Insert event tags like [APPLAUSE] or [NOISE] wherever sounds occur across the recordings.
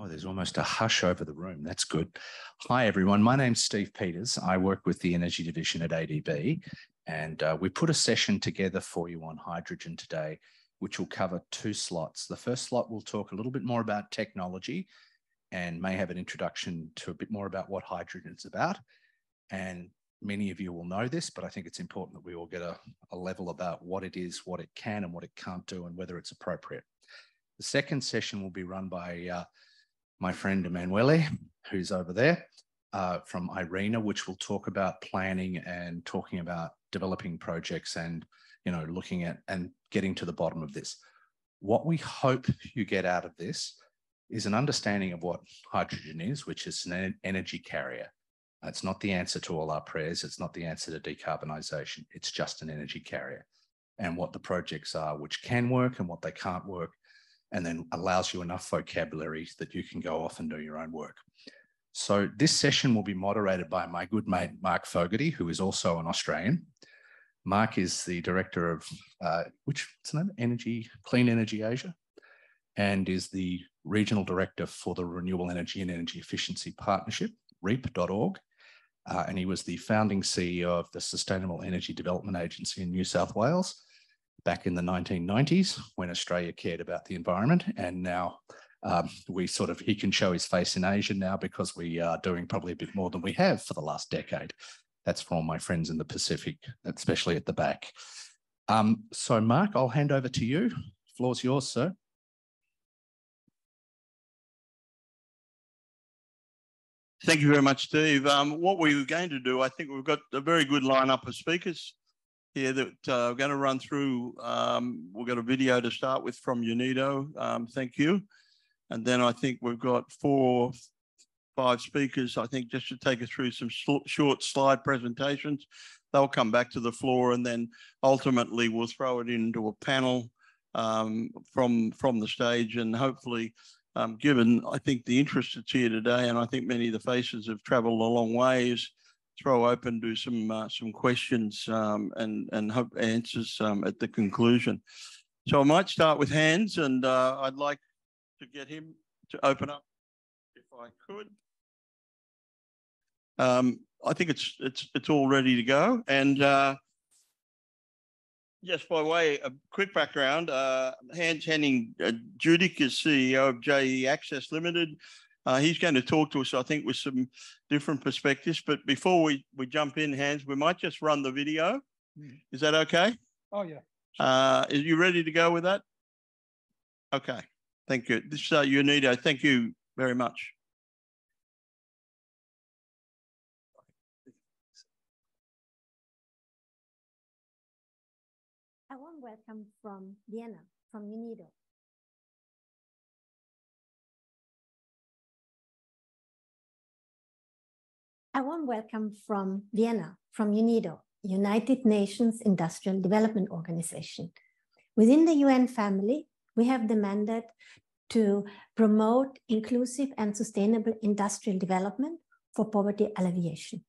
Oh, there's almost a hush over the room. That's good. Hi, everyone. My name's Steve Peters. I work with the Energy Division at ADB, and uh, we put a session together for you on hydrogen today, which will cover two slots. The first slot will talk a little bit more about technology and may have an introduction to a bit more about what hydrogen is about. And many of you will know this, but I think it's important that we all get a, a level about what it is, what it can, and what it can't do, and whether it's appropriate. The second session will be run by uh, my friend Emanuele, who's over there uh, from IRENA, which will talk about planning and talking about developing projects and you know looking at and getting to the bottom of this. What we hope you get out of this is an understanding of what hydrogen is, which is an energy carrier. It's not the answer to all our prayers. It's not the answer to decarbonisation. It's just an energy carrier. And what the projects are, which can work and what they can't work, and then allows you enough vocabulary that you can go off and do your own work. So this session will be moderated by my good mate, Mark Fogarty, who is also an Australian. Mark is the director of, uh, which is name? Energy, Clean Energy Asia, and is the regional director for the Renewable Energy and Energy Efficiency Partnership, REEEP.org. Uh, and he was the founding CEO of the Sustainable Energy Development Agency in New South Wales back in the 1990s when Australia cared about the environment. And now um, we sort of, he can show his face in Asia now because we are doing probably a bit more than we have for the last decade. That's for all my friends in the Pacific, especially at the back. Um, so Mark, I'll hand over to you. Floor's yours, sir. Thank you very much, Steve. Um, what we are going to do, I think we've got a very good lineup of speakers here that uh, we're going to run through. Um, we've got a video to start with from UNIDO. Um, thank you. And then I think we've got four, five speakers, I think, just to take us through some short slide presentations. They'll come back to the floor and then ultimately we'll throw it into a panel um, from, from the stage and hopefully um, given, I think, the interest that's here today, and I think many of the faces have travelled a long ways, throw open to some uh, some questions um, and and hope answers um, at the conclusion. So I might start with Hans, and uh, I'd like to get him to open up if I could. Um, I think it's it's it's all ready to go, and uh, just by way of quick background, uh, Hans Henning uh, Judick is CEO of JE Access Limited. Uh, he's going to talk to us, I think, with some different perspectives. But before we, we jump in, Hans, we might just run the video. Mm. Is that okay? Oh, yeah. Sure. Uh, are you ready to go with that? Okay. Thank you. This is uh, UNIDO. Thank you very much. A warm welcome from Vienna, from UNIDO. A warm welcome from Vienna, from UNIDO, United Nations Industrial Development Organization. Within the UN family, we have the mandate to promote inclusive and sustainable industrial development for poverty alleviation.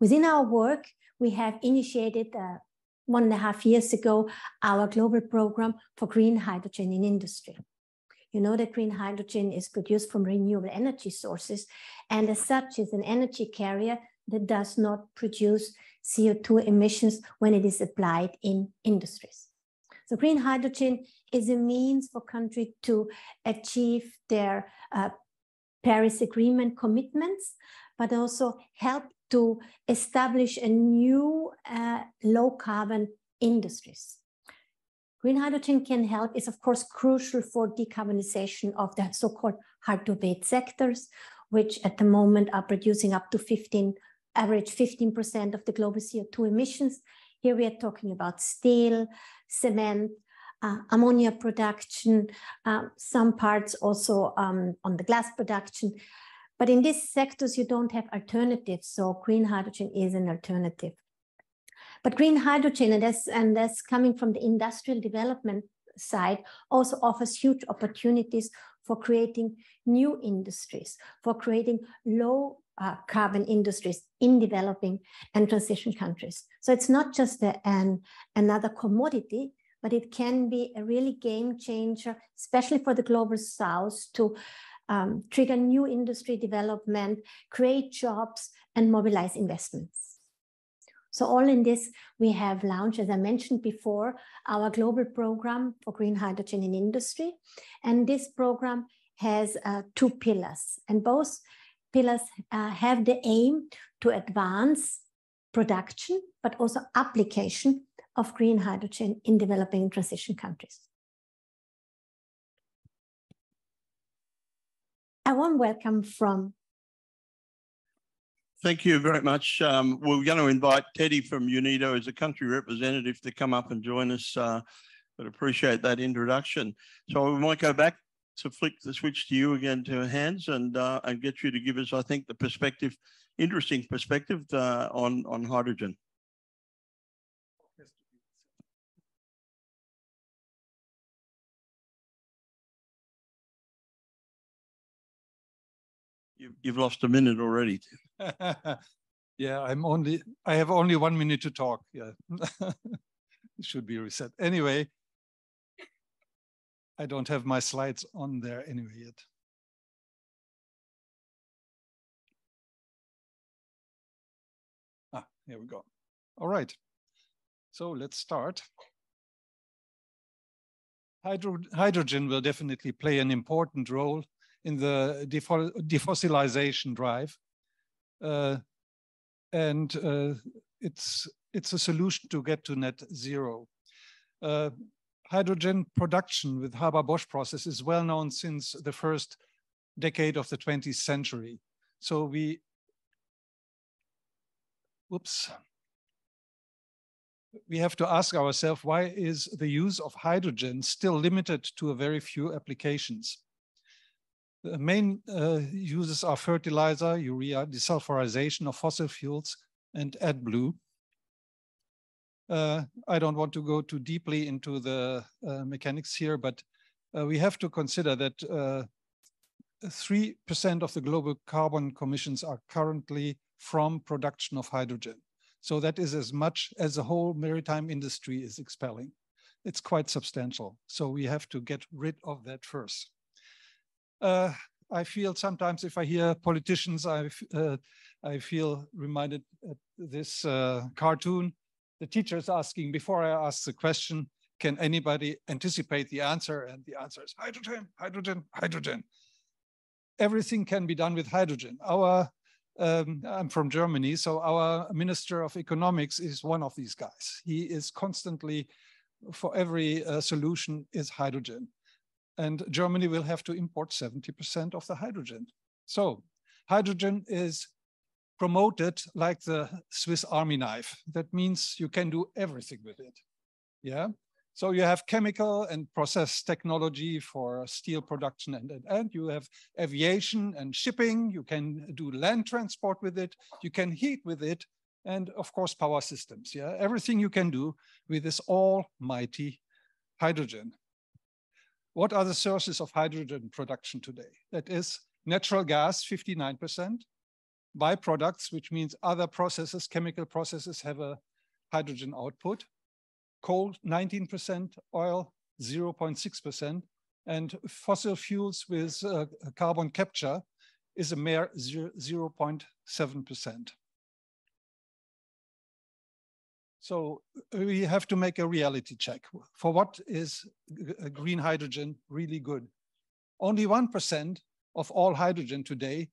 Within our work, we have initiated uh, one and a half years ago our global program for green hydrogen in industry. You know that green hydrogen is produced from renewable energy sources and as such is an energy carrier that does not produce CO2 emissions when it is applied in industries. So green hydrogen is a means for countries to achieve their uh, Paris Agreement commitments, but also help to establish a new uh, low carbon industries. Green hydrogen can help is of course crucial for decarbonization of the so-called hard to abate sectors, which at the moment are producing up to 15, average 15% of the global CO2 emissions. Here we are talking about steel, cement, uh, ammonia production, uh, some parts also um, on the glass production. But in these sectors, you don't have alternatives. So green hydrogen is an alternative. But green hydrogen, and that's, and that's coming from the industrial development side, also offers huge opportunities for creating new industries, for creating low uh, carbon industries in developing and transition countries. So it's not just a, an, another commodity, but it can be a really game changer, especially for the global south, to um, trigger new industry development, create jobs, and mobilize investments. So all in this, we have launched, as I mentioned before, our global program for green hydrogen in industry. And this program has uh, two pillars, and both pillars uh, have the aim to advance production, but also application of green hydrogen in developing transition countries. A warm welcome from Thank you very much. Um, we're going to invite Teddy from UNIDO as a country representative to come up and join us, uh, but appreciate that introduction. So we might go back to flick the switch to you again to Hans and, uh, and get you to give us, I think, the perspective, interesting perspective uh, on, on hydrogen. You've, you've lost a minute already. [LAUGHS] yeah, I'm only, I have only one minute to talk. Yeah, [LAUGHS] it should be reset. Anyway, I don't have my slides on there anyway yet. Ah, here we go. All right. So let's start. Hydro hydrogen will definitely play an important role in the defossilization drive. Uh, and uh, it's, it's a solution to get to net zero. Uh, hydrogen production with Haber-Bosch process is well known since the first decade of the 20th century. So we, whoops, we have to ask ourselves, why is the use of hydrogen still limited to a very few applications? The main uh, uses are fertilizer, urea, desulfurization of fossil fuels, and AdBlue. Uh, I don't want to go too deeply into the uh, mechanics here, but uh, we have to consider that 3% uh, of the global carbon emissions are currently from production of hydrogen. So that is as much as the whole maritime industry is expelling. It's quite substantial. So we have to get rid of that first. Uh, I feel sometimes if I hear politicians, I, uh, I feel reminded of this uh, cartoon. The teacher is asking, before I ask the question, can anybody anticipate the answer? And the answer is hydrogen, hydrogen, hydrogen. Everything can be done with hydrogen. Our, um, I'm from Germany, so our Minister of Economics is one of these guys. He is constantly, for every uh, solution is hydrogen and Germany will have to import 70% of the hydrogen. So hydrogen is promoted like the Swiss army knife. That means you can do everything with it. Yeah. So you have chemical and process technology for steel production and, and, and you have aviation and shipping. You can do land transport with it. You can heat with it. And of course, power systems. Yeah. Everything you can do with this almighty hydrogen. What are the sources of hydrogen production today? That is natural gas, 59%, byproducts, which means other processes, chemical processes have a hydrogen output, coal, 19%, oil, 0.6%, and fossil fuels with uh, carbon capture is a mere 0.7%. So uh, we have to make a reality check. For what is green hydrogen really good? Only 1% of all hydrogen today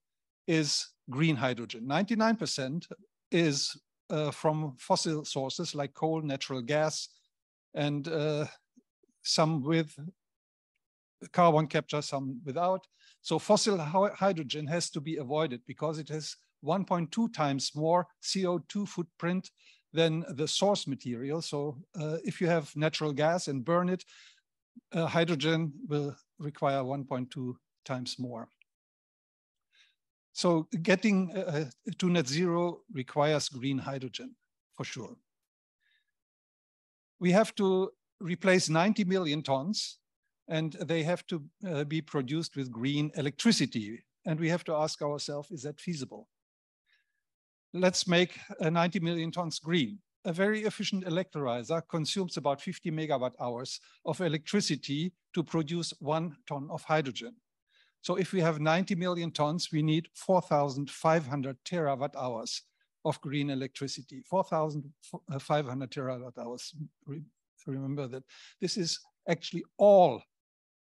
is green hydrogen. 99% is uh, from fossil sources like coal, natural gas, and uh, some with carbon capture, some without. So fossil hydrogen has to be avoided because it has 1.2 times more CO2 footprint than the source material. So uh, if you have natural gas and burn it, uh, hydrogen will require 1.2 times more. So getting uh, uh, to net zero requires green hydrogen for sure. We have to replace 90 million tons and they have to uh, be produced with green electricity. And we have to ask ourselves, is that feasible? Let's make uh, 90 million tons green. A very efficient electrolyzer consumes about 50 megawatt hours of electricity to produce one ton of hydrogen. So if we have 90 million tons, we need 4,500 terawatt hours of green electricity, 4,500 uh, terawatt hours. Remember that this is actually all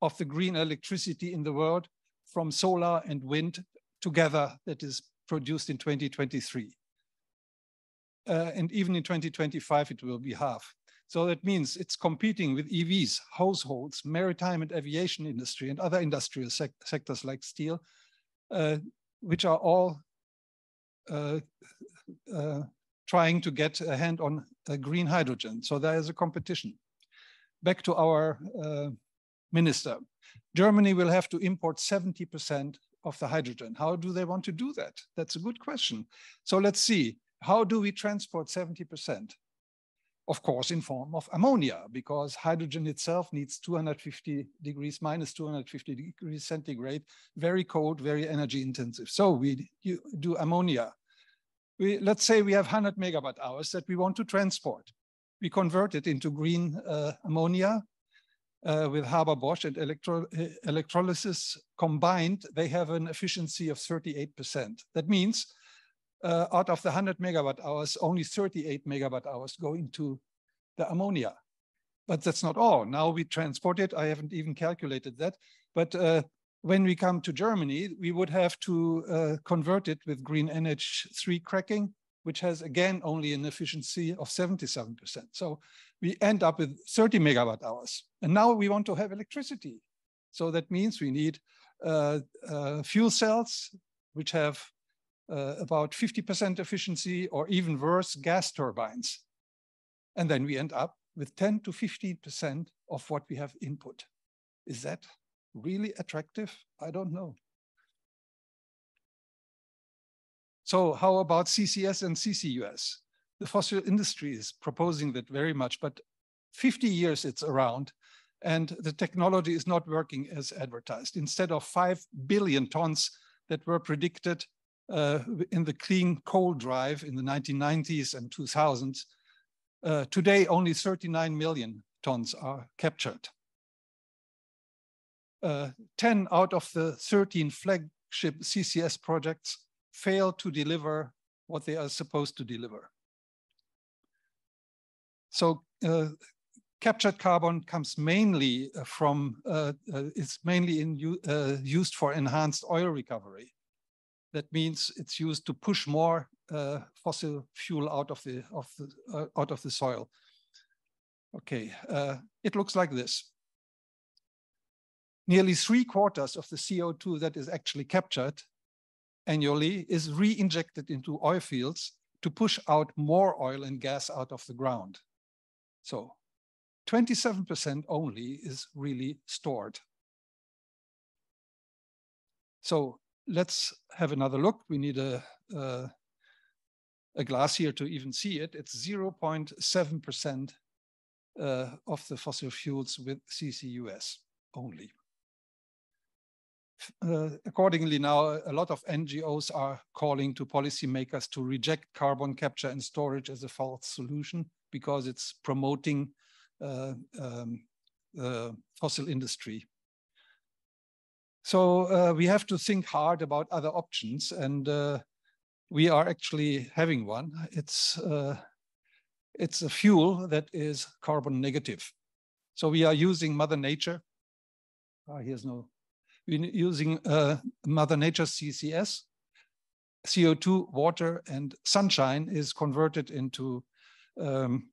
of the green electricity in the world from solar and wind together that is produced in 2023. Uh, and even in 2025, it will be half. So that means it's competing with EVs, households, maritime and aviation industry, and other industrial sec sectors like steel, uh, which are all uh, uh, trying to get a hand on green hydrogen. So there is a competition. Back to our uh, minister. Germany will have to import 70% of the hydrogen. How do they want to do that? That's a good question. So let's see. How do we transport 70%? of course, in form of ammonia, because hydrogen itself needs 250 degrees, minus 250 degrees centigrade, very cold, very energy intensive. So we do ammonia. We, let's say we have 100 megawatt hours that we want to transport. We convert it into green uh, ammonia uh, with Haber-Bosch and electro uh, electrolysis combined, they have an efficiency of 38%. That means uh, out of the 100 megawatt hours, only 38 megawatt hours go into the ammonia. But that's not all. Now we transport it. I haven't even calculated that. But uh, when we come to Germany, we would have to uh, convert it with green NH3 cracking, which has again only an efficiency of 77%. So we end up with 30 megawatt hours. And now we want to have electricity. So that means we need uh, uh fuel cells, which have uh, about 50% efficiency, or even worse, gas turbines. And then we end up with 10 to 15% of what we have input. Is that really attractive? I don't know. So how about CCS and CCUS? The fossil industry is proposing that very much, but 50 years it's around and the technology is not working as advertised. Instead of 5 billion tons that were predicted uh, in the clean coal drive in the 1990s and 2000s. Uh, today, only 39 million tons are captured. Uh, 10 out of the 13 flagship CCS projects fail to deliver what they are supposed to deliver. So uh, captured carbon comes mainly from, uh, uh, it's mainly in, uh, used for enhanced oil recovery. That means it's used to push more uh, fossil fuel out of the of the uh, out of the soil. Okay, uh, it looks like this. Nearly three quarters of the CO2 that is actually captured annually is re-injected into oil fields to push out more oil and gas out of the ground. So 27% only is really stored. So let's have another look. We need a, a, a glass here to even see it. It's 0.7% uh, of the fossil fuels with CCUS only. Uh, accordingly, now a lot of NGOs are calling to policymakers to reject carbon capture and storage as a false solution because it's promoting uh, um, the fossil industry. So uh, we have to think hard about other options, and uh, we are actually having one. It's uh, it's a fuel that is carbon negative. So we are using Mother Nature. Ah, here's no. We're using uh, Mother Nature CCS. CO2, water, and sunshine is converted into um,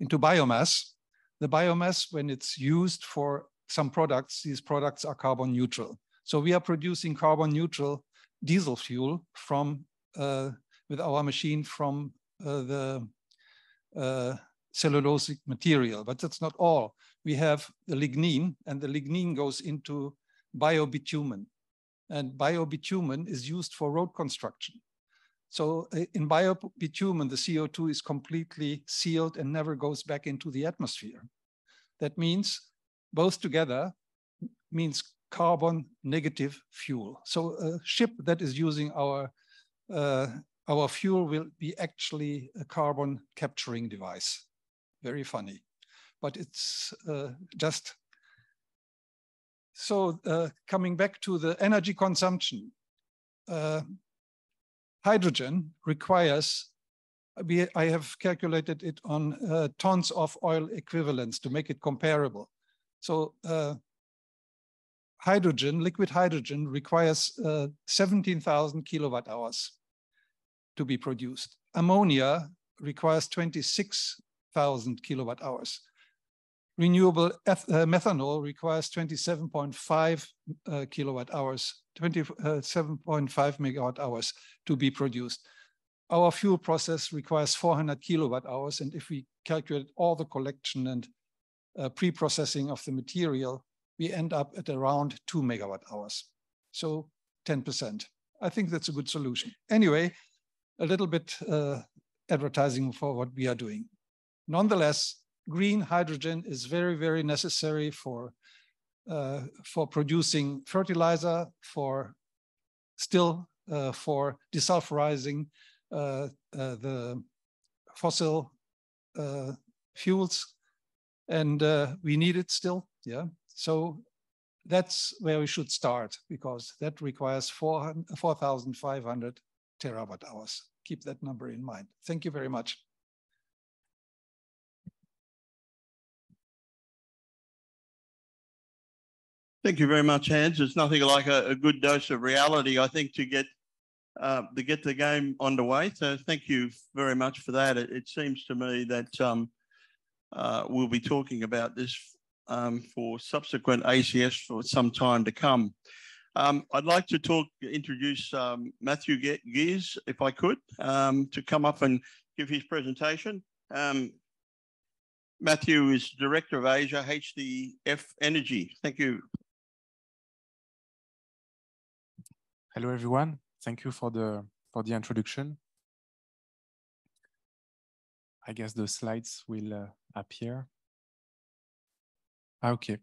into biomass. The biomass, when it's used for some products, these products are carbon neutral. So we are producing carbon neutral diesel fuel from uh, with our machine from uh, the uh, cellulosic material, but that's not all. We have the lignin and the lignin goes into biobitumen and biobitumen is used for road construction. So uh, in biobitumen, the CO2 is completely sealed and never goes back into the atmosphere. That means both together means carbon negative fuel. So a ship that is using our uh, our fuel will be actually a carbon capturing device. Very funny, but it's uh, just so uh, coming back to the energy consumption, uh, hydrogen requires, I have calculated it on uh, tons of oil equivalents to make it comparable. So uh, hydrogen, liquid hydrogen requires uh, 17,000 kilowatt hours to be produced. Ammonia requires 26,000 kilowatt hours. Renewable uh, methanol requires 27.5 uh, kilowatt hours, 27.5 megawatt hours to be produced. Our fuel process requires 400 kilowatt hours. And if we calculate all the collection and uh, pre-processing of the material, we end up at around two megawatt hours. So 10%. I think that's a good solution. Anyway, a little bit uh, advertising for what we are doing. Nonetheless, green hydrogen is very, very necessary for, uh, for producing fertilizer, for still uh, for desulfurizing uh, uh the fossil uh, fuels. And uh, we need it still, yeah. So that's where we should start because that requires 4,500 terawatt hours. Keep that number in mind. Thank you very much. Thank you very much, Hans. It's nothing like a, a good dose of reality, I think, to get uh, to get the game underway. So thank you very much for that. It, it seems to me that um, uh, we'll be talking about this um, for subsequent ACEFs for some time to come. Um, I'd like to talk, introduce um, Matthew Gears, if I could, um, to come up and give his presentation. Um, Matthew is Director of Asia, HDF Energy. Thank you. Hello, everyone. Thank you for the for the introduction. I guess the slides will uh, appear. Ah, okay.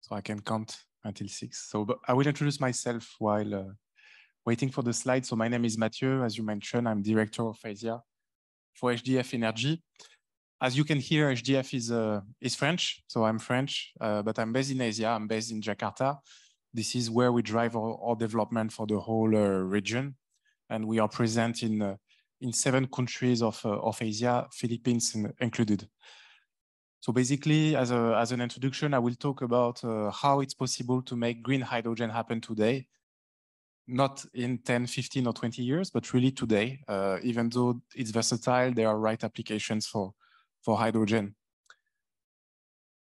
So I can count until six. So I will introduce myself while uh, waiting for the slide. So my name is Mathieu. As you mentioned, I'm director of Asia for HDF Energy. As you can hear, HDF is, uh, is French. So I'm French, uh, but I'm based in Asia. I'm based in Jakarta. This is where we drive our, our development for the whole uh, region. And we are present in, uh, in seven countries of, uh, of Asia, Philippines included. So basically, as, a, as an introduction, I will talk about uh, how it's possible to make green hydrogen happen today, not in 10, 15, or 20 years, but really today, uh, even though it's versatile, there are right applications for, for hydrogen.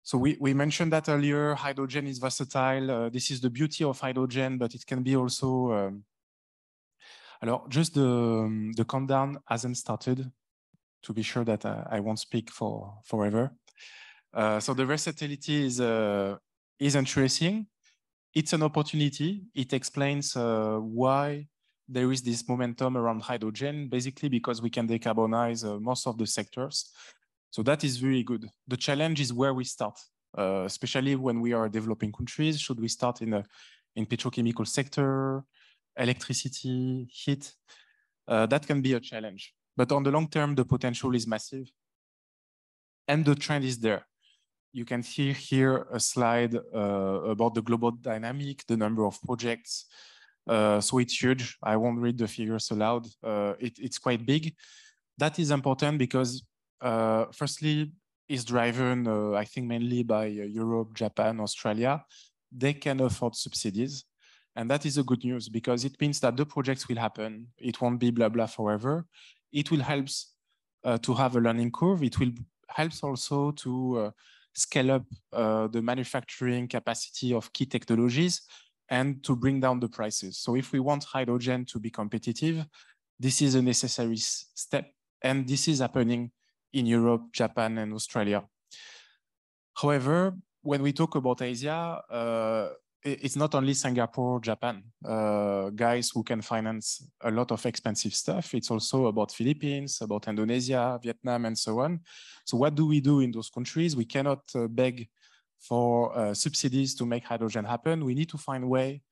So we, we mentioned that earlier, hydrogen is versatile. Uh, this is the beauty of hydrogen, but it can be also, um, alors just the, um, the countdown hasn't started to be sure that uh, I won't speak for forever. Uh, so the versatility is, uh, is interesting. It's an opportunity. It explains uh, why there is this momentum around hydrogen, basically because we can decarbonize uh, most of the sectors. So that is very good. The challenge is where we start, uh, especially when we are developing countries. Should we start in a in petrochemical sector, electricity, heat? Uh, that can be a challenge. But on the long term, the potential is massive. And the trend is there. You can see here a slide uh, about the global dynamic, the number of projects. Uh, so it's huge. I won't read the figures aloud. Uh, it, it's quite big. That is important because uh, firstly, is driven, uh, I think, mainly by Europe, Japan, Australia. They can afford subsidies. And that is a good news because it means that the projects will happen. It won't be blah, blah forever. It will help uh, to have a learning curve. It will helps also to uh, scale up uh, the manufacturing capacity of key technologies and to bring down the prices. So if we want hydrogen to be competitive, this is a necessary step. And this is happening in Europe, Japan, and Australia. However, when we talk about Asia, uh, it's not only Singapore, Japan, uh, guys who can finance a lot of expensive stuff. It's also about Philippines, about Indonesia, Vietnam, and so on. So what do we do in those countries? We cannot uh, beg for uh, subsidies to make hydrogen happen. We need to find a way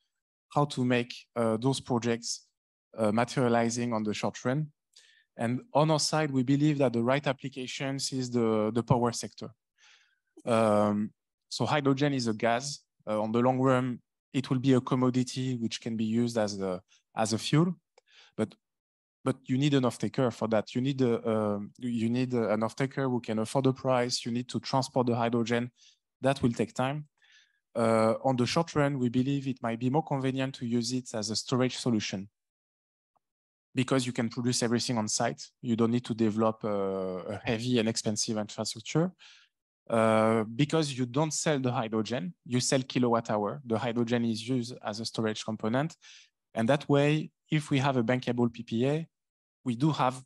how to make uh, those projects uh, materializing on the short run. And on our side, we believe that the right applications is the, the power sector. Um, So hydrogen is a gas. Uh, on the long run, it will be a commodity which can be used as a, as a fuel. But but you need an off-taker for that. You need a um, you need an off-taker who can afford the price. You need to transport the hydrogen. That will take time. Uh, on the short run, we believe it might be more convenient to use it as a storage solution because you can produce everything on site. You don't need to develop a, a heavy and expensive infrastructure. Uh, because you don't sell the hydrogen, you sell kilowatt hour. The hydrogen is used as a storage component. And that way, if we have a bankable PPA, we do have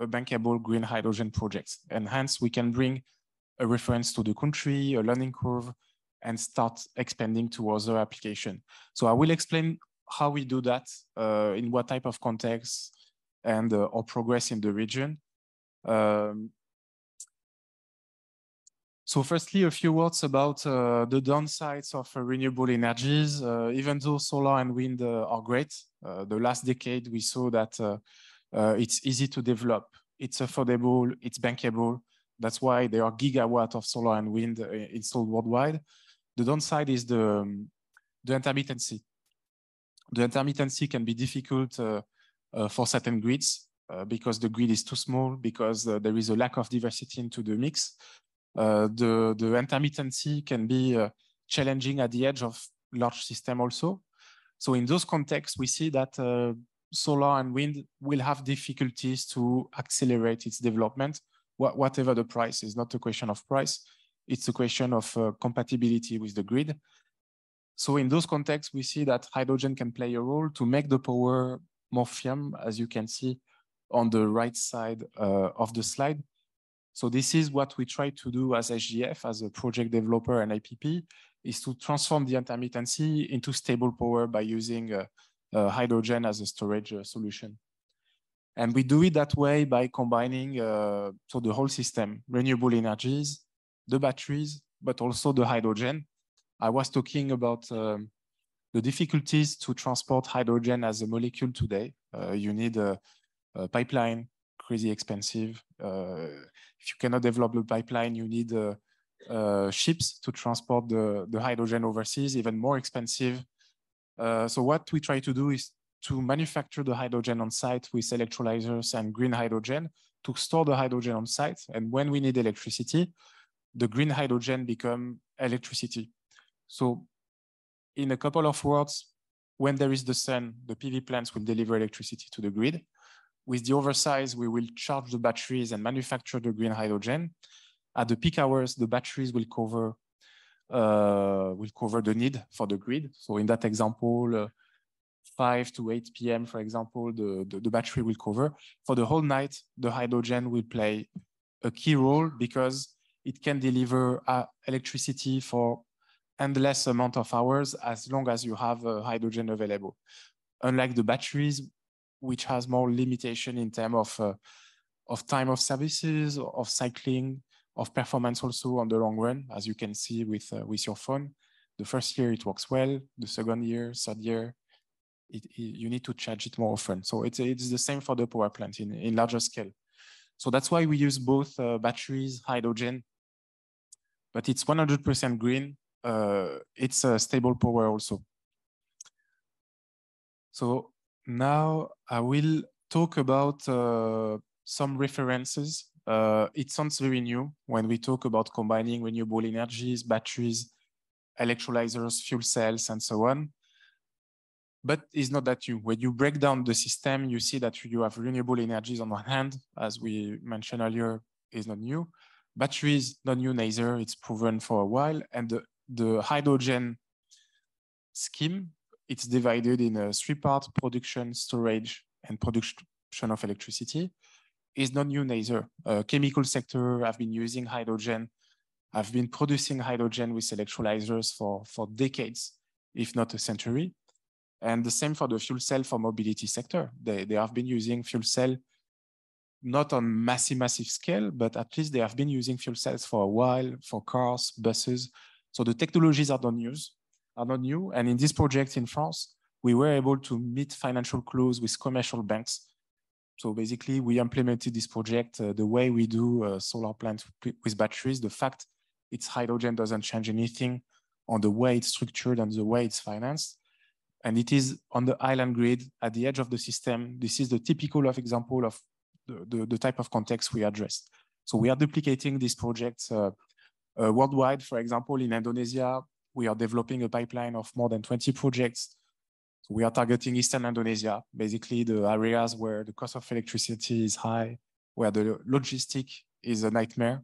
a bankable green hydrogen project. And hence we can bring a reference to the country, a learning curve, and start expanding to other application. So I will explain how we do that, uh, in what type of context, and uh, our progress in the region. Um, so firstly, a few words about uh, the downsides of uh, renewable energies. Uh, even though solar and wind uh, are great, uh, the last decade we saw that uh, it's easy to develop, it's affordable, it's bankable. That's why there are gigawatts of solar and wind installed worldwide. The downside is the, um, the intermittency. The intermittency can be difficult for certain grids because the grid is too small, because there is a lack of diversity into the mix. Uh, the, the intermittency can be uh, challenging at the edge of large system also. So in those contexts, we see that uh, solar and wind will have difficulties to accelerate its development, wh whatever the price is not a question of price. It's a question of uh, compatibility with the grid. So in those contexts, we see that hydrogen can play a role to make the power more firm, as you can see on the right side uh, of the slide. So this is what we try to do as HDF, as a project developer and IPP, is to transform the intermittency into stable power by using uh, uh, hydrogen as a storage uh, solution. And we do it that way by combining uh, so the whole system, renewable energies, the batteries, but also the hydrogen. I was talking about um, the difficulties to transport hydrogen as a molecule today. Uh, you need a, a pipeline, crazy expensive. Uh, if you cannot develop the pipeline, you need uh, uh, ships to transport the, the hydrogen overseas, even more expensive. so what we try to do is to manufacture the hydrogen on site with electrolyzers and green hydrogen to store the hydrogen on site. And when we need electricity, the green hydrogen become electricity. So in a couple of words, when there is the sun, the PV plants will deliver electricity to the grid. With the oversize, we will charge the batteries and manufacture the green hydrogen. At the peak hours, the batteries will cover uh, will cover the need for the grid. So in that example, uh, 5 to 8 p.m., for example, the, the, the, battery will cover. For the whole night, the hydrogen will play a key role because it can deliver uh, electricity for endless amount of hours as long as you have uh, hydrogen available. Unlike the batteries, which has more limitation in terms of uh, of time of services, of cycling, of performance also on the long run, as you can see with uh, with your phone. The first year it works well. The second year, third year, it, it, you need to charge it more often. So it's it's the same for the power plant in in larger scale. So that's why we use both uh, batteries, hydrogen, but it's 100% green. Uh, it's a stable power also. So now I will talk about uh, some references. Uh, it sounds very new when we talk about combining renewable energies, batteries, electrolyzers, fuel cells, and so on. But it's not that new. When you break down the system, you see that you have renewable energies on one hand, as we mentioned earlier, is not new. Batteries, not new neither. It's proven for a while. And the, the hydrogen scheme it's divided in a three part production, storage, and production of electricity is not new neither. Uh, chemical sector have been using hydrogen, I've been producing hydrogen with electrolyzers for, for decades, if not a century. And the same for the fuel cell for mobility sector. They, they have been using fuel cell not on massive, massive scale, but at least they have been using fuel cells for a while for cars, buses. So the technologies are not new are not new. And in this project in France, we were able to meet financial close with commercial banks. So basically, we implemented this project uh, the way we do uh, solar plants with batteries. The fact Its hydrogen doesn't change anything on the way it's structured and the way it's financed. And it is on the island grid at the edge of the system. This is the typical of example of the, the, the type of context we address. So we are duplicating these projects uh, uh, worldwide. For example, in Indonesia, we are developing a pipeline of more than 20 projects. We are targeting Eastern Indonesia, basically the areas where the cost of electricity is high, where the logistic is a nightmare.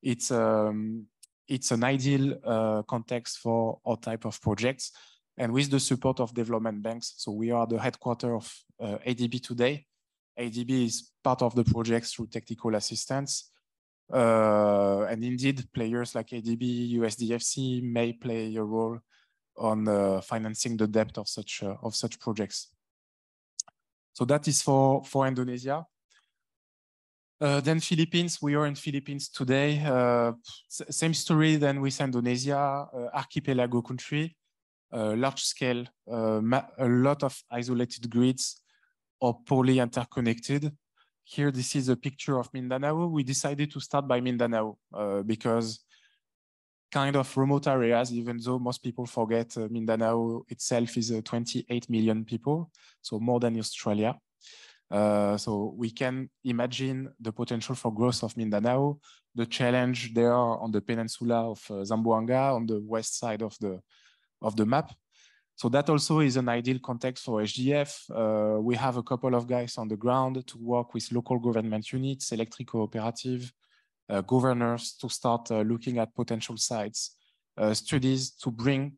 It's, um, it's an ideal uh, context for all type of projects. And with the support of development banks, so we are the headquarter of uh, ADB today. ADB is part of the projects through technical assistance. Uh, and indeed, players like ADB, USDFC may play a role on uh, financing the debt of such uh, of such projects. So that is for for Indonesia. Uh, then Philippines, we are in Philippines today. Uh, same story than with Indonesia, uh, archipelago country, large scale, a lot of isolated grids or poorly interconnected. Here, this is a picture of Mindanao. We decided to start by Mindanao uh, because kind of remote areas, even though most people forget Mindanao itself is 28 million people, so more than Australia. Uh, so we can imagine the potential for growth of Mindanao, the challenge there on the peninsula of uh, Zamboanga on the west side of the, of the map. So that also is an ideal context for HDF. Uh, we have a couple of guys on the ground to work with local government units, electric cooperative, uh, governors to start uh, looking at potential sites, uh, studies to bring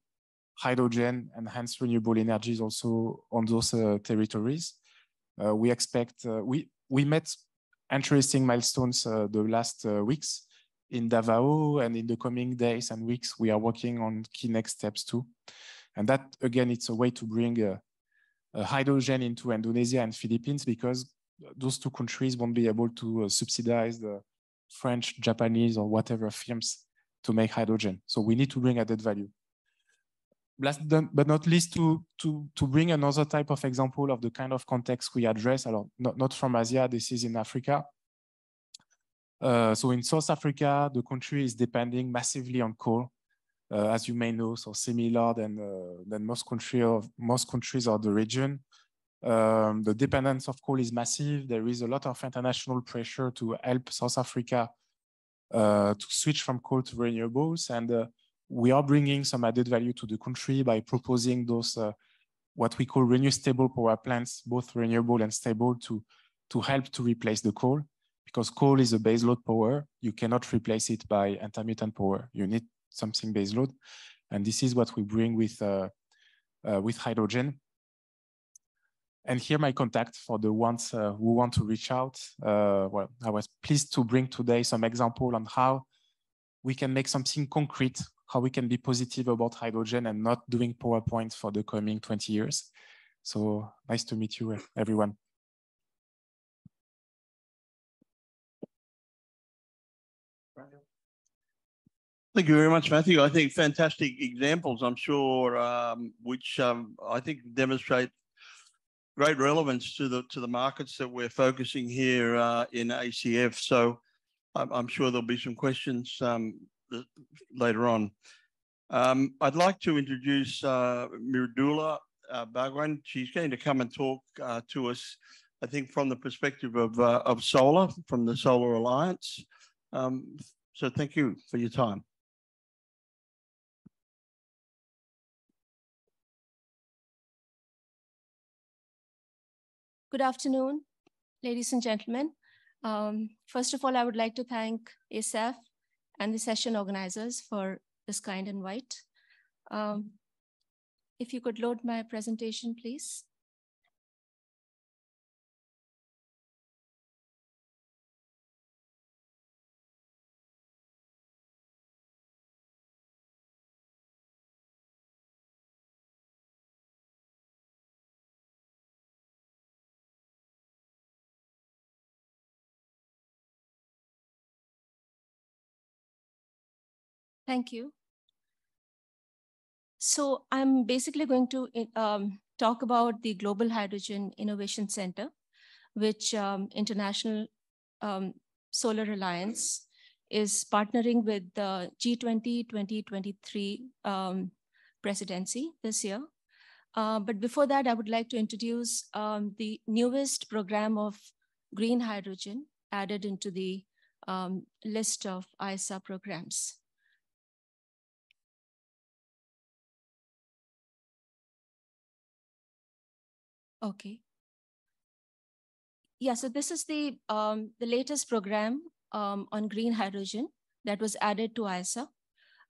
hydrogen and hence renewable energies also on those territories. Uh, we expect, uh, we, we met interesting milestones uh, the last weeks in Davao and in the coming days and weeks, we are working on key next steps too. And that, again, it's a way to bring a, a hydrogen into Indonesia and Philippines because those two countries won't be able to uh, subsidize the French, Japanese, or whatever firms to make hydrogen. So we need to bring added value last but not least to, to, to bring another type of example of the kind of context we address, not, not from Asia, this is in Africa. Uh, so in South Africa, the country is depending massively on coal, uh, as you may know, so similar than, uh, than most, country of, most countries of the region. Um, the dependence of coal is massive. There is a lot of international pressure to help South Africa uh, to switch from coal to renewables. And uh, we are bringing some added value to the country by proposing those uh, what we call Renewstable power plants, both renewable and stable, to to help to replace the coal. Because coal is a baseload power, you cannot replace it by intermittent power. You need something baseload, and this is what we bring with uh, uh, with hydrogen. And here my contact for the ones uh, who want to reach out. Uh, well, I was pleased to bring today some example on how we can make something concrete how we can be positive about hydrogen and not doing PowerPoint for the coming 20 years. So nice to meet you, everyone. Thank you very much, Matthew. I think fantastic examples, I'm sure, um, which um, I think demonstrate great relevance to the to the markets that we're focusing here uh, in ACEF. So I'm, I'm, sure there'll be some questions um, later on. Um, I'd like to introduce uh, Mridula uh. She's going to come and talk uh, to us, I think, from the perspective of, uh, of solar, from the Solar Alliance. Um, so thank you for your time. Good afternoon, ladies and gentlemen. Um, first of all, I would like to thank ACEF and the session organizers for this kind invite. Um, if you could load my presentation, please. Thank you. So I'm basically going to um, talk about the Global Hydrogen Innovation Center, which um, International um, Solar Alliance is partnering with the G20 2023 um, presidency this year. Uh, but before that, I would like to introduce um, the newest program of green hydrogen added into the um, list of ISA programs. Okay. Yeah, so this is the, um, the latest program um, on green hydrogen that was added to ISA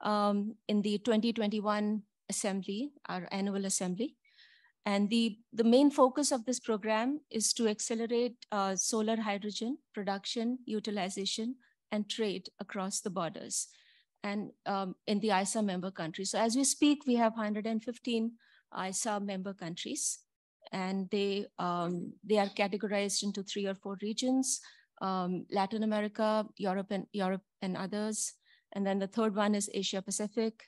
um, in the 2021 assembly, our annual assembly. And the, the main focus of this program is to accelerate uh, solar hydrogen production, utilization, and trade across the borders and um, in the ISA member countries. So as we speak, we have 115 ISA member countries and they, um, they are categorized into three or four regions, um, Latin America, Europe and, Europe and others. And then the third one is Asia Pacific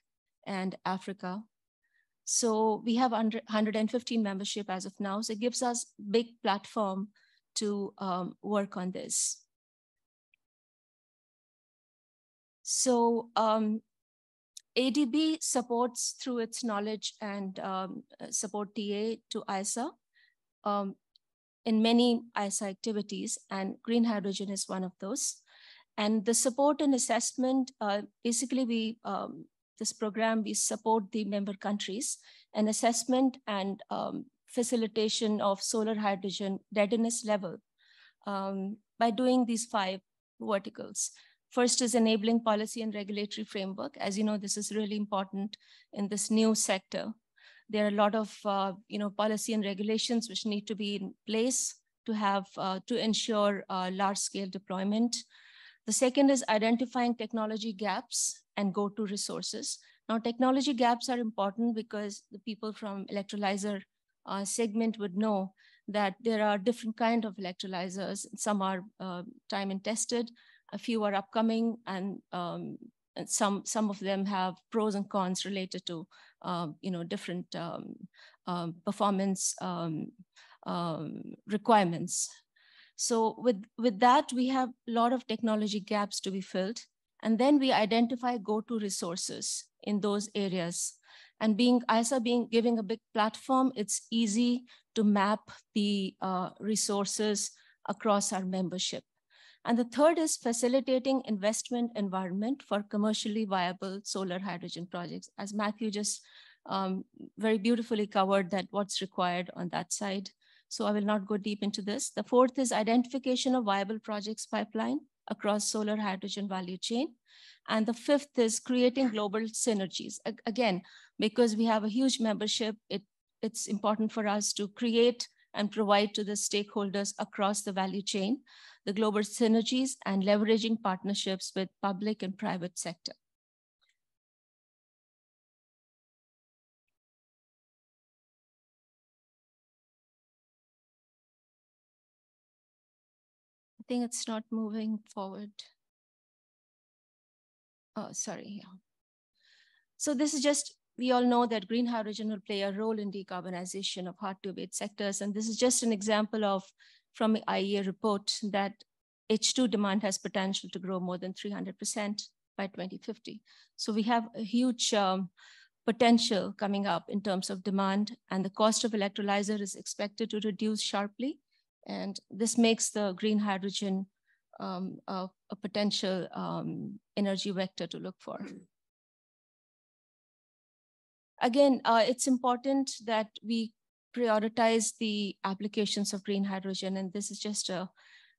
and Africa. So we have 115 membership as of now. So it gives us big platform to um, work on this. So um, ADB supports through its knowledge and um, uh, support TA to ISA um, in many ISA activities, and green hydrogen is one of those. And the support and assessment, uh, basically we, um, this program, we support the member countries and assessment and um, facilitation of solar hydrogen readiness level um, by doing these five verticals. First is enabling policy and regulatory framework. As you know, this is really important in this new sector. There are a lot of uh, you know, policy and regulations which need to be in place to have uh, to ensure uh, large scale deployment. The second is identifying technology gaps and go-to resources. Now, technology gaps are important because the people from electrolyzer uh, segment would know that there are different kind of electrolyzers. Some are uh, time and tested, a few are upcoming, and, um, and, some some of them have pros and cons related to um, you know different um, um performance um, um, requirements. So with with that, we have a lot of technology gaps to be filled, and then we identify go-to resources in those areas. And being ISA being giving a big platform, it's easy to map the uh, resources across our membership. And the third is facilitating investment environment for commercially viable solar hydrogen projects. As Matthew just um, very beautifully covered that what's required on that side. So I will not go deep into this. The fourth is identification of viable projects pipeline across solar hydrogen value chain. And the fifth is creating global synergies. Again, because we have a huge membership, it, it's important for us to create and provide to the stakeholders across the value chain, the global synergies and leveraging partnerships with public and private sector. I think it's not moving forward. Oh, sorry. Yeah. So this is just we all know that green hydrogen will play a role in decarbonization of hard to abate sectors. And this is just an example of from the IEA report that H2 demand has potential to grow more than 300% by 2050. So we have a huge um, potential coming up in terms of demand and the cost of electrolyzer is expected to reduce sharply. And this makes the green hydrogen um, a, a, potential um, energy vector to look for again, uh, it's important that we prioritize the applications of green hydrogen. And this is just a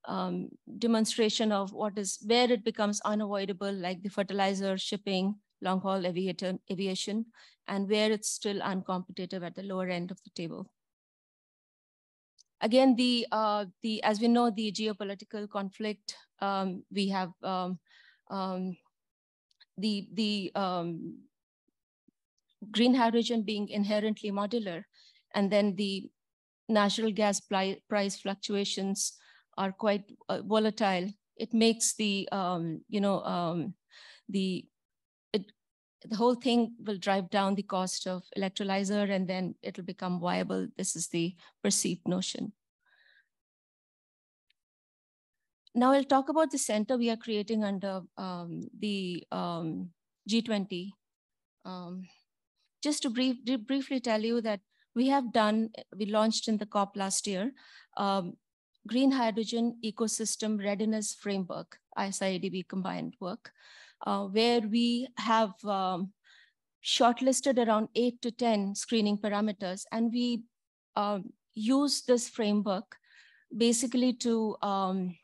um, demonstration of what is where it becomes unavoidable, like the fertilizer, shipping, long haul aviation, and where it's still uncompetitive at the lower end of the table. Again, the uh, the as we know, the geopolitical conflict, um, we have um, um the the um, green hydrogen being inherently modular, and then the natural gas price fluctuations are quite uh, volatile. It makes the, um, you know, um, the, it, the whole thing will drive down the cost of electrolyzer and then it'll become viable. This is the perceived notion. now I'll talk about the center we are creating under um, the um, G20. Um, just to brief, briefly tell you that we have done, we launched in the COP last year, um, Green Hydrogen Ecosystem Readiness Framework, ISA-ADB combined work, uh, where we have um, shortlisted around eight to 10 screening parameters. And we um, use this framework basically to um,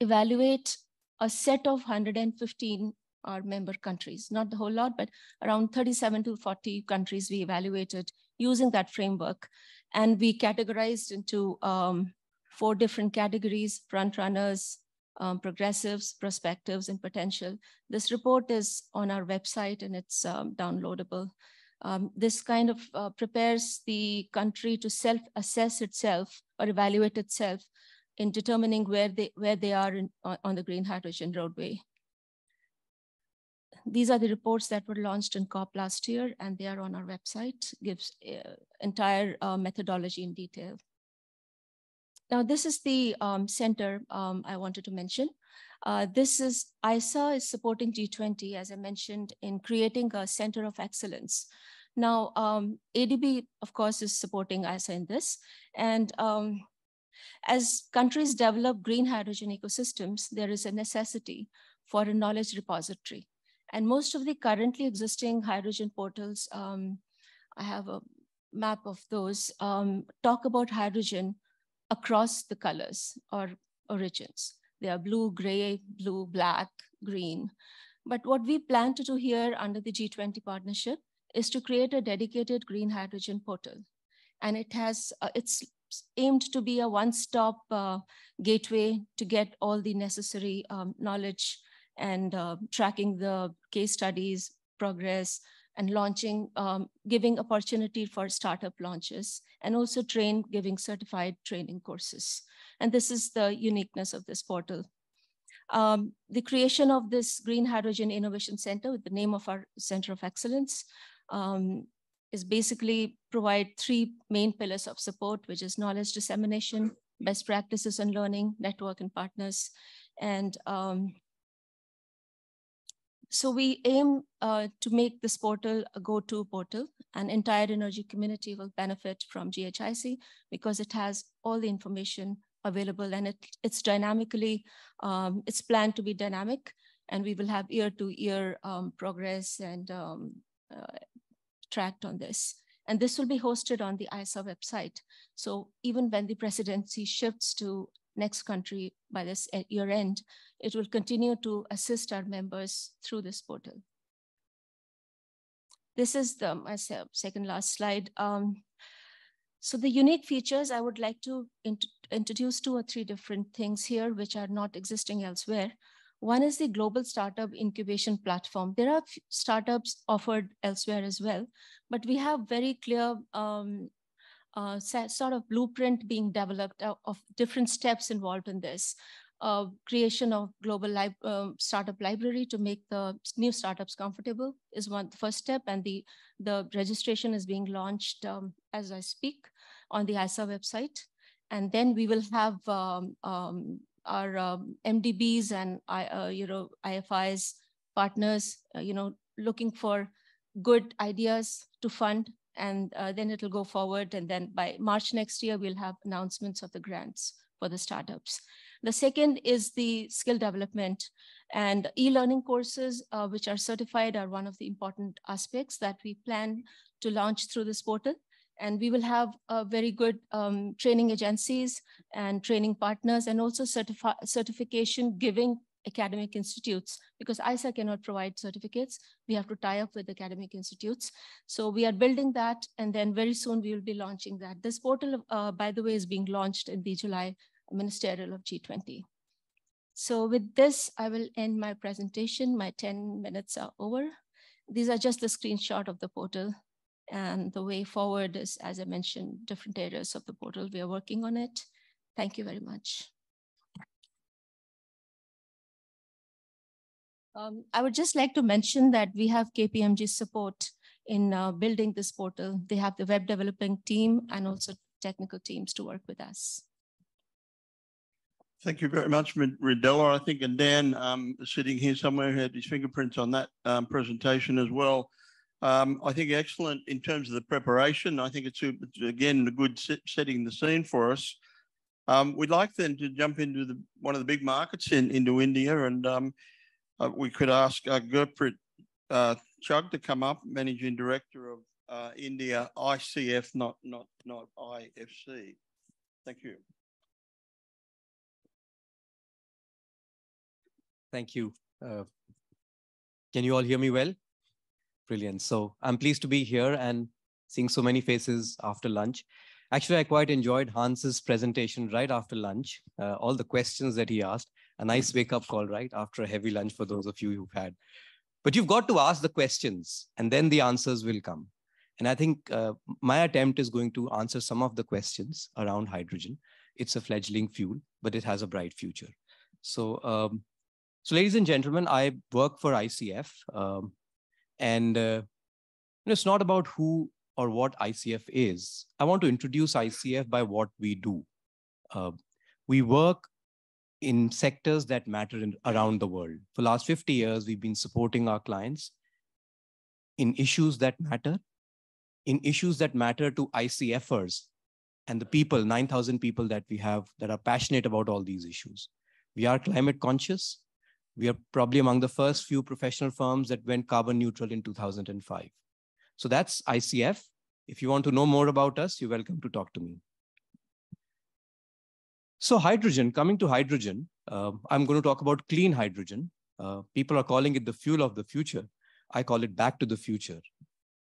evaluate a set of 115 our member countries, not the whole lot, but around 37 to 40 countries we evaluated using that framework. And we categorized into um, four different categories, front runners, um, progressives, prospectives, and potential. This report is on our website and it's um, downloadable. Um, this kind of uh, prepares the country to self-assess itself or evaluate itself in determining where they, where they are in, on the green hydrogen roadway. These are the reports that were launched in COP last year, and they are on our website, gives uh, entire uh, methodology in detail. Now, this is the um, center um, I wanted to mention. Uh, this is, ISA is supporting G20, as I mentioned, in creating a center of excellence. Now, um, ADB, of course, is supporting ISA in this. And um, as countries develop green hydrogen ecosystems, there is a necessity for a knowledge repository. And most of the currently existing hydrogen portals, um, I have a map of those, um, talk about hydrogen across the colors or origins. They are blue, gray, blue, black, green. But what we plan to do here under the G20 partnership is to create a dedicated green hydrogen portal. And it has, uh, it's aimed to be a one-stop uh, gateway to get all the necessary um, knowledge and uh, tracking the case studies, progress, and launching, um, giving opportunity for startup launches, and also train, giving certified training courses. And this is the uniqueness of this portal. Um, the creation of this Green Hydrogen Innovation Center with the name of our Center of Excellence um, is basically provide three main pillars of support, which is knowledge dissemination, best practices and learning, network and partners. And um, so we aim uh, to make this portal a go-to portal. An entire energy community will benefit from GHIC because it has all the information available and it, it's dynamically, um, it's planned to be dynamic and we will have year-to-year -year, um, progress and um, uh, tracked on this. And this will be hosted on the ISA website. So even when the presidency shifts to next country by this year end, it will continue to assist our members through this portal. This is the my second last slide. Um, so the unique features, I would like to int introduce two or three different things here, which are not existing elsewhere. One is the global startup incubation platform. There are startups offered elsewhere as well, but we have very clear um, uh, sort of blueprint being developed of different steps involved in this. Uh, creation of global li uh, startup library to make the new startups comfortable is one first step, and the the registration is being launched um, as I speak on the ISA website, and then we will have um, um, our um, MDBs and uh, you know IFIs partners, uh, you know, looking for good ideas to fund, and uh, then it'll go forward. And then by March next year, we'll have announcements of the grants for the startups. The second is the skill development and e-learning courses, uh, which are certified are one of the important aspects that we plan to launch through this portal. And we will have uh, very good um, training agencies and training partners and also certifi certification giving academic institutes because ISA cannot provide certificates. We have to tie up with academic institutes. So we are building that and then very soon we will be launching that. This portal, uh, by the way, is being launched in the July ministerial of G20. So with this, I will end my presentation. My 10 minutes are over. These are just the screenshot of the portal. And the way forward is, as I mentioned, different areas of the portal. We are working on it. Thank you very much. Um, I would just like to mention that we have KPMG support in uh, building this portal. They have the web developing team and also technical teams to work with us. Thank you very much, Ridella. I think, and Dan um, sitting here somewhere had his fingerprints on that um, presentation as well. Um, I think excellent in terms of the preparation. I think it's, again a good set, setting the scene for us. Um, we'd like then to jump into the, one of the big markets in, into India, and um, uh, we could ask uh, Gurpreet uh, Chugh to come up, Managing Director of uh, India ICF, not not not IFC. Thank you. Thank you. Uh, can you all hear me well? Brilliant. So I'm pleased to be here and seeing so many faces after lunch. Actually, I quite enjoyed Hans's presentation right after lunch, uh, all the questions that he asked. A nice wake up call, right? After a heavy lunch for those of you who've had. But you've got to ask the questions and then the answers will come. And I think uh, my attempt is going to answer some of the questions around hydrogen. It's a fledgling fuel, but it has a bright future. So um, so, ladies and gentlemen, I work for ICF, um, and uh, it's not about who or what ICF is. I want to introduce ICF by what we do. Uh, we work in sectors that matter in, around the world. For the last 50 years, we've been supporting our clients in issues that matter, in issues that matter to ICFers and the people, 9,000 people that we have that are passionate about all these issues. We are climate conscious. We are probably among the first few professional firms that went carbon neutral in 2005. So that's ICF. If you want to know more about us, you're welcome to talk to me. So hydrogen, coming to hydrogen, uh, I'm going to talk about clean hydrogen. Uh, people are calling it the fuel of the future. I call it back to the future.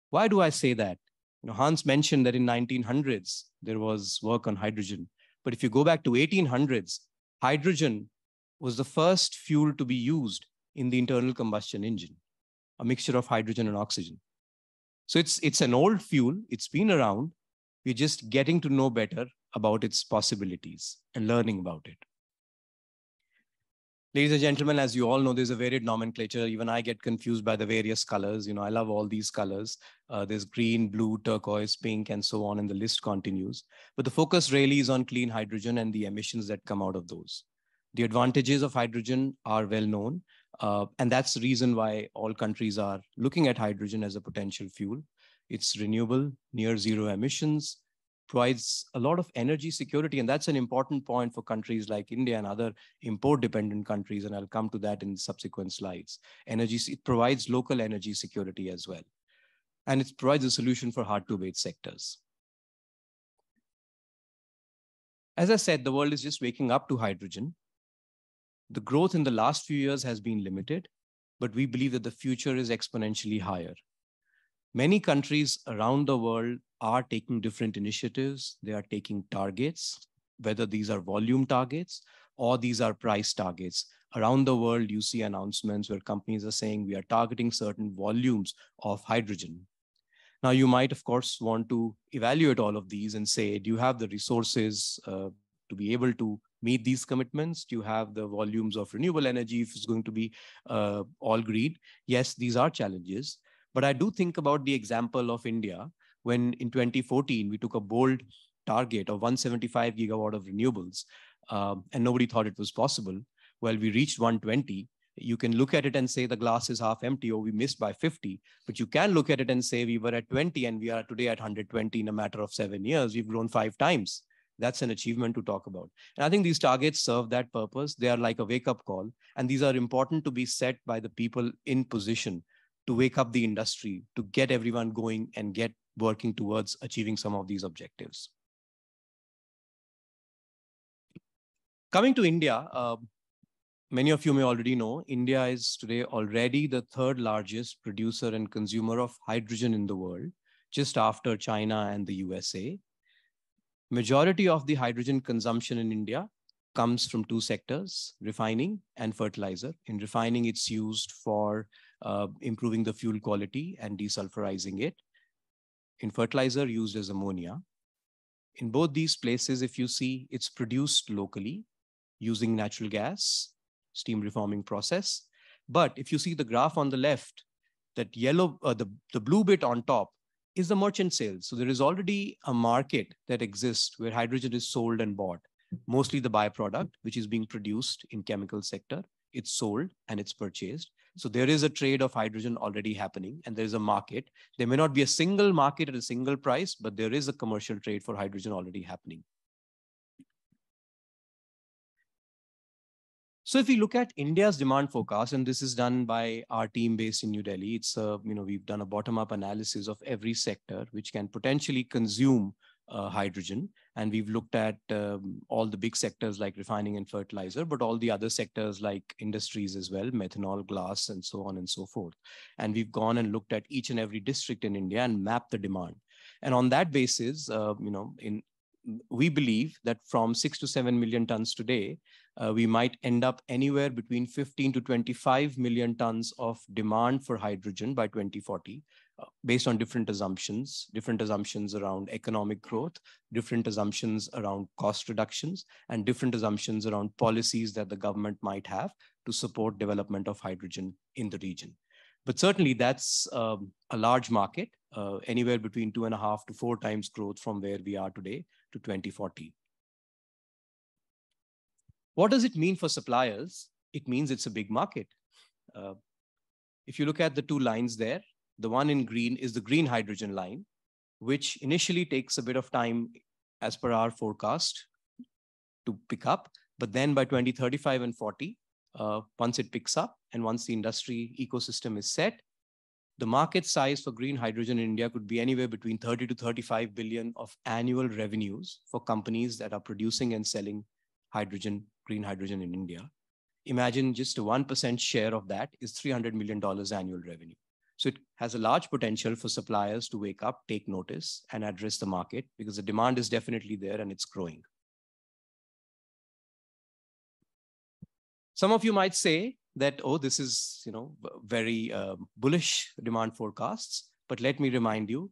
Why do I say that? You know, Hans mentioned that in 1900s, there was work on hydrogen. But if you go back to 1800s, hydrogen was the first fuel to be used in the internal combustion engine, a mixture of hydrogen and oxygen. So it's, it's an old fuel, it's been around. We're just getting to know better about its possibilities and learning about it. Ladies and gentlemen, as you all know, there's a varied nomenclature. Even I get confused by the various colors. You know, I love all these colors. Uh, there's green, blue, turquoise, pink, and so on, and the list continues. But the focus really is on clean hydrogen and the emissions that come out of those. The advantages of hydrogen are well known. Uh, and that's the reason why all countries are looking at hydrogen as a potential fuel. It's renewable, near zero emissions, provides a lot of energy security. And that's an important point for countries like India and other import dependent countries. And I'll come to that in subsequent slides. Energy, it provides local energy security as well. And it provides a solution for hard to abate sectors. As I said, the world is just waking up to hydrogen. The growth in the last few years has been limited, but we believe that the future is exponentially higher. Many countries around the world are taking different initiatives. They are taking targets, whether these are volume targets or these are price targets. Around the world, you see announcements where companies are saying we are targeting certain volumes of hydrogen. Now, you might, of course, want to evaluate all of these and say, do you have the resources uh, to be able to meet these commitments? Do you have the volumes of renewable energy if it's going to be uh, all green? Yes, these are challenges. But I do think about the example of India when in 2014 we took a bold target of 175 gigawatt of renewables um, and nobody thought it was possible. Well, we reached 120. You can look at it and say the glass is half empty or we missed by 50, but you can look at it and say we were at 20 and we are today at 120 in a matter of seven years. We've grown five times that's an achievement to talk about. And I think these targets serve that purpose. They are like a wake up call. And these are important to be set by the people in position to wake up the industry, to get everyone going and get working towards achieving some of these objectives. Coming to India, uh, many of you may already know, India is today already the third largest producer and consumer of hydrogen in the world, just after China and the USA. Majority of the hydrogen consumption in India comes from two sectors, refining and fertilizer. In refining, it's used for uh, improving the fuel quality and desulfurizing it. In fertilizer, used as ammonia. In both these places, if you see, it's produced locally using natural gas, steam reforming process. But if you see the graph on the left, that yellow, uh, the, the blue bit on top is the merchant sales. So there is already a market that exists where hydrogen is sold and bought. mostly the byproduct, which is being produced in chemical sector. It's sold and it's purchased. So there is a trade of hydrogen already happening and there is a market. There may not be a single market at a single price, but there is a commercial trade for hydrogen already happening. So if we look at India's demand forecast, and this is done by our team based in New Delhi, it's a, you know, we've done a bottom-up analysis of every sector which can potentially consume uh, hydrogen. And we've looked at um, all the big sectors like refining and fertilizer, but all the other sectors like industries as well, methanol, glass, and so on and so forth. And we've gone and looked at each and every district in India and mapped the demand. And on that basis, uh, you know, in we believe that from six to seven million tons today, uh, we might end up anywhere between 15 to 25 million tons of demand for hydrogen by 2040, uh, based on different assumptions, different assumptions around economic growth, different assumptions around cost reductions, and different assumptions around policies that the government might have to support development of hydrogen in the region. But certainly that's um, a large market, uh, anywhere between two and a half to four times growth from where we are today to 2040. What does it mean for suppliers? It means it's a big market. Uh, if you look at the two lines there, the one in green is the green hydrogen line, which initially takes a bit of time as per our forecast to pick up. But then by 2035 and 40, uh, once it picks up and once the industry ecosystem is set, the market size for green hydrogen in India could be anywhere between 30 to 35 billion of annual revenues for companies that are producing and selling hydrogen, green hydrogen in India. Imagine just a 1% share of that is $300 million annual revenue. So it has a large potential for suppliers to wake up, take notice, and address the market because the demand is definitely there and it's growing. Some of you might say that, oh, this is, you know, very uh, bullish demand forecasts. But let me remind you,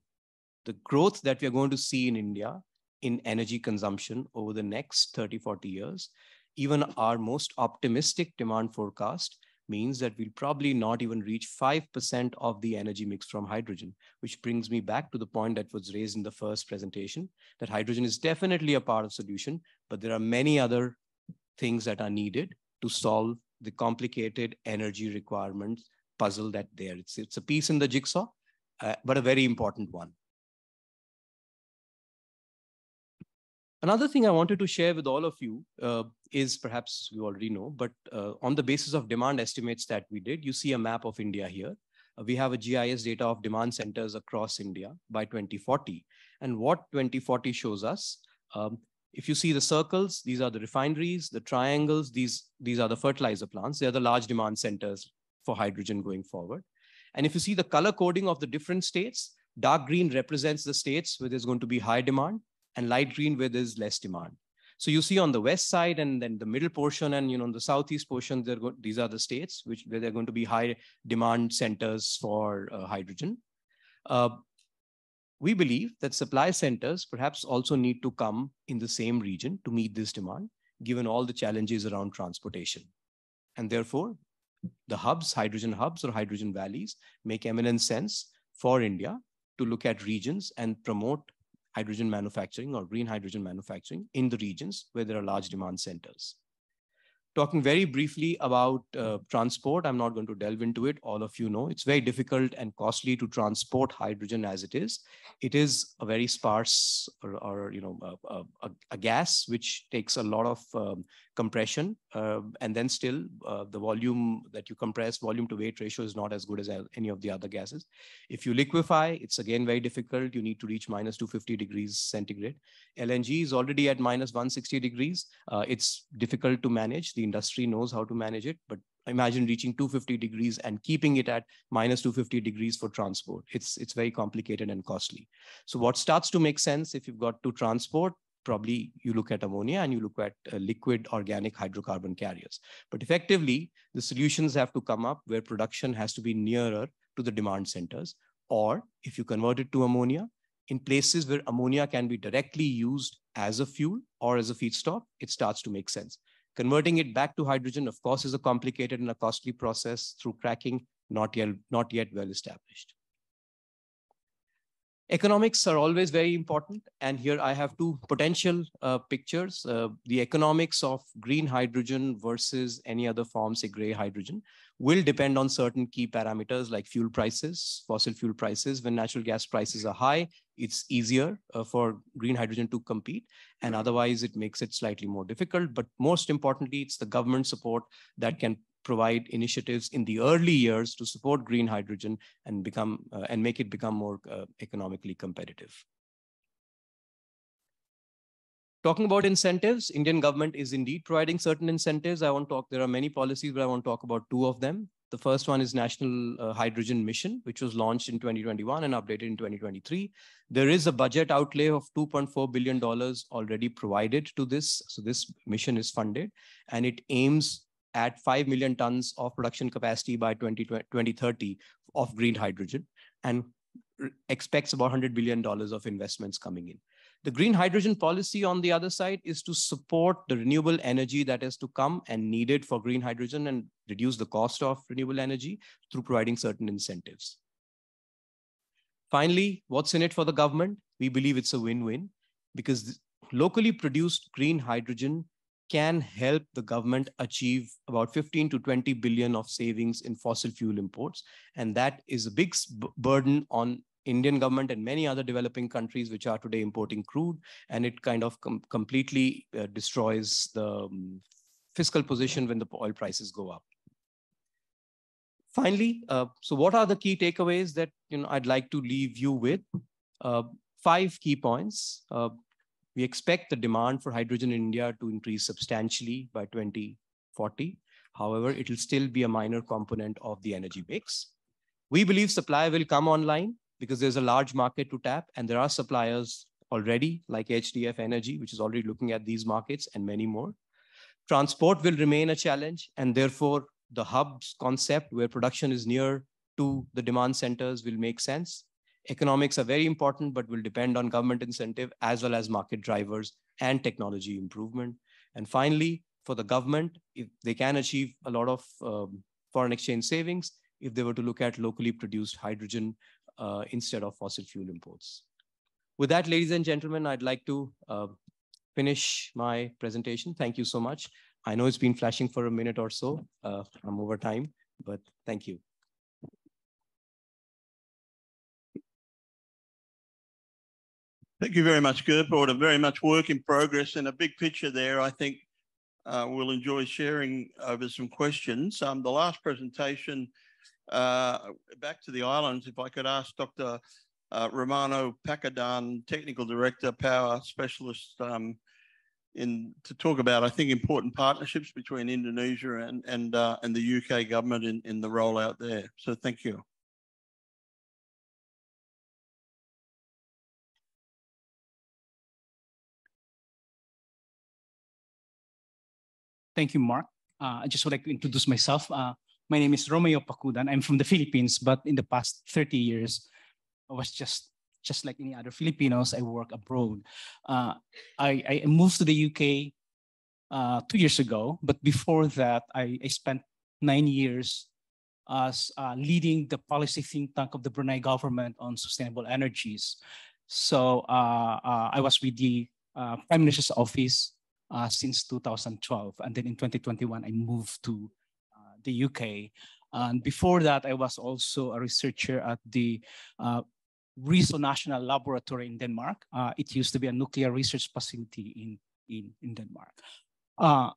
the growth that we are going to see in India in energy consumption over the next 30, 40 years, even our most optimistic demand forecast means that we'll probably not even reach 5% of the energy mix from hydrogen, which brings me back to the point that was raised in the first presentation, that hydrogen is definitely a part of solution, but there are many other things that are needed to solve the complicated energy requirements puzzle that there. It's, it's a piece in the jigsaw, uh, but a very important one. Another thing I wanted to share with all of you uh, is perhaps you already know, but uh, on the basis of demand estimates that we did, you see a map of India here. Uh, we have a GIS data of demand centers across India by 2040. And what 2040 shows us, um, if you see the circles, these are the refineries, the triangles, these, these are the fertilizer plants. They are the large demand centers for hydrogen going forward. And if you see the color coding of the different states, dark green represents the states where there's going to be high demand and light green where there's less demand. So you see on the west side and then the middle portion and you know the southeast portion, these are the states which where they're going to be high demand centers for uh, hydrogen. Uh, we believe that supply centers perhaps also need to come in the same region to meet this demand, given all the challenges around transportation. And therefore, the hubs, hydrogen hubs or hydrogen valleys make eminent sense for India to look at regions and promote hydrogen manufacturing or green hydrogen manufacturing in the regions where there are large demand centers. Talking very briefly about uh, transport, I'm not going to delve into it. All of you know it's very difficult and costly to transport hydrogen as it is. It is a very sparse or, or you know a, a, a, gas which takes a lot of um, compression, uh, and then still uh, the volume that you compress, volume to weight ratio is not as good as any of the other gases. If you liquefy, it's again very difficult. You need to reach minus 250 degrees centigrade. LNG is already at minus 160 degrees. Uh, it's difficult to manage. The industry knows how to manage it, but imagine reaching 250 degrees and keeping it at minus 250 degrees for transport. It's, it's very complicated and costly. So what starts to make sense if you've got to transport, probably you look at ammonia and you look at uh, liquid organic hydrocarbon carriers. But effectively, the solutions have to come up where production has to be nearer to the demand centers. Or if you convert it to ammonia, in places where ammonia can be directly used as a fuel or as a feedstock, it starts to make sense. Converting it back to hydrogen, of course, is a complicated and a costly process through cracking, not yet, not yet well established. Economics are always very important. And here I have two potential uh, pictures. Uh, the economics of green hydrogen versus any other form, say gray hydrogen, will depend on certain key parameters like fuel prices, fossil fuel prices. When natural gas prices are high, it's easier uh, for green hydrogen to compete. And otherwise, it makes it slightly more difficult. But most importantly, it's the government support that can provide initiatives in the early years to support green hydrogen and become uh, and make it become more uh, economically competitive. Talking about incentives, Indian government is indeed providing certain incentives. I want to talk, there are many policies, but I want to talk about two of them. The first one is National uh, Hydrogen Mission, which was launched in 2021 and updated in 2023. There is a budget outlay of $2.4 billion already provided to this. So this mission is funded and it aims at 5 million tons of production capacity by 20, 2030 of green hydrogen and expects about $100 billion of investments coming in. The green hydrogen policy on the other side is to support the renewable energy that is to come and needed for green hydrogen and reduce the cost of renewable energy through providing certain incentives. Finally, what's in it for the government? We believe it's a win-win because locally produced green hydrogen can help the government achieve about 15 to 20 billion of savings in fossil fuel imports. And that is a big burden on Indian government and many other developing countries which are today importing crude. And it kind of com completely uh, destroys the um, fiscal position when the oil prices go up. Finally, uh, so what are the key takeaways that you know I'd like to leave you with? Uh, five key points. Uh, we expect the demand for hydrogen in India to increase substantially by 2040. However, it will still be a minor component of the energy mix. We believe supply will come online because there's a large market to tap and there are suppliers already like HDF Energy, which is already looking at these markets and many more. Transport will remain a challenge and therefore the hubs concept where production is near to the demand centers will make sense economics are very important, but will depend on government incentive as well as market drivers and technology improvement. And finally, for the government, if they can achieve a lot of um, foreign exchange savings, if they were to look at locally produced hydrogen uh, instead of fossil fuel imports. With that, ladies and gentlemen, I'd like to uh, finish my presentation. Thank you so much. I know it's been flashing for a minute or so. Uh, I'm over time, but thank you. Thank you very much, Gurpreet. A very much work in progress and a big picture there. I think uh, we'll enjoy sharing over some questions. Um, the last presentation, back to the islands, if I could ask Dr. Uh, Romano Pacudan, Technical Director, Power Specialist, um, in to talk about, I think, important partnerships between Indonesia and and uh, and the UK government in, in the rollout there. So thank you. Thank you, Mark. Uh, I just would like to introduce myself. Uh, my name is Romeo Pacudan. I'm from the Philippines, but in the past 30 years, I was just just like any other Filipinos. I work abroad. Uh, I, I moved to the UK uh, two years ago, but before that, I, I spent nine years as uh, leading the policy think tank of the Brunei government on sustainable energies. So uh, I was with the Prime Minister's office uh, since 2012. And then in 2021, I moved to uh, the UK. And before that, I was also a researcher at the uh, Risø National Laboratory in Denmark. Uh, it used to be a nuclear research facility in, in, in Denmark. Uh,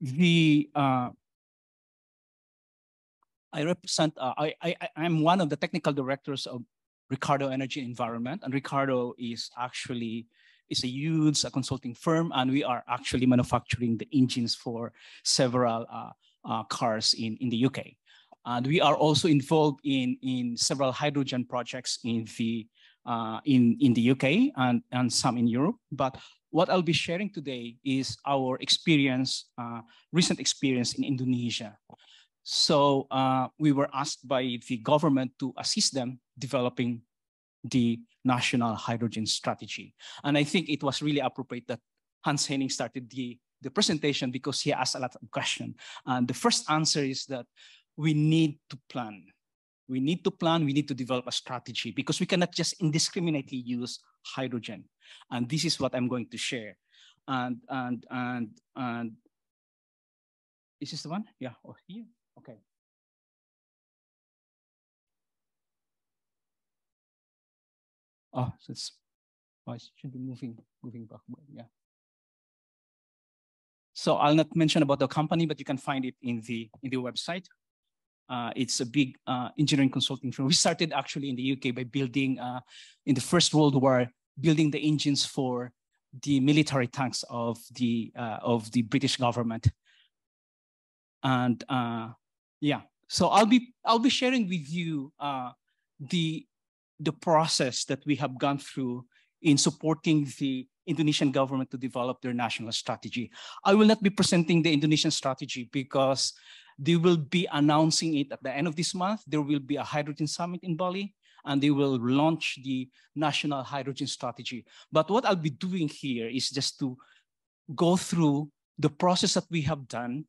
the uh, I represent, uh, I, I, I'm one of the technical directors of Ricardo Energy Environment, and Ricardo is actually is a huge a consulting firm, and we are actually manufacturing the engines for several uh, uh, cars in, in the UK. And we are also involved in, in several hydrogen projects in the, uh, in, in the UK and, and some in Europe. But what I'll be sharing today is our experience, uh, recent experience in Indonesia. So uh, we were asked by the government to assist them developing the national hydrogen strategy. And I think it was really appropriate that Hans Henning started the, the presentation because he asked a lot of questions. And the first answer is that we need to plan. We need to plan, we need to develop a strategy because we cannot just indiscriminately use hydrogen. And this is what I'm going to share. And, and, and, and, is this the one? Yeah, oh, here, okay. Oh, so it's, oh, it should be moving, moving back, yeah. So I'll not mention about the company, but you can find it in the, in the website. Uh, it's a big uh, engineering consulting firm. We started actually in the UK by building, uh, in the First World War, building the engines for the military tanks of the, uh, of the British government. And uh, yeah, so I'll be, I'll be sharing with you uh, the, the process that we have gone through in supporting the Indonesian government to develop their national strategy. I will not be presenting the Indonesian strategy because they will be announcing it at the end of this month. There will be a hydrogen summit in Bali and they will launch the national hydrogen strategy. But what I'll be doing here is just to go through the process that we have done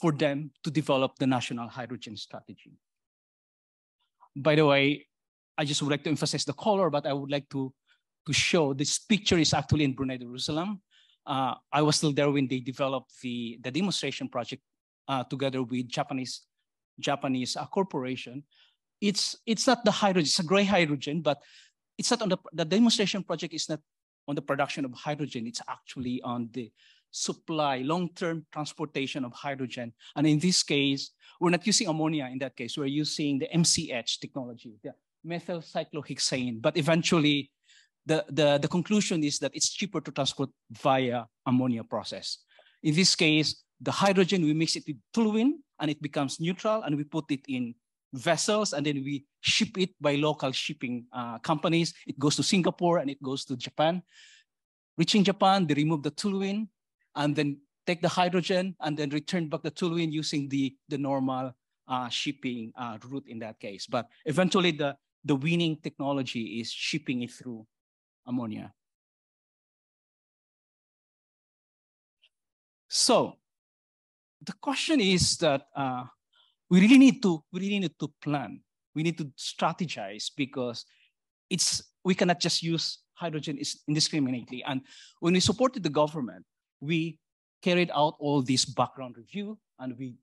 for them to develop the national hydrogen strategy. By the way, I just would like to emphasize the color, but I would like to, to show this picture is actually in Brunei Darussalam. Uh, I was still there when they developed the, the demonstration project uh, together with Japanese Japanese uh, corporation. It's it's not the hydrogen, it's a gray hydrogen, but it's not on the the demonstration project is not on the production of hydrogen. It's actually on the supply, long-term transportation of hydrogen. And in this case, we're not using ammonia in that case. We're using the MCH technology, the methyl cyclohexane. But eventually, the, the, the conclusion is that it's cheaper to transport via ammonia process. In this case, the hydrogen, we mix it with toluene and it becomes neutral and we put it in vessels and then we ship it by local shipping uh, companies. It goes to Singapore and it goes to Japan. Reaching Japan, they remove the toluene and then take the hydrogen and then return back the toluene using the, the normal uh, shipping uh, route in that case. But eventually the, the winning technology is shipping it through ammonia. So the question is that uh, we really need to we really need to plan. We need to strategize because it's we cannot just use hydrogen indiscriminately. And when we supported the government, we carried out all this background review and we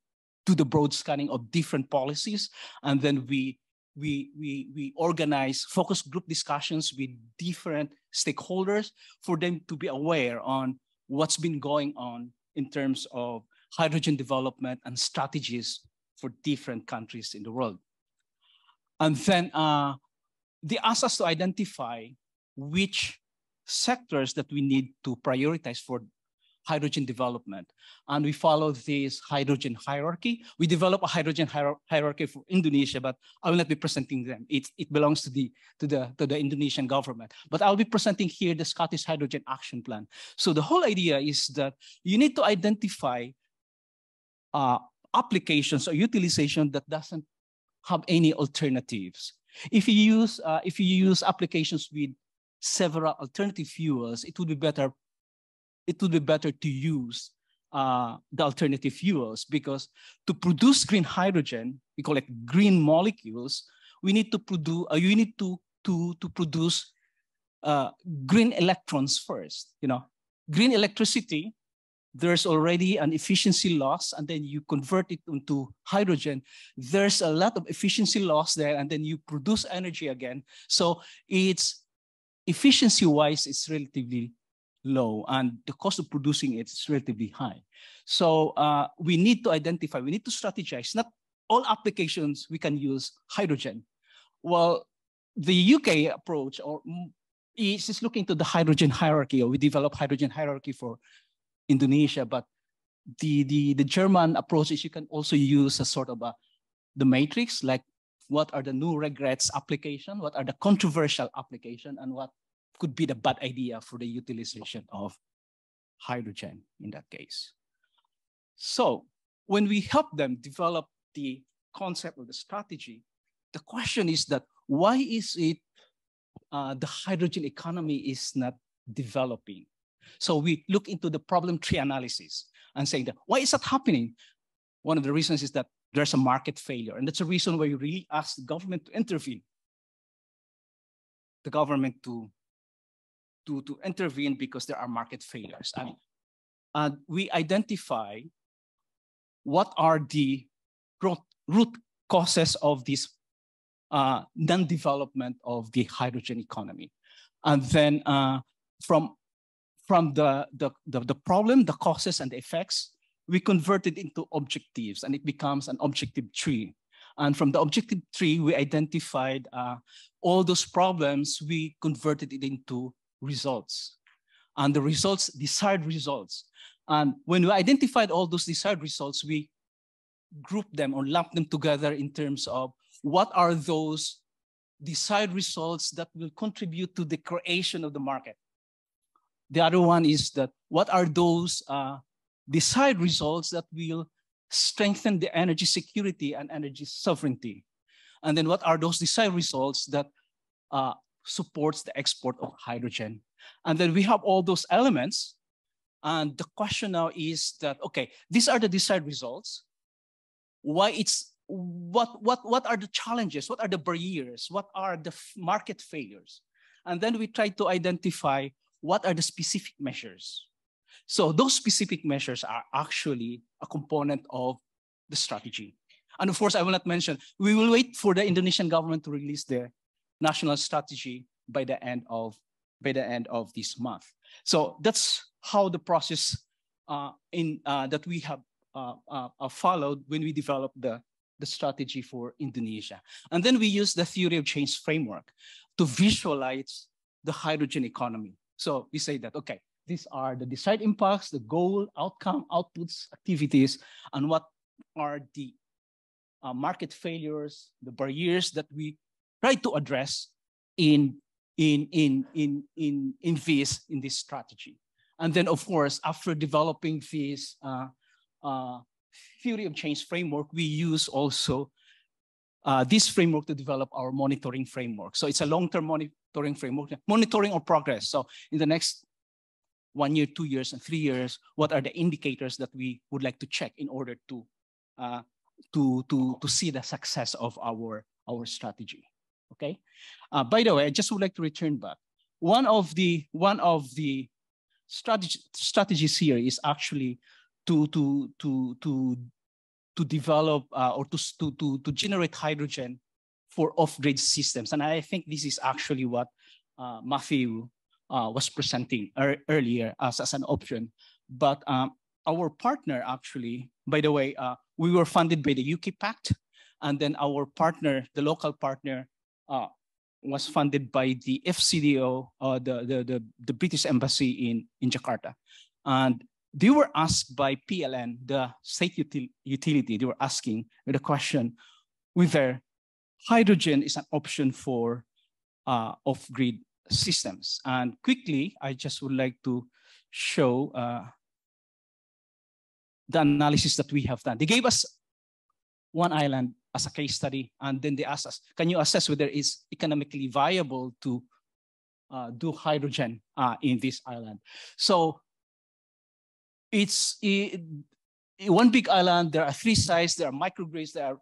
do the broad scanning of different policies, and then we we we we organize focus group discussions with different stakeholders for them to be aware on what's been going on in terms of hydrogen development and strategies for different countries in the world. And then uh, they asked us to identify which sectors that we need to prioritize for hydrogen development. And we follow this hydrogen hierarchy. We develop a hydrogen hier hierarchy for Indonesia, but I will not be presenting them. It, it belongs to the, to, the, to the Indonesian government. But I'll be presenting here the Scottish Hydrogen Action Plan. So the whole idea is that you need to identify uh, applications or utilization that doesn't have any alternatives. If you use uh, if you use applications with several alternative fuels, it would be better. It would be better to use uh, the alternative fuels because to produce green hydrogen, we call it green molecules. We need to produce. Uh, you need to to to produce uh, green electrons first. You know, green electricity there's already an efficiency loss and then you convert it into hydrogen, there's a lot of efficiency loss there and then you produce energy again. So it's efficiency wise, it's relatively low and the cost of producing it is relatively high. So uh, we need to identify, we need to strategize. Not all applications we can use hydrogen. Well, the UK approach or is just looking to the hydrogen hierarchy or we develop hydrogen hierarchy for Indonesia, but the, the, the German approach is you can also use a sort of a, the matrix, like what are the new regrets application, what are the controversial application, and what could be the bad idea for the utilization of hydrogen in that case. So when we help them develop the concept of the strategy, the question is that why is it uh, the hydrogen economy is not developing? So we look into the problem tree analysis and saying that why is that happening? One of the reasons is that there's a market failure. And that's a reason why you really ask the government to intervene. The government to, to, to intervene because there are market failures. And, and we identify what are the root, causes of this uh, non-development of the hydrogen economy. And then uh, from, from the, the, the, the problem, the causes and the effects, we convert it into objectives and it becomes an objective tree. And from the objective tree, we identified uh, all those problems, we converted it into results. And the results, desired results. And when we identified all those desired results, we group them or lump them together in terms of what are those desired results that will contribute to the creation of the market. The other one is that what are those uh, desired results that will strengthen the energy security and energy sovereignty? And then what are those desired results that uh, supports the export of hydrogen? And then we have all those elements. And the question now is that, okay, these are the desired results. Why it's what, what, what are the challenges? What are the barriers? What are the market failures? And then we try to identify what are the specific measures. So those specific measures are actually a component of the strategy. And of course, I will not mention, we will wait for the Indonesian government to release the national strategy by the end of, by the end of this month. So that's how the process uh, in, uh, that we have uh, uh followed when we developed the the strategy for Indonesia. And then we use the theory of change framework to visualize the hydrogen economy. So we say that, okay, these are the desired impacts, the goal, outcome, outputs, activities, and what are the uh, market failures, the barriers that we try to address in, in, in, in, in, in this, in this strategy. And then, of course, after developing this uh, uh, theory of change framework, we use also uh, this framework to develop our monitoring framework. So it's a long-term monitoring framework, monitoring of progress. So in the next one year, two years, and three years, what are the indicators that we would like to check in order to uh, to to to see the success of our our strategy? Okay. Uh, by the way, I just would like to return back. One of the one of the strategy, strategies here is actually to to to to to develop uh, or to, to to to generate hydrogen for off-grid systems, and I think this is actually what uh, Matthew uh, was presenting er earlier as, as an option. But um, our partner actually, by the way, uh, we were funded by the UK Pact, and then our partner, the local partner, uh, was funded by the FCDO, uh, the, the, the, the British Embassy in, in Jakarta. And they were asked by PLN, the state util utility, they were asking the question whether hydrogen is an option for uh, off-grid systems. And quickly, I just would like to show uh, the analysis that we have done. They gave us one island as a case study, and then they asked us, can you assess whether it's economically viable to uh, do hydrogen uh, in this island? So it's it, one big island. There are three sites. There are microgrids that are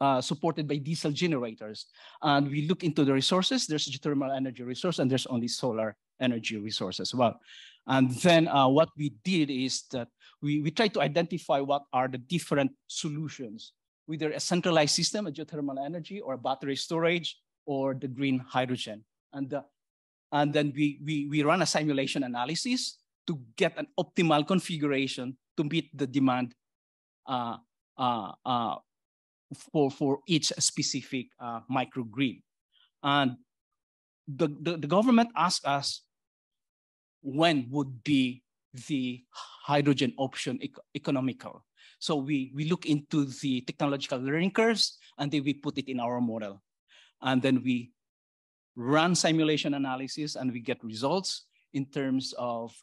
uh, supported by diesel generators. And we look into the resources. There's geothermal energy resource, and there's only solar energy resource as well. And then uh, what we did is that we, we tried to identify what are the different solutions, whether a centralized system, a geothermal energy, or a battery storage, or the green hydrogen. And, uh, and then we, we, we run a simulation analysis to get an optimal configuration to meet the demand uh, uh, uh, for, for each specific uh, microgrid. And the, the, the, government asked us when would be the hydrogen option economical. So we, we look into the technological learning curves and then we put it in our model. And then we run simulation analysis and we get results in terms of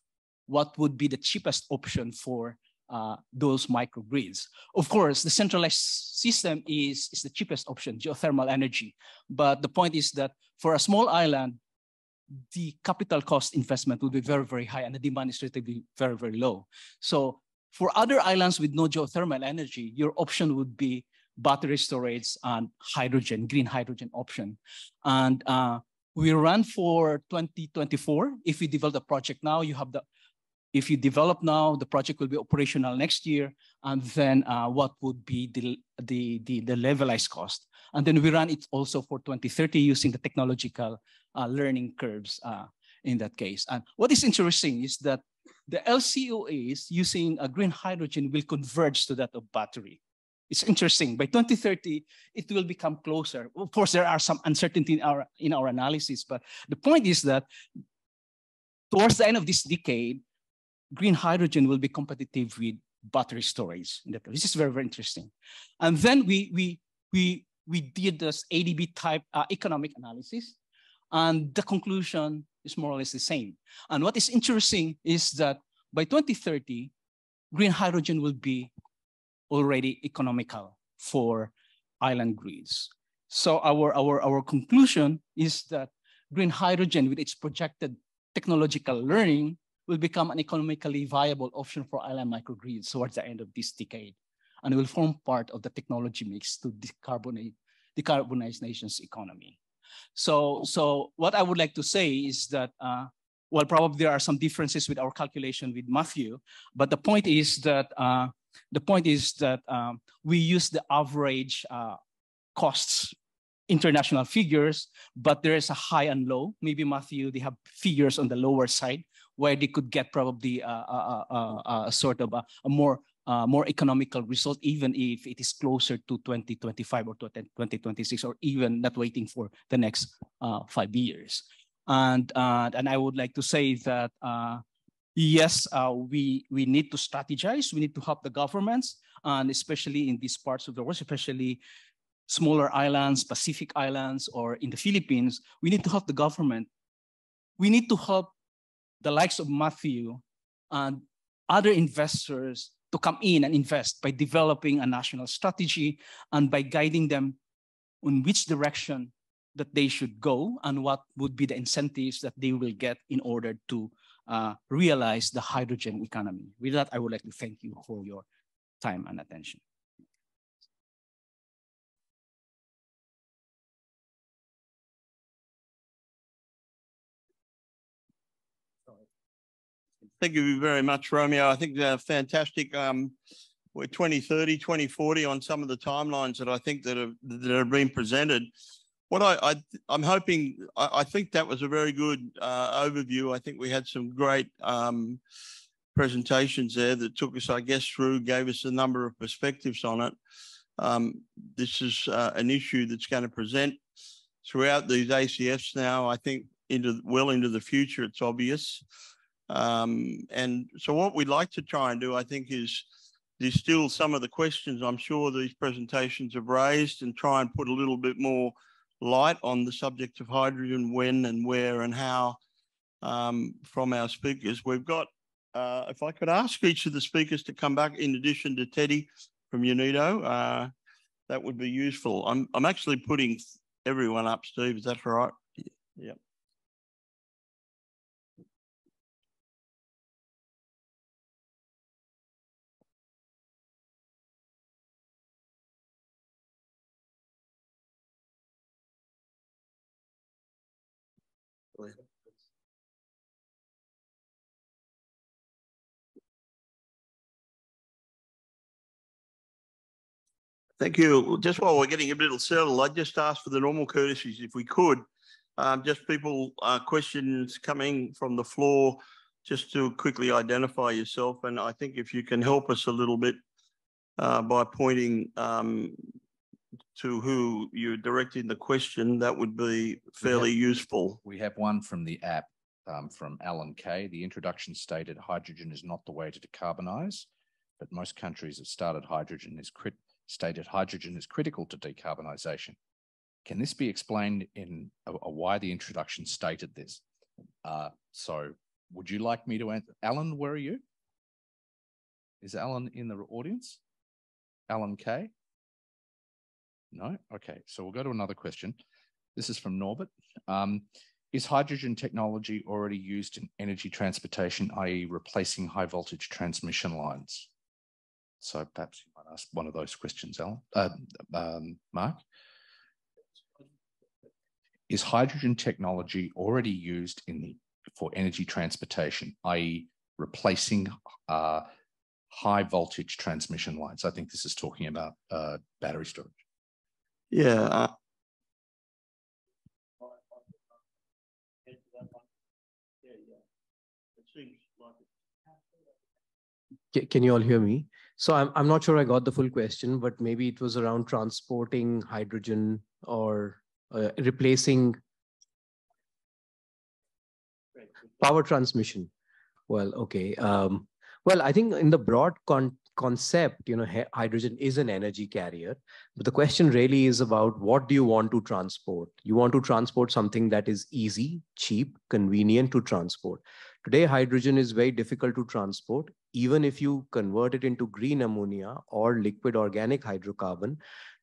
what would be the cheapest option for uh, those microgrids. Of course, the centralized system is, is the cheapest option, geothermal energy. But the point is that for a small island, the capital cost investment would be very, very high and the demand is relatively very, very low. So For other islands with no geothermal energy, your option would be battery storage and hydrogen, green hydrogen option. And uh, we run for 2024. If we develop the project now, you have the, if you develop now, the project will be operational next year. And then uh, what would be the, the, the, the, levelized cost? And then we run it also for 2030 using the technological uh, learning curves uh, in that case. And what is interesting is that the LCOEs using a green hydrogen will converge to that of battery. It's interesting. By 2030, it will become closer. Of course, there are some uncertainty in our, in our analysis, but the point is that towards the end of this decade, green hydrogen will be competitive with battery storage. This is very, very interesting. And then we, we, we, we did this ADB type uh, economic analysis, and the conclusion is more or less the same. And what is interesting is that by 2030, green hydrogen will be already economical for island grids. So our, our, our conclusion is that green hydrogen with its projected technological learning will become an economically viable option for island microgrids towards the end of this decade and will form part of the technology mix to decarbonize, decarbonize nation's economy. So, so what I would like to say is that, uh, well, probably there are some differences with our calculation with Matthew, but the point is that uh, the point is that um, we use the average uh, costs international figures, but there is a high and low. Maybe Matthew, they have figures on the lower side where they could get probably a, a, a, a sort of a, more uh, more economical result, even if it is closer to 2025 or to 2026, or even not waiting for the next uh, five years. And, uh, and I would like to say that uh, yes, uh, we, we need to strategize. We need to help the governments, and especially in these parts of the world, especially smaller islands, Pacific islands, or in the Philippines, we need to help the government. We need to help the likes of Matthew and other investors to come in and invest by developing a national strategy and by guiding them on which direction that they should go and what would be the incentives that they will get in order to uh, realize the hydrogen economy. With that, I would like to thank you for your time and attention. Thank you very much, Romeo. I think they're fantastic. Um, we're 2030, 2040 on some of the timelines that I think that have, that have been presented what I, I am hoping I, I, think that was a very good uh, overview. I think we had some great um, presentations there that took us, I guess, through, gave us a number of perspectives on it. Um, this is uh, an issue that's going to present throughout these ACEFs now. I think into well into the future, it's obvious. Um, and so, what we'd like to try and do, I think, is distill some of the questions I'm sure these presentations have raised and try and put a little bit more light on the subject of hydrogen, when and where and how um, from our speakers. We've got, uh, if I could ask each of the speakers to come back in addition to Teddy from UNIDO, uh, that would be useful. I'm, I'm actually putting everyone up, Steve, is that right? Thank you. Just while we're getting a little settled, I'd just ask for the normal courtesies if we could. Um, just people, uh, questions coming from the floor, just to quickly identify yourself. And I think if you can help us a little bit uh, by pointing um, to who you're directing the question, that would be fairly have, useful. We have one from the app um, from Alan Kay. The introduction stated hydrogen is not the way to decarbonize, but most countries have started hydrogen is crit- stated hydrogen is critical to decarbonisation. Can this be explained in a, a why the introduction stated this? Uh, so would you like me to answer? Alan, where are you? Is Alan in the audience? Alan Kay? No? Okay, so we'll go to another question. This is from Norbert. Um, is hydrogen technology already used in energy transportation, i.e. replacing high voltage transmission lines? So perhaps you might ask one of those questions, Alan. Uh, um, Mark? Is hydrogen technology already used in the for energy transportation, i.e., replacing uh, high voltage transmission lines? I think this is talking about uh, battery storage. Yeah. Uh, Can you all hear me? So I'm, I'm not sure I got the full question, but maybe it was around transporting hydrogen or uh, replacing power transmission. Well, okay. Um, well, I think in the broad con concept, you know, hydrogen is an energy carrier. But the question really is about what do you want to transport? You want to transport something that is easy, cheap, convenient to transport. Today, hydrogen is very difficult to transport. Even if you convert it into green ammonia or liquid organic hydrocarbon,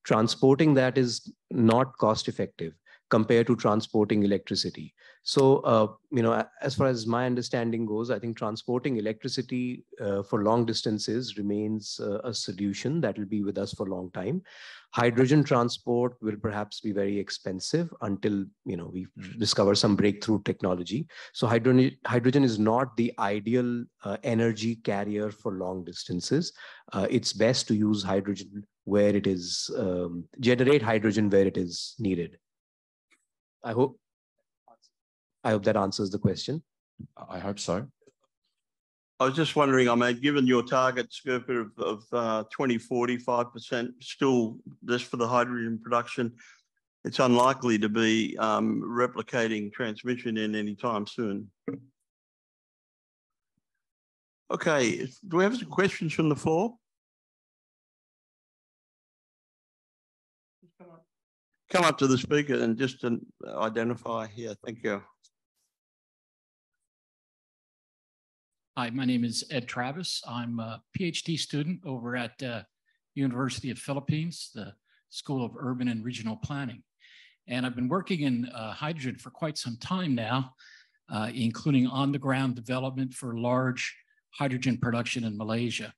transporting that is not cost effective compared to transporting electricity. So, uh, you know, as far as my understanding goes, I think transporting electricity uh, for long distances remains uh, a solution that will be with us for a long time. Hydrogen transport will perhaps be very expensive until, you know, we discover some breakthrough technology. So hydrogen, hydrogen is not the ideal uh, energy carrier for long distances. Uh, it's best to use hydrogen where it is, um, generate hydrogen where it is needed. I hope I hope that answers the question. I hope so. I was just wondering, I mean, given your target scope of, of uh, 20, 45% still just for the hydrogen production, it's unlikely to be um, replicating transmission in any time soon. Okay, do we have some questions from the floor? Come up to the speaker and just to identify here. Thank you. Hi, my name is Ed Travis. I'm a PhD student over at uh, University of Philippines, the School of Urban and Regional Planning. And I've been working in uh, hydrogen for quite some time now, uh, including on-the-ground development for large hydrogen production in Malaysia.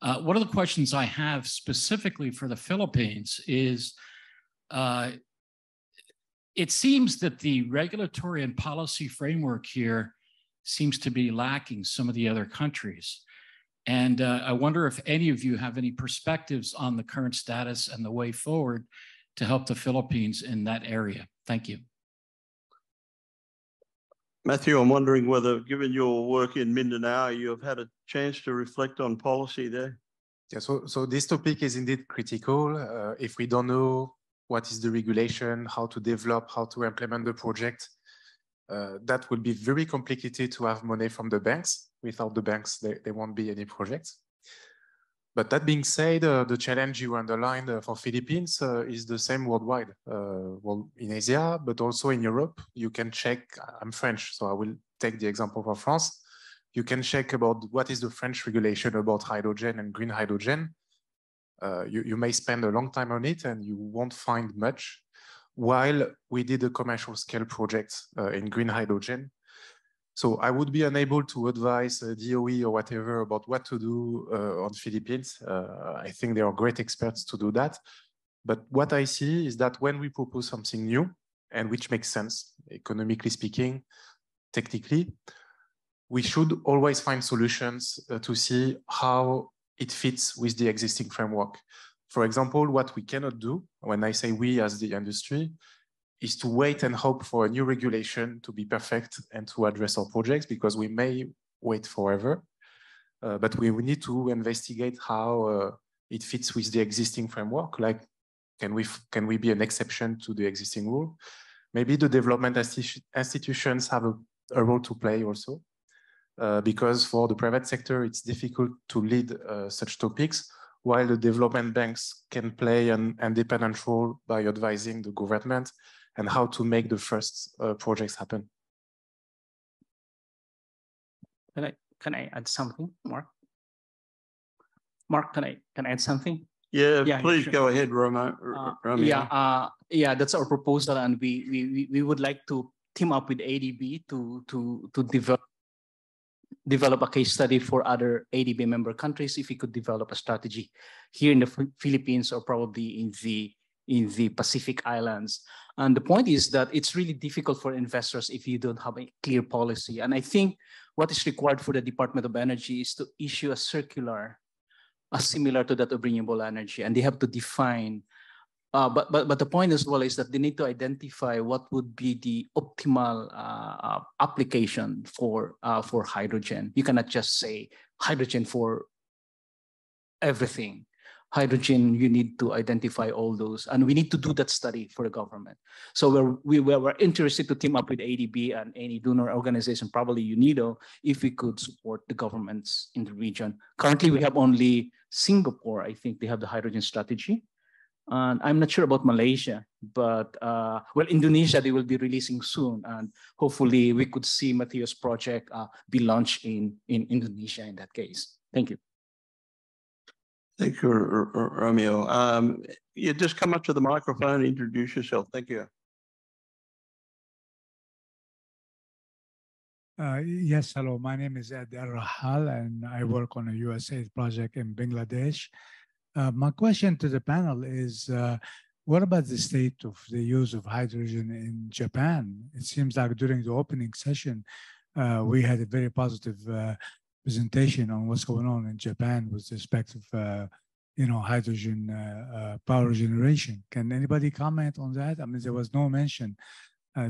Uh, one of the questions I have specifically for the Philippines is, uh, it seems that the regulatory and policy framework here seems to be lacking some of the other countries. And uh, I wonder if any of you have any perspectives on the current status and the way forward to help the Philippines in that area. Thank you. Matthew, I'm wondering whether, given your work in Mindanao, you have had a chance to reflect on policy there. Yeah, so, so this topic is indeed critical. Uh, if we don't know what is the regulation, how to develop, how to implement the project. Uh, that will be very complicated to have money from the banks. Without the banks, there, there won't be any projects. But that being said, uh, the challenge you underlined uh, for Philippines uh, is the same worldwide. Uh, well, in Asia, but also in Europe, you can check, I'm French, so I will take the example for France. You can check about what is the French regulation about hydrogen and green hydrogen uh, you, you may spend a long time on it and you won't find much. While we did a commercial scale project uh, in green hydrogen, so I would be unable to advise uh, DOE or whatever about what to do uh, on Philippines. Uh, I think there are great experts to do that. But what I see is that when we propose something new and which makes sense, economically speaking, technically, we should always find solutions uh, to see how it fits with the existing framework. For example, what we cannot do, when I say we as the industry, is to wait and hope for a new regulation to be perfect and to address our projects because we may wait forever. Uh, but we, we need to investigate how uh, it fits with the existing framework. Like, can we, can we be an exception to the existing rule? Maybe the development institutions have a, a role to play also. Uh, because for the private sector, it's difficult to lead uh, such topics, while the development banks can play an independent role by advising the government and how to make the first uh, projects happen. Can I can I add something, Mark? Mark, can I can I add something? Yeah, yeah please sure. go ahead, Roma. Uh, yeah, uh, yeah, that's our proposal, and we, we we would like to team up with ADB to to to develop develop a case study for other ADB member countries if we could develop a strategy here in the Philippines or probably in the in the Pacific Islands. And the point is that it's really difficult for investors if you don't have a clear policy. And I think what is required for the Department of Energy is to issue a circular uh, similar to that of renewable energy. And they have to define uh, but, but, but the point as well is that they need to identify what would be the optimal uh, uh, application for, uh, for hydrogen. You cannot just say hydrogen for everything. Hydrogen, you need to identify all those, and we need to do that study for the government. So we're, we, we're interested to team up with ADB and any donor organization, probably UNIDO, if we could support the governments in the region. Currently, we have only Singapore, I think they have the hydrogen strategy. And I'm not sure about Malaysia, but uh, well, Indonesia, they will be releasing soon. And hopefully we could see Matthew's project uh, be launched in, in Indonesia in that case. Thank you. Thank you, Romeo. Um, you just come up to the microphone, and introduce yourself. Thank you. Uh, yes, hello. My name is Ed Rahal, and I work on a USAID project in Bangladesh. Uh, my question to the panel is, uh, what about the state of the use of hydrogen in Japan? It seems like during the opening session, uh, we had a very positive uh, presentation on what's going on in Japan with respect to, uh, you know, hydrogen power generation. Can anybody comment on that? I mean, there was no mention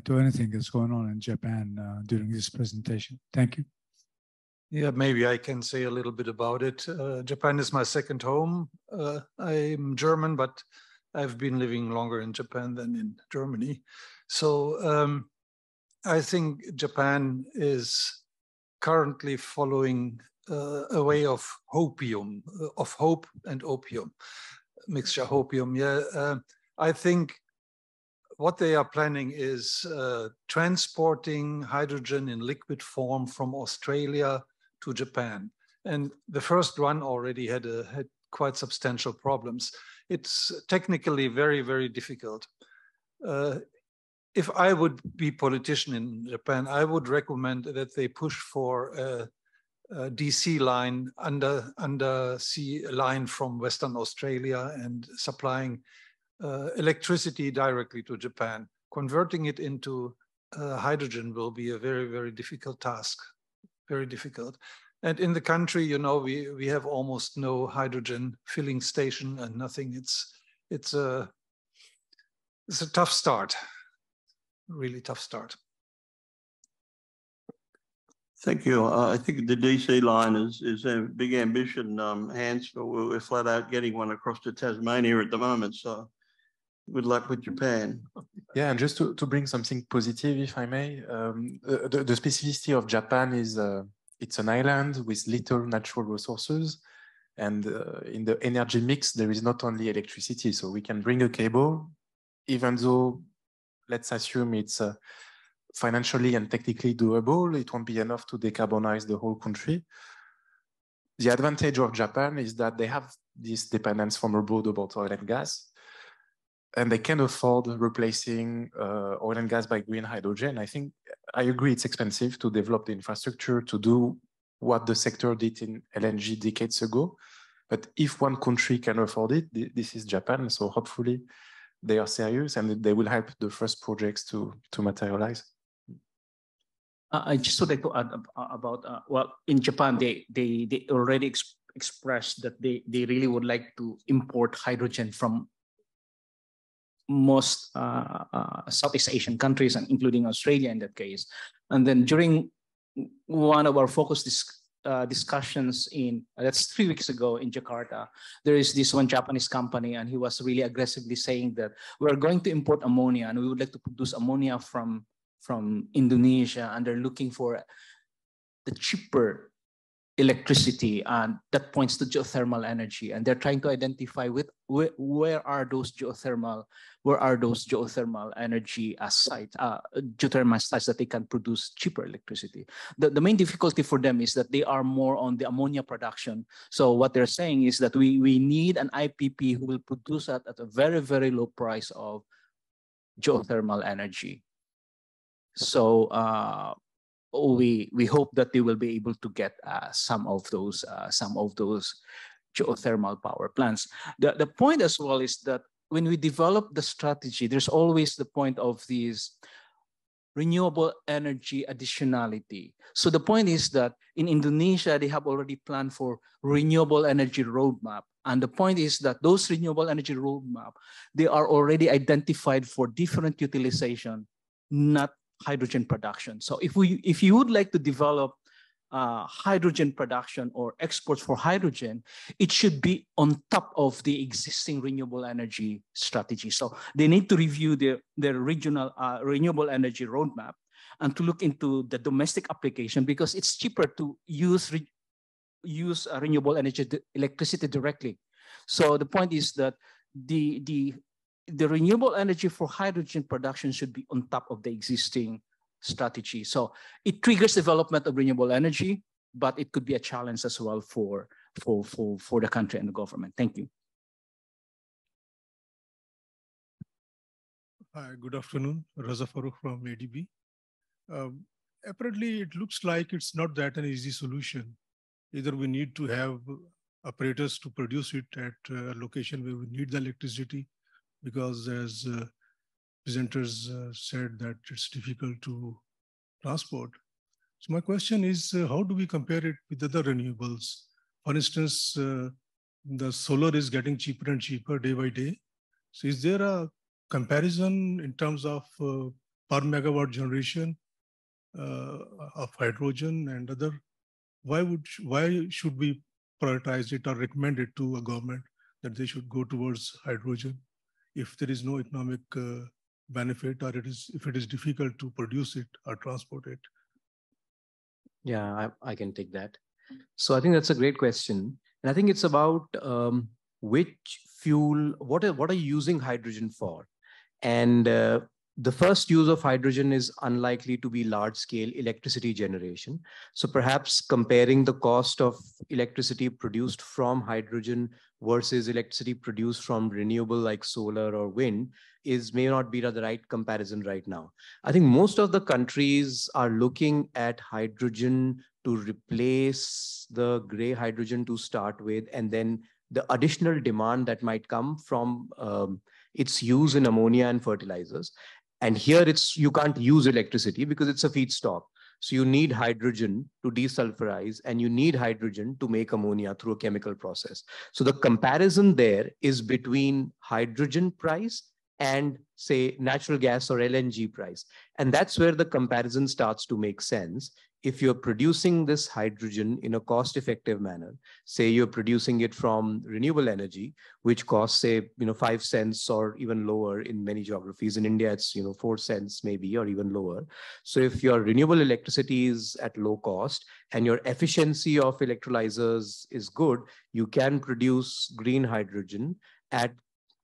to anything that's going on in Japan during this presentation. Thank you. Yeah, maybe I can say a little bit about it. Uh, Japan is my second home. Uh, I'm German, but I've been living longer in Japan than in Germany. So um, I think Japan is currently following uh, a way of hopium, uh, of hope and opium, mixture hopium. Yeah, uh, I think what they are planning is uh, transporting hydrogen in liquid form from Australia to Japan. And the first run already had, a, had quite substantial problems. It's technically very, very difficult. Uh, if I would be politician in Japan, I would recommend that they push for a, a DC line under under sea line from Western Australia and supplying uh, electricity directly to Japan. Converting it into uh, hydrogen will be a very very difficult task very difficult. And in the country, you know, we, we have almost no hydrogen filling station and nothing. It's, it's, a, it's a tough start, really tough start. Thank you. Uh, I think the DC line is is a big ambition, um, Hans, but we're, we're, flat out getting one across to Tasmania at the moment. So good luck with Japan. Yeah, and just to, to bring something positive, if I may, um, the, the specificity of Japan is uh, it's an island with little natural resources. And uh, in the energy mix, there is not only electricity. So we can bring a cable, even though let's assume it's uh, financially and technically doable, it won't be enough to decarbonize the whole country. The advantage of Japan is that they have this dependence from abroad about oil and gas and they can afford replacing uh, oil and gas by green hydrogen. I think I agree it's expensive to develop the infrastructure to do what the sector did in LNG decades ago. But if one country can afford it, this is Japan. So hopefully they are serious and they will help the first projects to, to materialize. I just would like to add about, uh, well, in Japan, they, they, they already ex expressed that they, they really would like to import hydrogen from most uh, uh, Southeast Asian countries, and including Australia in that case. And then during one of our focus dis uh, discussions in that's three weeks ago in Jakarta, there is this one Japanese company, and he was really aggressively saying that we're going to import ammonia, and we would like to produce ammonia from from Indonesia, and they're looking for the cheaper electricity and that points to geothermal energy. And they're trying to identify with where, where are those geothermal where are those geothermal energy as sites uh, geothermal sites that they can produce cheaper electricity. The, the main difficulty for them is that they are more on the ammonia production. So what they're saying is that we we need an ipp who will produce that at a very very low price of geothermal energy. So uh, we we hope that they will be able to get uh, some of those uh, some of those geothermal power plants. The the point as well is that when we develop the strategy, there's always the point of these renewable energy additionality. So the point is that in Indonesia, they have already planned for renewable energy roadmap. And the point is that those renewable energy roadmap, they are already identified for different utilization, not hydrogen production. So if we if you would like to develop uh, hydrogen production or exports for hydrogen, it should be on top of the existing renewable energy strategy. So they need to review their, their regional uh, renewable energy roadmap and to look into the domestic application because it's cheaper to use re use uh, renewable energy electricity directly. So the point is that the the the renewable energy for hydrogen production should be on top of the existing strategy. So it triggers development of renewable energy, but it could be a challenge as well for, for, for, for the country and the government. Thank you. Hi, good afternoon. Raza Farooq from ADB. Um, apparently, it looks like it's not that an easy solution. Either we need to have operators to produce it at a location where we need the electricity, because as uh, presenters uh, said that it's difficult to transport. So my question is, uh, how do we compare it with other renewables? For instance, uh, the solar is getting cheaper and cheaper day by day. So is there a comparison in terms of uh, per megawatt generation uh, of hydrogen and other? Why would why should we prioritize it or recommend it to a government that they should go towards hydrogen if there is no economic uh, benefit or it is if it is difficult to produce it or transport it? Yeah, I, I can take that. So I think that's a great question. And I think it's about um, which fuel, what are, what are you using hydrogen for? And uh, the first use of hydrogen is unlikely to be large scale electricity generation. So perhaps comparing the cost of electricity produced from hydrogen versus electricity produced from renewable like solar or wind is may not be the right comparison right now. I think most of the countries are looking at hydrogen to replace the gray hydrogen to start with, and then the additional demand that might come from um, its use in ammonia and fertilizers. And here it's you can't use electricity because it's a feedstock. So you need hydrogen to desulfurize and you need hydrogen to make ammonia through a chemical process. So the comparison there is between hydrogen price and say natural gas or LNG price. And that's where the comparison starts to make sense if you're producing this hydrogen in a cost effective manner, say you're producing it from renewable energy, which costs say, you know, five cents or even lower in many geographies. In India, it's, you know, four cents maybe or even lower. So if your renewable electricity is at low cost and your efficiency of electrolyzers is good, you can produce green hydrogen at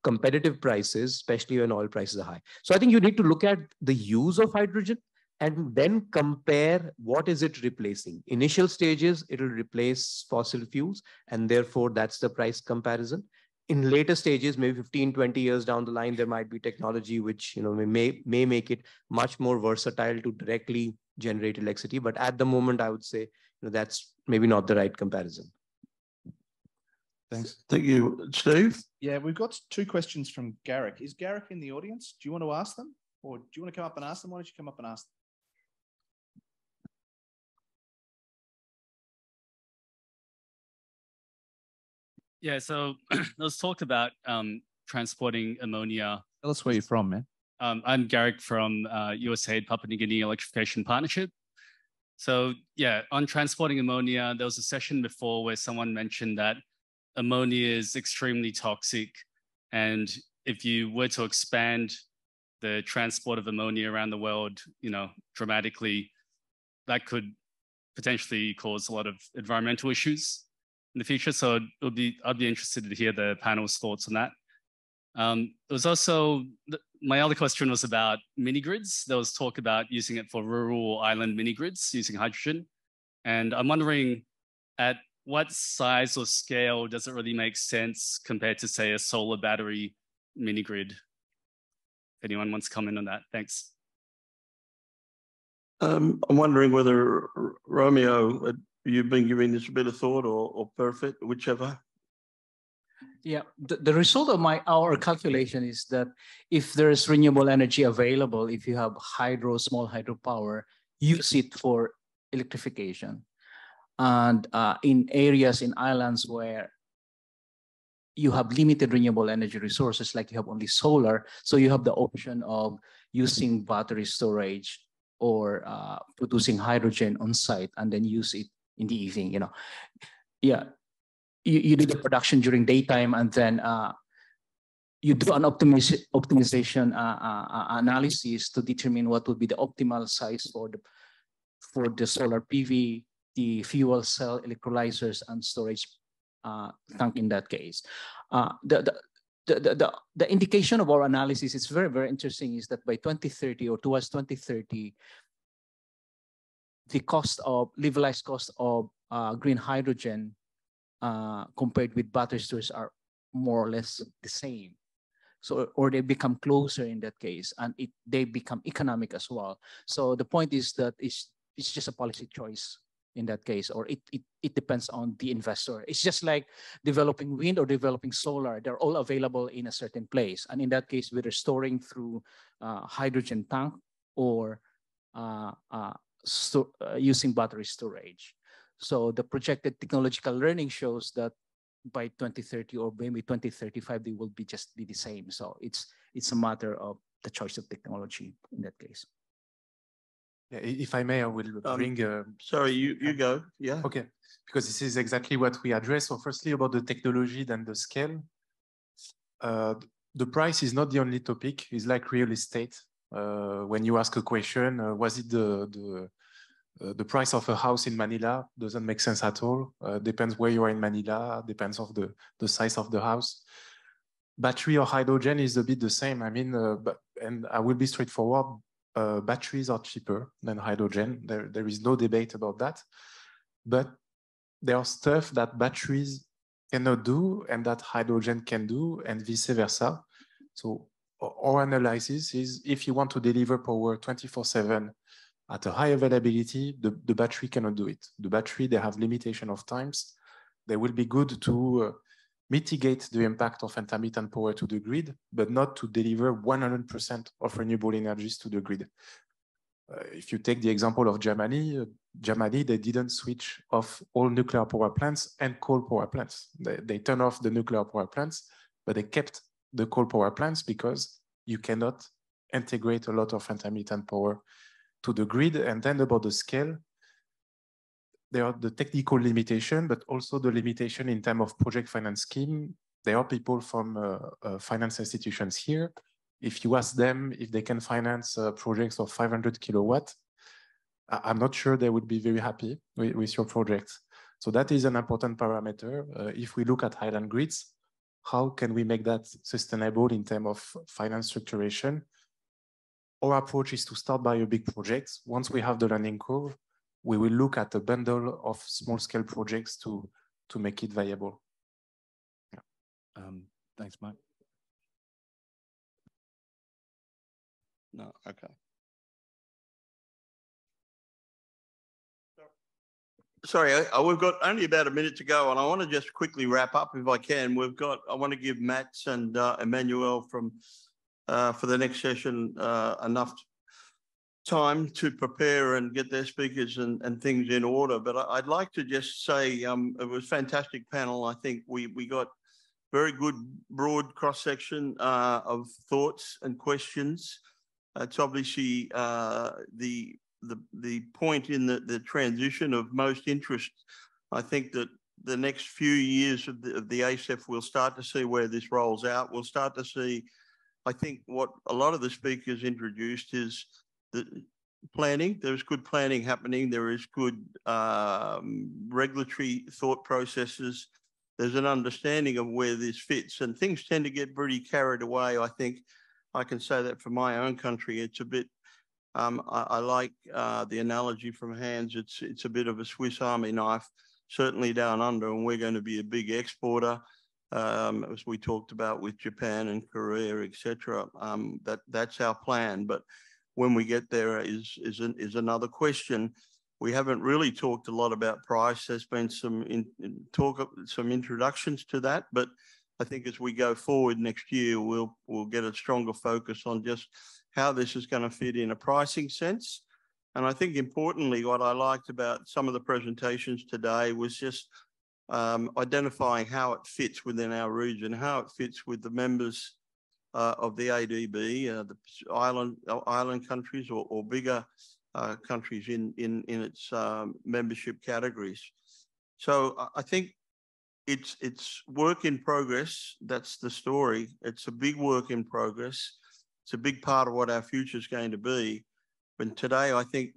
competitive prices, especially when oil prices are high. So I think you need to look at the use of hydrogen and then compare what is it replacing. Initial stages it will replace fossil fuels and therefore that's the price comparison. In later stages maybe 15 20 years down the line there might be technology which you know may may make it much more versatile to directly generate electricity. But at the moment i would say you know that's maybe not the right comparison. Thanks. Thank you steve. Yeah we've got two questions from garrick. Is garrick in the audience? Do you want to ask them? Or do you want to come up and ask them? Why don't you come up and ask them Yeah, so [CLEARS THROAT] let's talk about um, transporting ammonia. Tell us where you're from, man. Um, I'm Garrick from uh, USAID Papua New Guinea Electrification Partnership. So yeah, on transporting ammonia, there was a session before where someone mentioned that ammonia is extremely toxic. And if you were to expand the transport of ammonia around the world, you know, dramatically, that could potentially cause a lot of environmental issues in the future. So it would be, I'd be interested to hear the panel's thoughts on that. Um, it was also, my other question was about mini grids. There was talk about using it for rural island mini grids using hydrogen. And I'm wondering at what size or scale does it really make sense compared to say a solar battery mini grid? If anyone wants to comment on that, thanks. Um, I'm wondering whether Romeo, you've been giving this a bit of thought or, or perfect, whichever. Yeah, the, the result of my our calculation is that if there's renewable energy available, if you have hydro, small hydropower, use it for electrification. And uh, in areas in islands where you have limited renewable energy resources, like you have only solar, so you have the option of using battery storage or uh, producing hydrogen on site and then use it in the evening, you know. Yeah, you, you do the production during daytime and then uh, you do an optimiz optimization uh, uh, uh, analysis to determine what would be the optimal size for the for the solar PV, the fuel cell electrolyzers and storage uh, tank in that case. The, the, the, the, the indication of our analysis is very, very interesting is that by 2030 or towards 2030, the cost of levelized cost of uh, green hydrogen uh, compared with battery storage are more or less the same. So, or they become closer in that case, and it, they become economic as well. So the point is that it's, it's just a policy choice in that case, or it, it, it depends on the investor. It's just like developing wind or developing solar. They're all available in a certain place. And in that case, whether storing through uh, hydrogen tank or uh, uh, uh, using battery storage. So the projected technological learning shows that by 2030 or maybe 2035, they will be just be the same. So it's it's a matter of the choice of technology in that case. Yeah, if I may, I will Um, bring. uh, Sorry, you, you go. Yeah. Okay, because this is exactly what we address. So firstly, about the technology, then the scale. Uh, the price is not the only topic. It's like real estate. Uh, when you ask a question, uh, was it the the uh, the price of a house in Manila doesn't make sense at all. Uh, depends where you are in Manila, depends of the, the size of the house. Battery or hydrogen is a bit the same. I mean, uh, but, and I will be straightforward, uh, batteries are cheaper than hydrogen. There, there is no debate about that. But there are stuff that batteries cannot do and that hydrogen can do and vice versa. So our analysis is if you want to deliver power 24 seven at a high availability, the, the battery cannot do it. The battery, they have limitation of times. They will be good to uh, mitigate the impact of intermittent power to the grid, but not to deliver 100% of renewable energies to the grid. Uh, if you take the example of Germany, uh, Germany, they didn't switch off all nuclear power plants and coal power plants. They, they turn off the nuclear power plants, but they kept the coal power plants because you cannot integrate a lot of intermittent power to the grid. And then about the scale, there are the technical limitation, but also the limitation in terms of project finance scheme. There are people from uh, uh, finance institutions here. If you ask them if they can finance uh, projects of 500 kilowatt, I'm not sure they would be very happy with, with your project. So that is an important parameter. Uh, if we look at highland grids, how can we make that sustainable in terms of finance structuration? Our approach is to start by a big project. Once we have the learning curve, we will look at a bundle of small scale projects to, to make it viable. Yeah. Um, thanks, Mike. No, okay. Sorry, I, I, we've got only about a minute to go, and I want to just quickly wrap up if I can. We've got, I want to give Mats and uh, Emmanuel from uh, for the next session uh, enough time to prepare and get their speakers and, and things in order. But I, would like to just say um, it was a fantastic panel. I think we we got very good broad cross section uh, of thoughts and questions. It's obviously uh, the the the point in the, the transition of most interest. I think that the next few years of the, of the ACEF, we'll start to see where this rolls out. We'll start to see, I think what a lot of the speakers introduced is the planning. There's good planning happening. There is good um, regulatory thought processes. There's an understanding of where this fits and things tend to get pretty carried away. I think I can say that for my own country, it's a bit um, I, I, like uh, the analogy from Hans. It's it's a bit of a Swiss Army knife, certainly down under, and we're going to be a big exporter, um, as we talked about with Japan and Korea, etc. Um, that that's our plan. But when we get there is, is, an, is another question. We haven't really talked a lot about price. There's been some in, talk, some introductions to that, but I think as we go forward next year, we'll we'll get a stronger focus on just how this is going to fit in a pricing sense. And I think importantly, what I liked about some of the presentations today was just um, identifying how it fits within our region, how it fits with the members uh, of the ADB, uh, the island uh, island countries or, or bigger uh, countries in in in its um, membership categories. So I think it's it's work in progress. That's the story. It's a big work in progress. It's a big part of what our future is going to be. But today, I think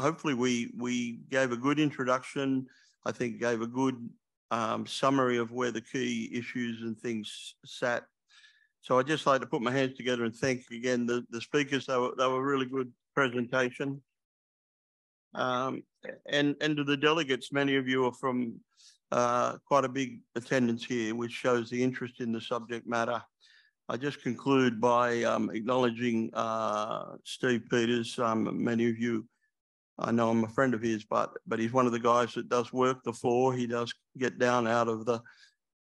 hopefully we we gave a good introduction. I think gave a good um, summary of where the key issues and things sat. So I'd just like to put my hands together and thank again the, the speakers. They were, they were really good presentation. Um, and, and to the delegates, many of you are from uh, quite a big attendance here, which shows the interest in the subject matter. I just conclude by um, acknowledging uh, Steve Peters. Um, many of you, I know I'm a friend of his, but but he's one of the guys that does work the floor. He does get down out of the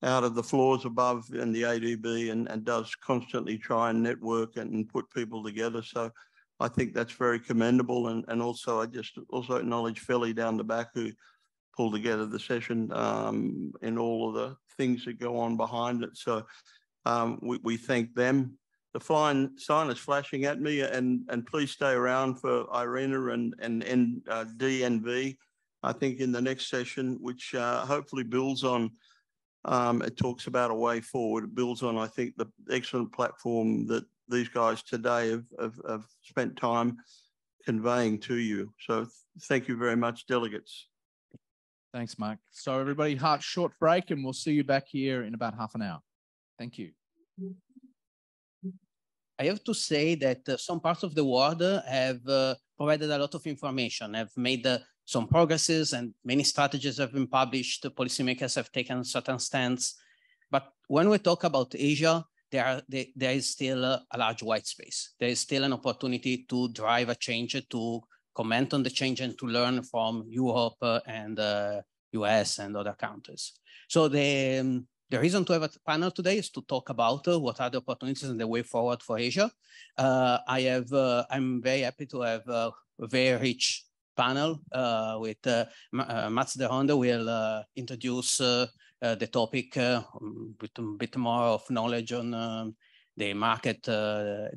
out of the floors above in the ADB and, and does constantly try and network and put people together. So I think that's very commendable. And, and also I just also acknowledge Philly down the back who pulled together the session um, and all of the things that go on behind it. So um, we, we thank them. The flying sign is flashing at me and, and please stay around for Irina and, and, and uh, DNV. I think in the next session, which uh, hopefully builds on, um, it talks about a way forward. It builds on, I think, the excellent platform that these guys today have, have, have spent time conveying to you. So thank you very much, delegates. Thanks, Mark. So everybody, heart short break, and we'll see you back here in about half an hour. Thank you. I have to say that uh, some parts of the world have uh, provided a lot of information, have made uh, some progresses and many strategies have been published. Policymakers have taken certain stands. But when we talk about Asia, there, are, there, there is still a, a large white space. There is still an opportunity to drive a change to comment on the change and to learn from Europe uh, and US uh, and other countries. So the, um, the reason to have a panel today is to talk about uh, what are the opportunities and the way forward for Asia. Uh, I have, uh, I'm very happy to have a very rich panel uh, with Mats de Ronde will introduce the topic with a bit more of knowledge on um, the market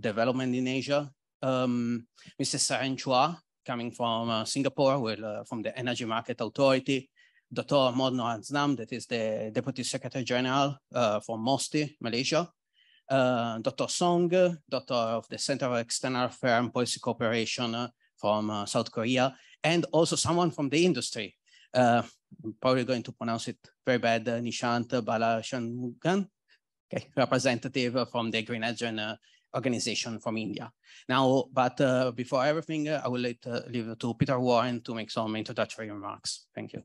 development in Asia. Um, Mr. Serene Chua coming from uh, Singapore, uh, from the Energy Market Authority. Dr. Modno Ansnam, that is the Deputy Secretary General uh, for MOSTI, Malaysia. Uh, Dr. Song, Doctor of the Center of External Affairs and Policy Cooperation uh, from uh, South Korea, and also someone from the industry. I'm probably going to pronounce it very bad, Nishant Balashanmugam, okay, representative from the Green Hydrogen organization from India. Now, but uh, before everything, uh, I will let, uh, leave it to Peter Warren to make some introductory remarks. Thank you.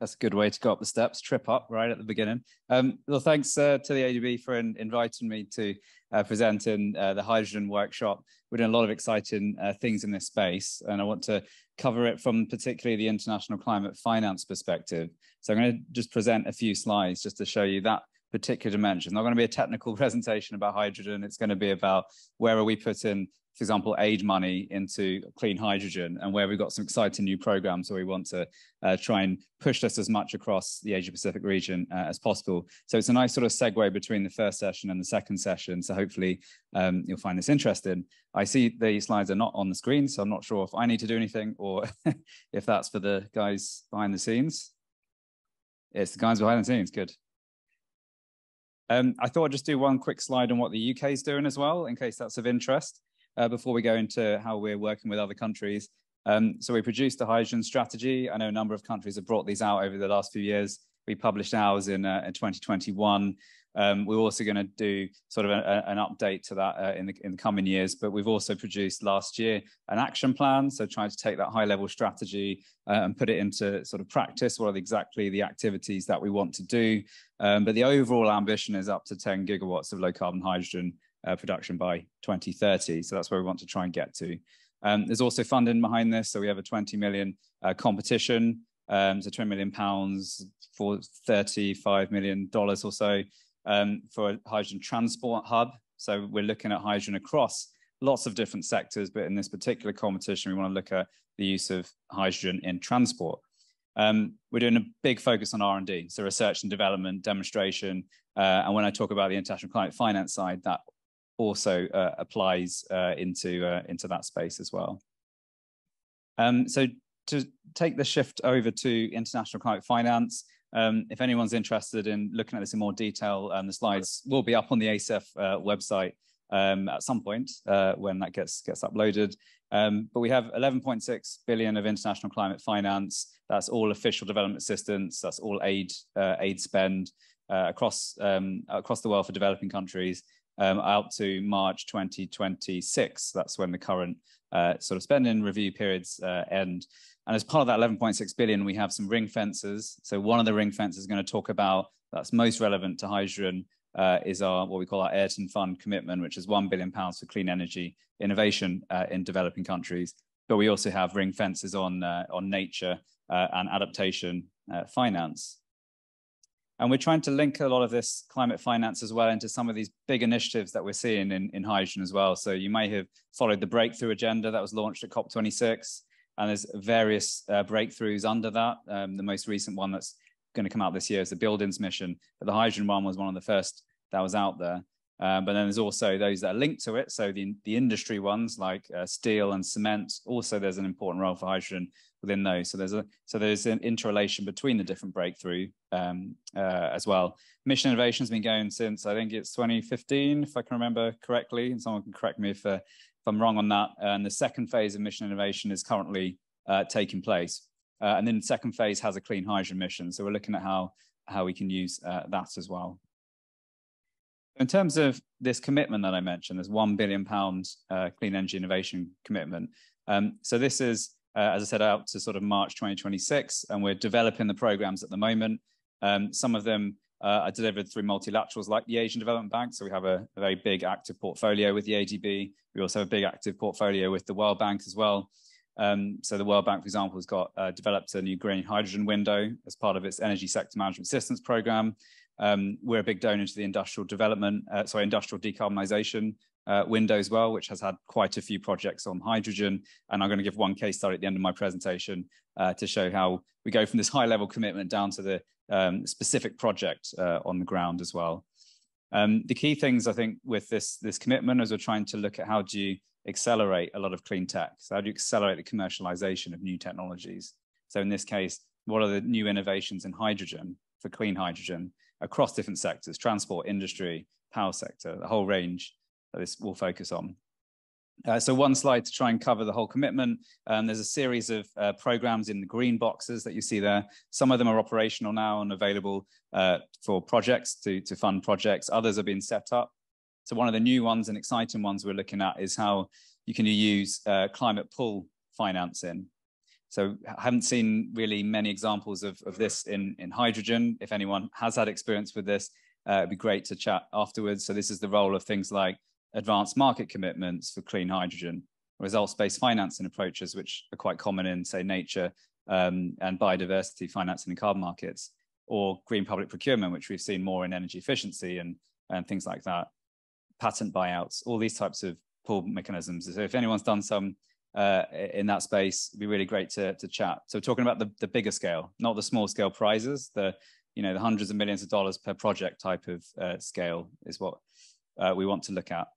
That's a good way to go up the steps, trip up right at the beginning. Um, well, thanks uh, to the ADB for in, inviting me to uh, present in uh, the hydrogen workshop. We're doing a lot of exciting things in this space, and I want to cover it from particularly the international climate finance perspective. So I'm going to just present a few slides just to show you that particular dimension. Not going to be a technical [LAUGHS] presentation about hydrogen. It's going to be about where are we putting, for example, aid money into clean hydrogen and where we've got some exciting new programs where we want to uh, try and push this as much across the Asia Pacific region uh, as possible. So it's a nice sort of segue between the first session and the second session. So hopefully um, you'll find this interesting. I see the slides are not on the screen, so I'm not sure if I need to do anything or [LAUGHS] if that's for the guys behind the scenes. It's the guys behind the scenes, good. Um, I thought I'd just do one quick slide on what the UK is doing as well, in case that's of interest, uh, before we go into how we're working with other countries. Um, so we produced the hydrogen strategy. I know a number of countries have brought these out over the last few years. We published ours in, uh, in 2021. Um, we're also going to do sort of a, a, an update to that uh, in, the, in the coming years, but we've also produced last year an action plan. So trying to take that high level strategy uh, and put it into sort of practice. What are exactly the activities that we want to do? Um, but the overall ambition is up to 10 gigawatts of low carbon hydrogen uh, production by 2030. So that's where we want to try and get to. Um, there's also funding behind this. So we have a 20 million uh, competition. Um, so 20 million pounds for 35 million dollars or so um, for a hydrogen transport hub. So we're looking at hydrogen across lots of different sectors, but in this particular competition, we want to look at the use of hydrogen in transport. Um, we're doing a big focus on R&D, so research and development, demonstration. Uh, and when I talk about the international climate finance side, that also uh, applies uh, into, uh, into that space as well. Um, so to take the shift over to international climate finance, um, if anyone's interested in looking at this in more detail, um, the slides will be up on the ACEF uh, website um, at some point uh, when that gets gets uploaded. Um, but we have 11.6 billion of international climate finance. That's all official development assistance. That's all aid uh, aid spend across um, across the world for developing countries um, out to March 2026. That's when the current uh, sort of spending review periods uh, end. And as part of that 11.6 billion, we have some ring fences. So one of the ring fences is going to talk about that's most relevant to hydrogen uh, is our what we call our Ayrton Fund commitment, which is one billion pounds for clean energy innovation uh, in developing countries. But we also have ring fences on uh, on nature uh, and adaptation finance. And we're trying to link a lot of this climate finance as well into some of these big initiatives that we're seeing in, in hydrogen as well. So you may have followed the breakthrough agenda that was launched at COP26 and there's various uh, breakthroughs under that. Um, the most recent one that's going to come out this year is the Buildings mission, but the hydrogen one was one of the first that was out there. Um, but then there's also those that are linked to it. So the, the industry ones like uh, steel and cement, also there's an important role for hydrogen within those. So there's a so there's an interrelation between the different breakthrough um, uh, as well. Mission innovation has been going since I think it's 2015, if I can remember correctly, and someone can correct me if uh, if I'm wrong on that. And the second phase of mission innovation is currently uh, taking place. Uh, and then the second phase has a clean hydrogen mission. So we're looking at how, how we can use uh, that as well. In terms of this commitment that I mentioned, there's one billion pounds uh, clean energy innovation commitment. Um, so this is, uh, as I said, out to sort of March 2026, and we're developing the programs at the moment. Um, some of them uh, are delivered through multilaterals like the Asian Development Bank. So we have a, a, very big active portfolio with the ADB. We also have a big active portfolio with the World Bank as well. Um, so the World Bank, for example, has got uh, developed a new green hydrogen window as part of its energy sector management assistance program. Um, we're a big donor to the industrial development, uh, sorry, industrial decarbonisation uh, window as well, which has had quite a few projects on hydrogen. And I'm going to give one case study at the end of my presentation uh, to show how we go from this high level commitment down to the um, specific project uh, on the ground as well. Um, the key things I think with this, this commitment is we're trying to look at how do you accelerate a lot of clean tech? So how do you accelerate the commercialization of new technologies? So in this case, what are the new innovations in hydrogen for clean hydrogen across different sectors, transport, industry, power sector, the whole range that this will focus on. Uh, so one slide to try and cover the whole commitment. Um, there's a series of uh, programs in the green boxes that you see there. Some of them are operational now and available uh, for projects to, to fund projects. Others are being set up. So one of the new ones and exciting ones we're looking at is how you can use uh, climate pull financing. So I haven't seen really many examples of, of this in, in hydrogen. If anyone has had experience with this, uh, it'd be great to chat afterwards. So this is the role of things like advanced market commitments for clean hydrogen, results-based financing approaches, which are quite common in, say, nature um, and biodiversity financing in carbon markets, or green public procurement, which we've seen more in energy efficiency and, and things like that, patent buyouts, all these types of pull mechanisms. So if anyone's done some uh, in that space, it'd be really great to, to chat. So talking about the, the bigger scale, not the small scale prizes, the you know the hundreds of millions of dollars per project type of uh, scale is what uh, we want to look at.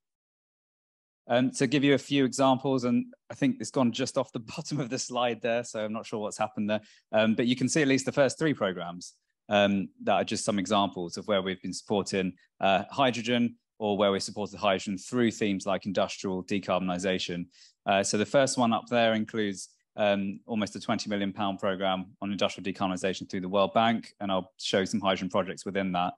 Um, to give you a few examples, and I think it's gone just off the [LAUGHS] bottom of the slide there, so I'm not sure what's happened there. Um, but you can see at least the first three programs um, that are just some examples of where we've been supporting uh, hydrogen or where we supported hydrogen through themes like industrial decarbonisation. Uh, so the first one up there includes um, almost a 20 million pound program on industrial decarbonisation through the World Bank, and I'll show some hydrogen projects within that.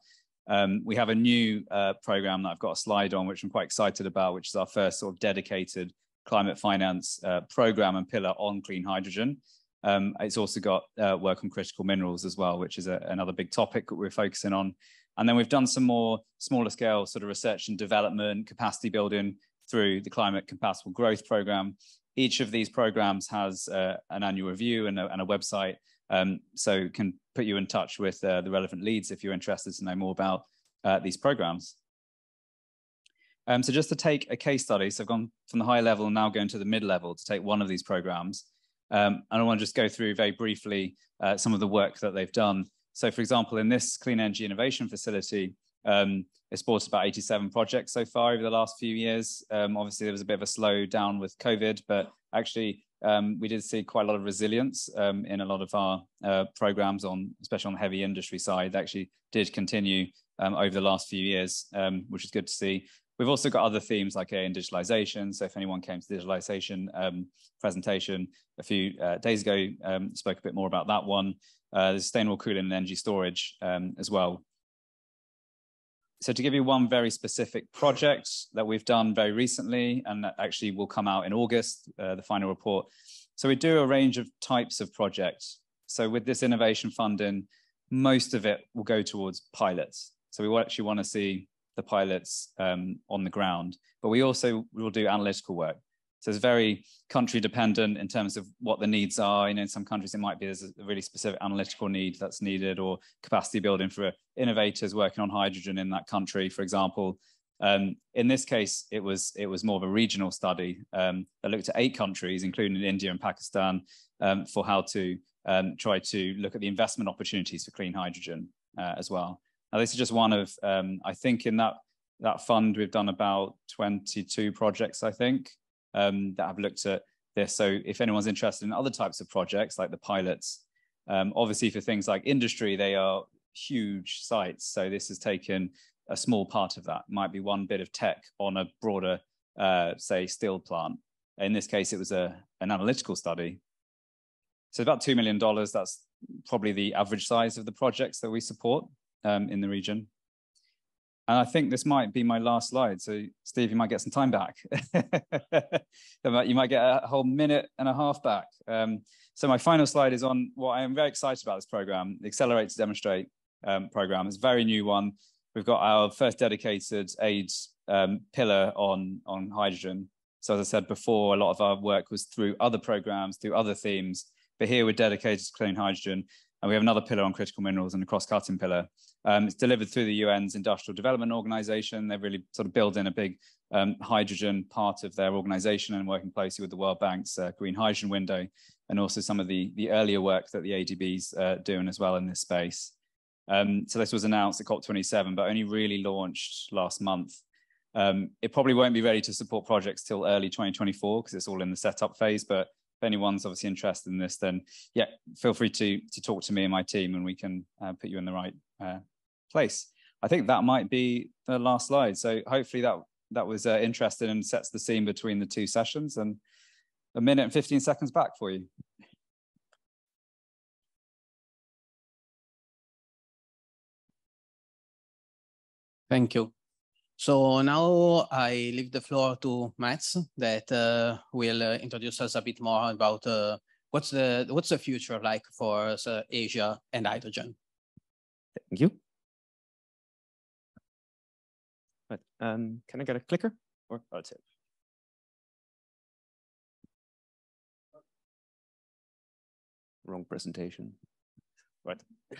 Um, we have a new uh, program that I've got a slide on, which I'm quite excited about, which is our first sort of dedicated climate finance uh, program and pillar on clean hydrogen. Um, it's also got uh, work on critical minerals as well, which is a, another big topic that we're focusing on. And then we've done some more smaller scale sort of research and development, capacity building through the Climate Compatible Growth Program. Each of these programs has uh, an annual review and a, and a website, um, so can put you in touch with uh, the relevant leads if you're interested to know more about uh, these programs. Um, so just to take a case study, so I've gone from the high level and now going to the mid level to take one of these programs. Um, and I want to just go through very briefly uh, some of the work that they've done. So for example, in this clean energy innovation facility, um, it's about 87 projects so far over the last few years. Um, obviously, there was a bit of a slowdown with COVID, but actually, um, we did see quite a lot of resilience um, in a lot of our uh, programs on, especially on the heavy industry side, that actually did continue um, over the last few years, um, which is good to see. We've also got other themes like AI and digitalization. So if anyone came to the digitalization um, presentation a few uh, days ago, um, spoke a bit more about that one. Uh, the sustainable cooling and energy storage um, as well. So to give you one very specific project that we've done very recently, and that actually will come out in August, uh, the final report. So we do a range of types of projects. So with this innovation funding, most of it will go towards pilots. So we actually want to see the pilots um, on the ground, but we also will do analytical work. So it's very country dependent in terms of what the needs are. You know, in some countries it might be there's a really specific analytical need that's needed, or capacity building for innovators working on hydrogen in that country, for example. Um, in this case, it was it was more of a regional study um, that looked at eight countries, including India and Pakistan, um, for how to um, try to look at the investment opportunities for clean hydrogen uh, as well. Now, this is just one of, um, I think in that, that fund, we've done about 22 projects, I think, um, that have looked at this. So if anyone's interested in other types of projects like the pilots, um, obviously for things like industry, they are huge sites. So this has taken a small part of that. Might be one bit of tech on a broader, uh, say, steel plant. In this case, it was a, an analytical study. So about $2 million, that's probably the average size of the projects that we support um, in the region. And I think this might be my last slide. So Steve, you might get some time back. [LAUGHS] you might get a whole minute and a half back. Um, so my final slide is on what I am very excited about this program, the Accelerate to Demonstrate um, program. It's a very new one. We've got our first dedicated AIDS um, pillar on, on hydrogen. So as I said before, a lot of our work was through other programs, through other themes, but here we're dedicated to clean hydrogen. And we have another pillar on critical minerals and a cross-cutting pillar. Um, it's delivered through the UN's Industrial Development Organization. They're really sort of building a big um, hydrogen part of their organization and working closely with the World Bank's uh, Green Hydrogen Window and also some of the, the earlier work that the ADB's uh, doing as well in this space. Um, so this was announced at COP27, but only really launched last month. Um, it probably won't be ready to support projects till early 2024 because it's all in the setup phase, but if anyone's obviously interested in this, then yeah, feel free to to talk to me and my team, and we can uh, put you in the right uh, place. I think that might be the last slide. So hopefully that that was uh, interesting and sets the scene between the two sessions. And a minute and 15 seconds back for you. Thank you. So now I leave the floor to Mats that uh, will uh, introduce us a bit more about uh, what's the what's the future like for uh, Asia and hydrogen. Thank you. Right. Um, can I get a clicker? Or oh, that's it. Wrong presentation. Right. [LAUGHS]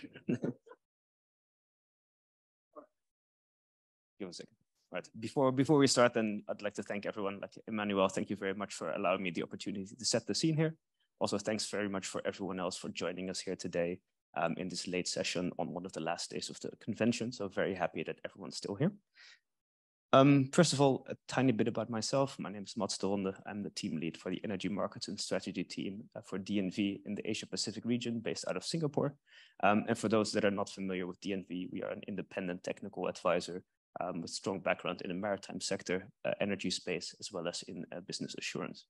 Give a second. Right. Before before we start, then I'd like to thank everyone. Like Emmanuel, thank you very much for allowing me the opportunity to set the scene here. Also, thanks very much for everyone else for joining us here today um, in this late session on one of the last days of the convention. So very happy that everyone's still here. Um, first of all, a tiny bit about myself. My name is Mats Ronde. I'm the team lead for the Energy Markets and Strategy team uh, for DNV in the Asia Pacific region based out of Singapore. Um, and for those that are not familiar with DNV, we are an independent technical advisor um, with strong background in the maritime sector, uh, energy space, as well as in uh, business assurance.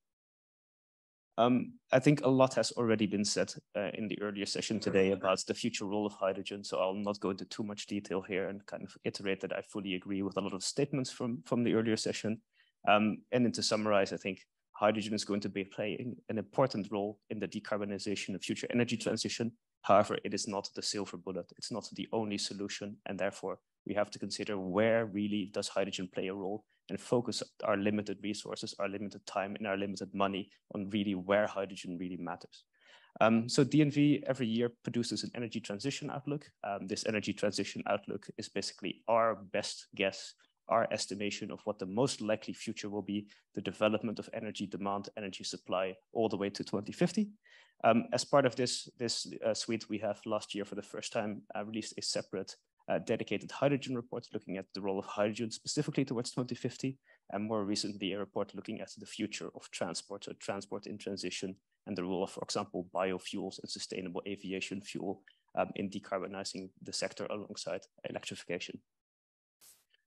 Um, I think a lot has already been said uh, in the earlier session today about the future role of hydrogen, so I'll not go into too much detail here and kind of iterate that I fully agree with a lot of statements from, from the earlier session. Um, and then to summarize, I think hydrogen is going to be playing an important role in the decarbonization of future energy transition. However, it is not the silver bullet. It's not the only solution. And therefore, we have to consider where really does hydrogen play a role and focus our limited resources, our limited time, and our limited money on really where hydrogen really matters. Um, so DNV every year produces an energy transition outlook. Um, this energy transition outlook is basically our best guess our estimation of what the most likely future will be, the development of energy demand, energy supply, all the way to 2050. Um, as part of this, this uh, suite, we have last year for the first time uh, released a separate uh, dedicated hydrogen report looking at the role of hydrogen specifically towards 2050, and more recently a report looking at the future of transport, so transport in transition, and the role of, for example, biofuels and sustainable aviation fuel um, in decarbonizing the sector alongside electrification.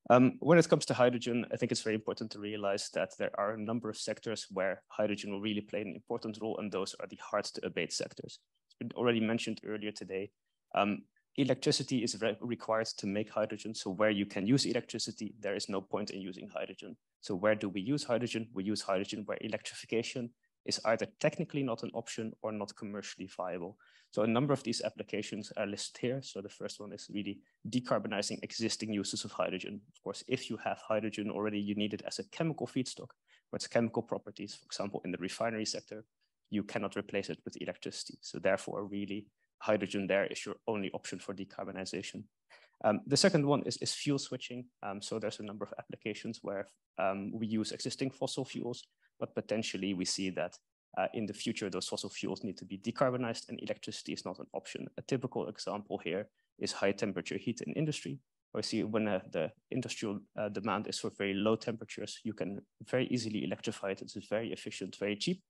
Um, when it comes to hydrogen, I think it's very important to realize that there are a number of sectors where hydrogen will really play an important role, and those are the hard to abate sectors. It's been already mentioned earlier today. Um, electricity is re required to make hydrogen. So where you can use electricity, there is no point in using hydrogen. So where do we use hydrogen? We use hydrogen where electrification is either technically not an option or not commercially viable. So a number of these applications are listed here. So the first one is really decarbonizing existing uses of hydrogen. Of course, if you have hydrogen already, you need it as a chemical feedstock for its chemical properties. For example, in the refinery sector, you cannot replace it with electricity. So therefore, really, hydrogen there is your only option for decarbonization. Um, the second one is, is fuel switching. Um, so there's a number of applications where um, we use existing fossil fuels, but potentially we see that uh, in the future, those fossil fuels need to be decarbonized and electricity is not an option. A typical example here is high temperature heat in industry. Where see when uh, the industrial uh, demand is for very low temperatures, you can very easily electrify it. It's very efficient, very cheap.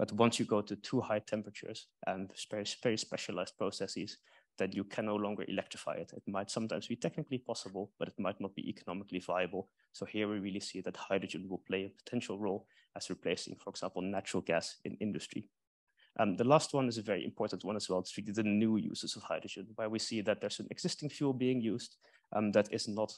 But once you go to too high temperatures and very, very specialized processes, that you can no longer electrify it. It might sometimes be technically possible, but it might not be economically viable. So here we really see that hydrogen will play a potential role as replacing, for example, natural gas in industry. Um, the last one is a very important one as well. It's really the new uses of hydrogen, where we see that there's an existing fuel being used um, that is not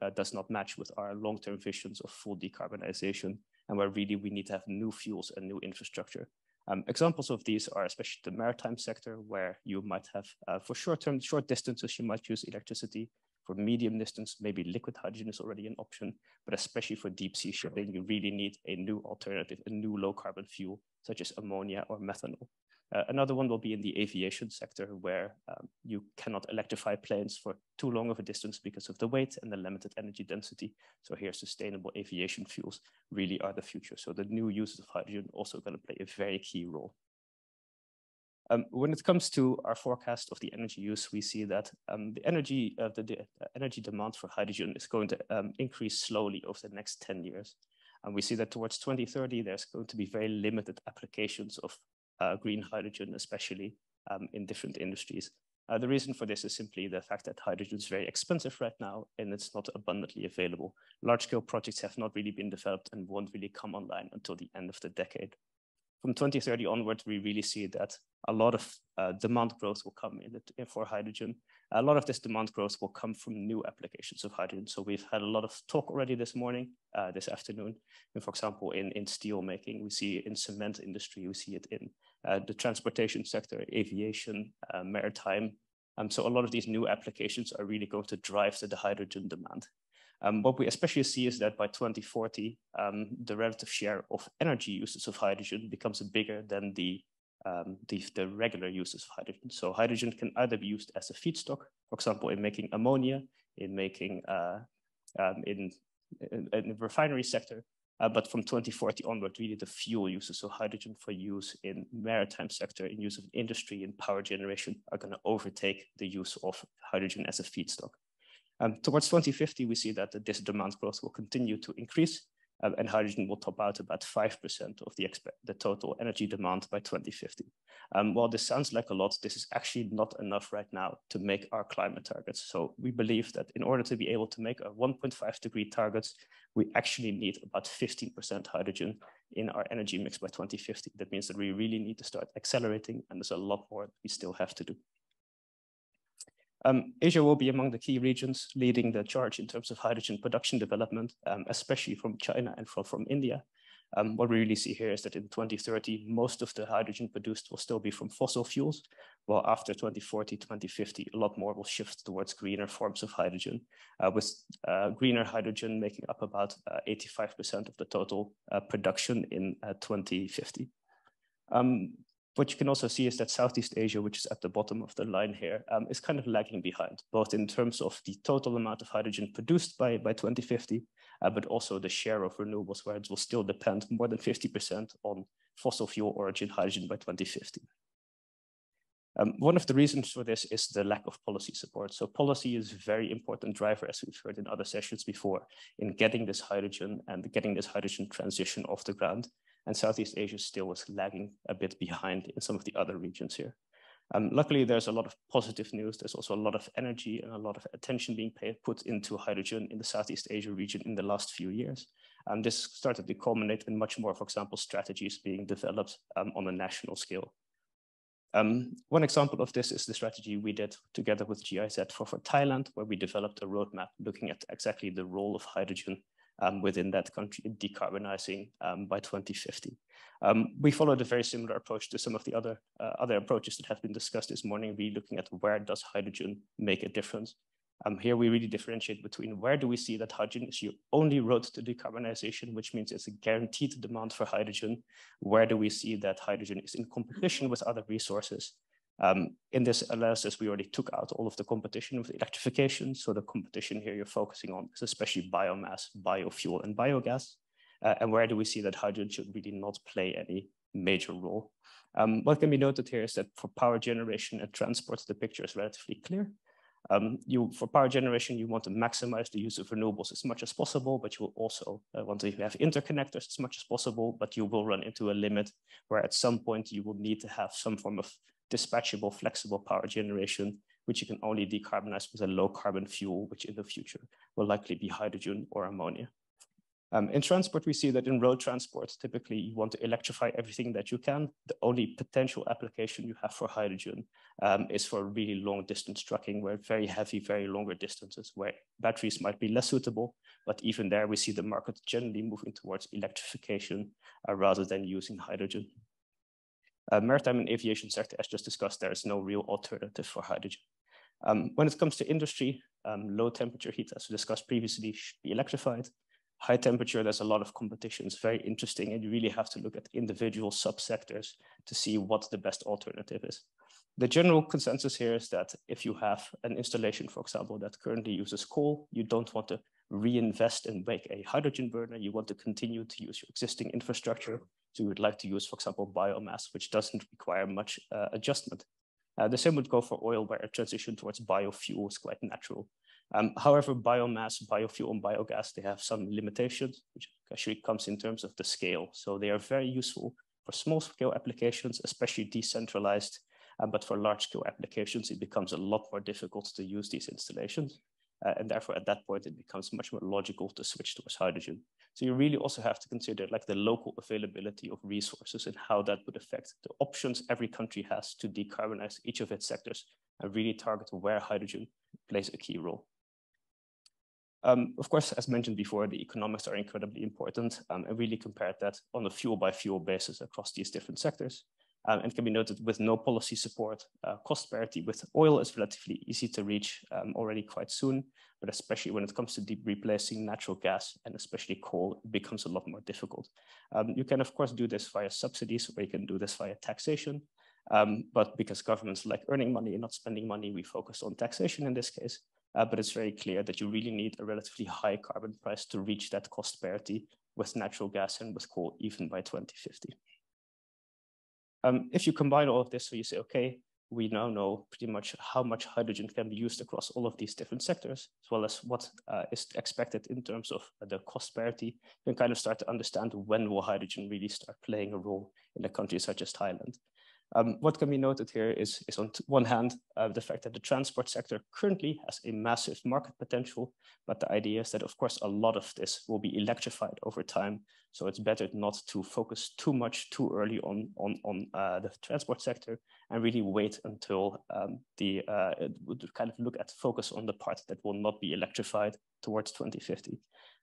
uh, does not match with our long-term visions of full decarbonization, and where really we need to have new fuels and new infrastructure. Um, examples of these are especially the maritime sector, where you might have, uh, for short-term, short distances, you might use electricity. For medium distance, maybe liquid hydrogen is already an option, but especially for deep sea shipping, you really need a new alternative, a new low carbon fuel, such as ammonia or methanol. Uh, another one will be in the aviation sector, where um, you cannot electrify planes for too long of a distance because of the weight and the limited energy density. So here, sustainable aviation fuels really are the future. So the new uses of hydrogen also going to play a very key role. Um, when it comes to our forecast of the energy use, we see that um, the energy uh, the, the, energy demand for hydrogen is going to um, increase slowly over the next 10 years. And we see that towards 2030, there's going to be very limited applications of uh, green hydrogen, especially um, in different industries. Uh, the reason for this is simply the fact that hydrogen is very expensive right now and it's not abundantly available. Large scale projects have not really been developed and won't really come online until the end of the decade. From 2030 onward, we really see that a lot of uh, demand growth will come in, for hydrogen. A lot of this demand growth will come from new applications of hydrogen. So we've had a lot of talk already this morning, uh, this afternoon. And for example, in, in steel making, we see it in cement industry, we see it in the transportation sector, aviation, uh, maritime. Um, so a lot of these new applications are really going to drive the hydrogen demand. Um, what we especially see is that by 2040, um, the relative share of energy uses of hydrogen becomes bigger than the, um, the, the, regular uses of hydrogen. So hydrogen can either be used as a feedstock, for example, in making ammonia, in making uh, um, in, in, in, the refinery sector, uh, but from 2040 onward, really the fuel uses, so hydrogen for use in maritime sector, in use of industry and power generation are going to overtake the use of hydrogen as a feedstock. Um, towards 2050, we see that this demand growth will continue to increase um, and hydrogen will top out about 5% of the, the total energy demand by 2050. Um, while this sounds like a lot, this is actually not enough right now to make our climate targets. So we believe that in order to be able to make our 1.5 degree targets, we actually need about 15% hydrogen in our energy mix by 2050. That means that we really need to start accelerating and there's a lot more we still have to do. Um, Asia will be among the key regions leading the charge in terms of hydrogen production development, um, especially from China and from, from India. Um, what we really see here is that in 2030, most of the hydrogen produced will still be from fossil fuels, while after 2040, 2050, a lot more will shift towards greener forms of hydrogen, uh, with uh, greener hydrogen making up about 85% uh, of the total uh, production in uh, 2050. Um, what you can also see is that Southeast Asia, which is at the bottom of the line here, um, is kind of lagging behind, both in terms of the total amount of hydrogen produced by, by 2050, uh, but also the share of renewables, where it will still depend more than 50% on fossil fuel origin hydrogen by 2050. Um, one of the reasons for this is the lack of policy support. So policy is a very important driver, as we've heard in other sessions before, in getting this hydrogen and getting this hydrogen transition off the ground and Southeast Asia still was lagging a bit behind in some of the other regions here. Um, luckily, there's a lot of positive news. There's also a lot of energy and a lot of attention being paid, put into hydrogen in the Southeast Asia region in the last few years. Um, this started to culminate in much more, for example, strategies being developed um, on a national scale. Um, one example of this is the strategy we did together with GIZ for, for Thailand, where we developed a roadmap looking at exactly the role of hydrogen um, within that country decarbonizing um, by 2050. Um, we followed a very similar approach to some of the other, uh, other approaches that have been discussed this morning, really looking at where does hydrogen make a difference. Um, here we really differentiate between where do we see that hydrogen is your only road to decarbonization, which means it's a guaranteed demand for hydrogen. Where do we see that hydrogen is in competition with other resources? Um, in this analysis, we already took out all of the competition with electrification. So the competition here you're focusing on is especially biomass, biofuel, and biogas. Uh, and where do we see that hydrogen should really not play any major role? Um, what can be noted here is that for power generation and transport, the picture is relatively clear. Um, you, for power generation, you want to maximize the use of renewables as much as possible, but you will also uh, want to have interconnectors as much as possible, but you will run into a limit where at some point you will need to have some form of dispatchable, flexible power generation, which you can only decarbonize with a low carbon fuel, which in the future will likely be hydrogen or ammonia. Um, in transport, we see that in road transport, typically you want to electrify everything that you can. The only potential application you have for hydrogen um, is for really long distance trucking, where very heavy, very longer distances, where batteries might be less suitable. But even there, we see the market generally moving towards electrification uh, rather than using hydrogen. Uh, maritime and aviation sector, as just discussed, there is no real alternative for hydrogen. Um, when it comes to industry, um, low temperature heat, as we discussed previously, should be electrified. High temperature, there's a lot of competition. It's very interesting, and you really have to look at individual subsectors to see what the best alternative is. The general consensus here is that if you have an installation, for example, that currently uses coal, you don't want to reinvest and make a hydrogen burner. You want to continue to use your existing infrastructure you would like to use, for example, biomass, which doesn't require much uh, adjustment. Uh, the same would go for oil, where a transition towards biofuel is quite natural. Um, however, biomass, biofuel, and biogas, they have some limitations, which actually comes in terms of the scale. So they are very useful for small scale applications, especially decentralized. Uh, but for large scale applications, it becomes a lot more difficult to use these installations. Uh, and therefore, at that point, it becomes much more logical to switch towards hydrogen. So you really also have to consider like the local availability of resources and how that would affect the options every country has to decarbonize each of its sectors and really target where hydrogen plays a key role. Um, of course, as mentioned before, the economics are incredibly important um, and really compared that on a fuel by fuel basis across these different sectors. Um, and can be noted with no policy support, uh, cost parity with oil is relatively easy to reach um, already quite soon, but especially when it comes to deep replacing natural gas and especially coal, it becomes a lot more difficult. Um, you can of course do this via subsidies or you can do this via taxation, um, but because governments like earning money and not spending money, we focus on taxation in this case. Uh, but it's very clear that you really need a relatively high carbon price to reach that cost parity with natural gas and with coal even by 2050. Um, if you combine all of this, so you say, okay, we now know pretty much how much hydrogen can be used across all of these different sectors, as well as what uh, is expected in terms of the cost parity, you can kind of start to understand when will hydrogen really start playing a role in a country such as Thailand. Um, what can be noted here is, is on one hand, uh, the fact that the transport sector currently has a massive market potential, but the idea is that, of course, a lot of this will be electrified over time. So it's better not to focus too much too early on, on, on uh, the transport sector and really wait until um, the uh, kind of look at focus on the part that will not be electrified towards 2050.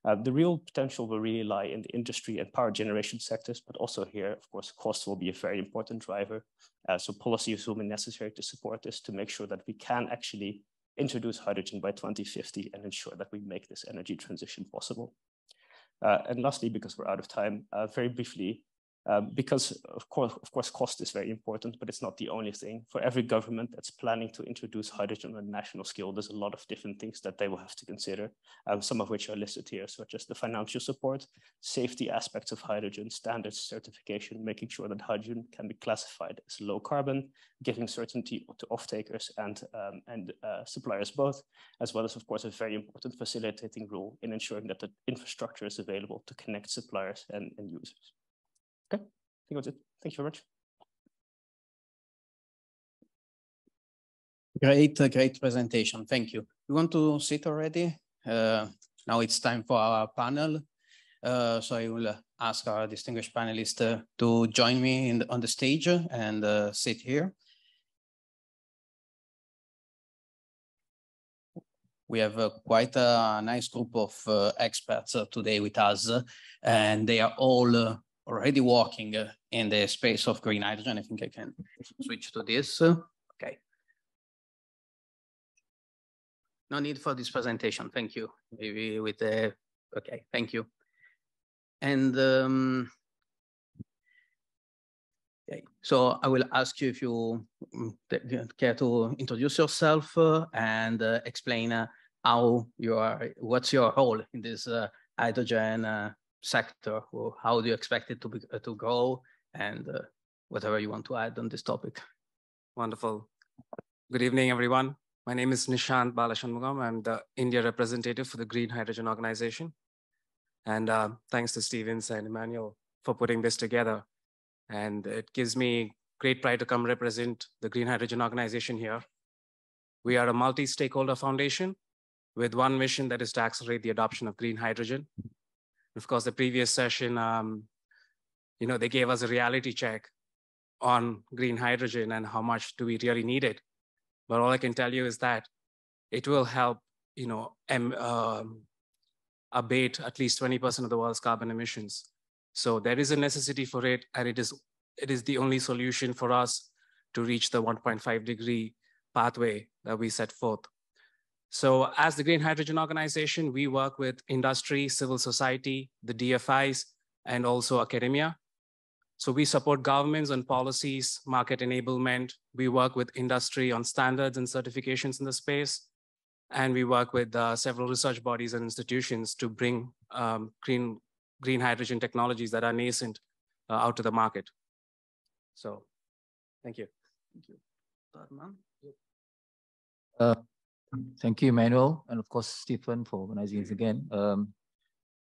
Uh, the real potential will really lie in the industry and power generation sectors, but also here, of course, cost will be a very important driver. Uh, so policies will be necessary to support this to make sure that we can actually introduce hydrogen by 2050 and ensure that we make this energy transition possible. Uh, and lastly, because we're out of time, uh, very briefly, um, because of course, of course, cost is very important, but it's not the only thing. For every government that's planning to introduce hydrogen on a national scale, there's a lot of different things that they will have to consider, um, some of which are listed here, such as the financial support, safety aspects of hydrogen, standards certification, making sure that hydrogen can be classified as low carbon, giving certainty to off-takers and, um, and uh, suppliers both, as well as, of course, a very important facilitating role in ensuring that the infrastructure is available to connect suppliers and, and users. Okay, I think that's it. Thank you very much. Great, uh, great presentation. Thank you. You want to sit already? Uh, now it's time for our panel. Uh, so I will ask our distinguished panelists uh, to join me the, on the stage and uh, sit here. We have uh, quite a nice group of experts today with us, and they are all already working uh, in the space of green hydrogen. I think I can switch to this. Okay. No need for this presentation. Thank you. Maybe with the, okay, thank you. And um, okay, so I will ask you if you mm, care to introduce yourself uh, and uh, explain uh, how you are, what's your role in this uh, hydrogen uh, sector? Or how do you expect it to be, uh, to grow? And uh, whatever you want to add on this topic. Wonderful. Good evening, everyone. My name is Nishant Balashanmugam. I'm the India representative for the Green Hydrogen Organization. And uh, thanks to Stevens and Emmanuel for putting this together. And it gives me great pride to come represent the Green Hydrogen Organization here. We are a multi-stakeholder foundation with one mission that is to accelerate the adoption of green hydrogen of course, the previous session, um, you know, they gave us a reality check on green hydrogen and how much do we really need it. But all I can tell you is that it will help, you know, um, abate at least 20% of the world's carbon emissions. So there is a necessity for it, and it is it is the only solution for us to reach the 1.5 degree pathway that we set forth. So as the Green Hydrogen Organization, we work with industry, civil society, the DFIs, and also academia. So we support governments on policies, market enablement. We work with industry on standards and certifications in the space. And we work with uh, several research bodies and institutions to bring um, green, green hydrogen technologies that are nascent uh, out to the market. So thank you. Thank you. Uh, Thank you, Manuel, and of course, Stephen, for organizing this again. Um,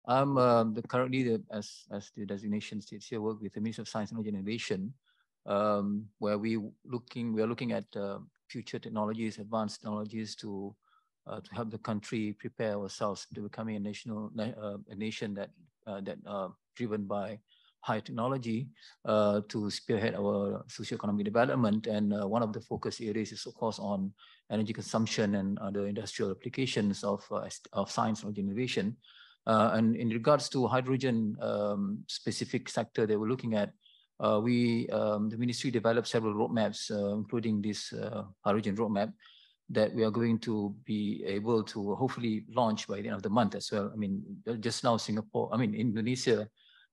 I'm um, the, currently, the, as, as the designation states here, work with the Ministry of Science and Innovation, um, where we looking we are looking at uh, future technologies, advanced technologies to uh, to help the country prepare ourselves to becoming a national uh, a nation that uh, that uh, driven by high technology uh, to spearhead our socio-economic development. And uh, one of the focus areas is, of course, on energy consumption and other industrial applications of, uh, of science and innovation. Uh, and in regards to hydrogen um, specific sector that we're looking at, uh, we, um, the ministry developed several roadmaps, including this hydrogen roadmap, that we are going to be able to hopefully launch by the end of the month as well. I mean, just now Singapore, I mean, Indonesia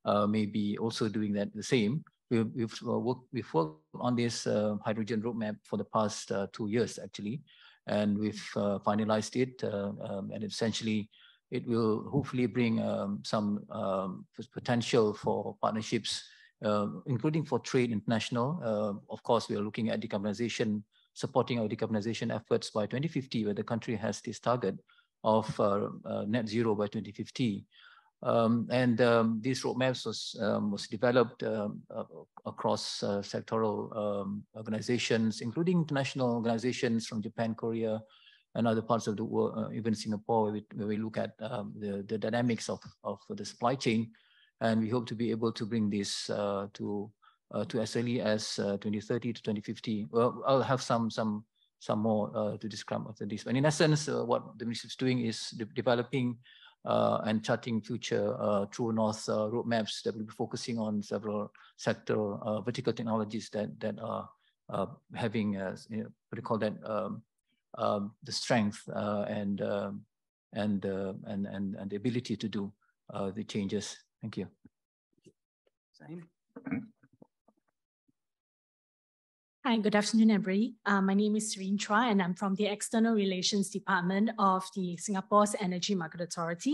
uh, may be also doing that the same. We've, we've, uh, worked, we've worked on this uh, hydrogen roadmap for the past two years, actually, and we've finalized it. Um, and essentially, it will hopefully bring um, some um, potential for partnerships, uh, including for trade international. Uh, of course, we are looking at decarbonization, supporting our decarbonization efforts by 2050, where the country has this target of uh, net zero by 2050. Um, and um, these roadmaps was um, was developed uh, across uh, sectoral um, organizations, including international organizations from Japan, Korea, and other parts of the world, uh, even Singapore, where we, where we look at um, the, the dynamics of, of the supply chain. And we hope to be able to bring this to to as early as 2030 to 2050. Well, I'll have some some some more uh, to describe after this. But in essence, uh, what the ministry is doing is de developing uh, Uh, and charting future uh, true north uh, roadmaps that will be focusing on several sector vertical technologies that that are having you know, what do you call that um, um, the strength and um, and, and and and the ability to do the changes. Thank you. Same. Hi, good afternoon, everybody. Uh, my name is Serene Chua, and I'm from the External Relations Department of the Singapore's Energy Market Authority.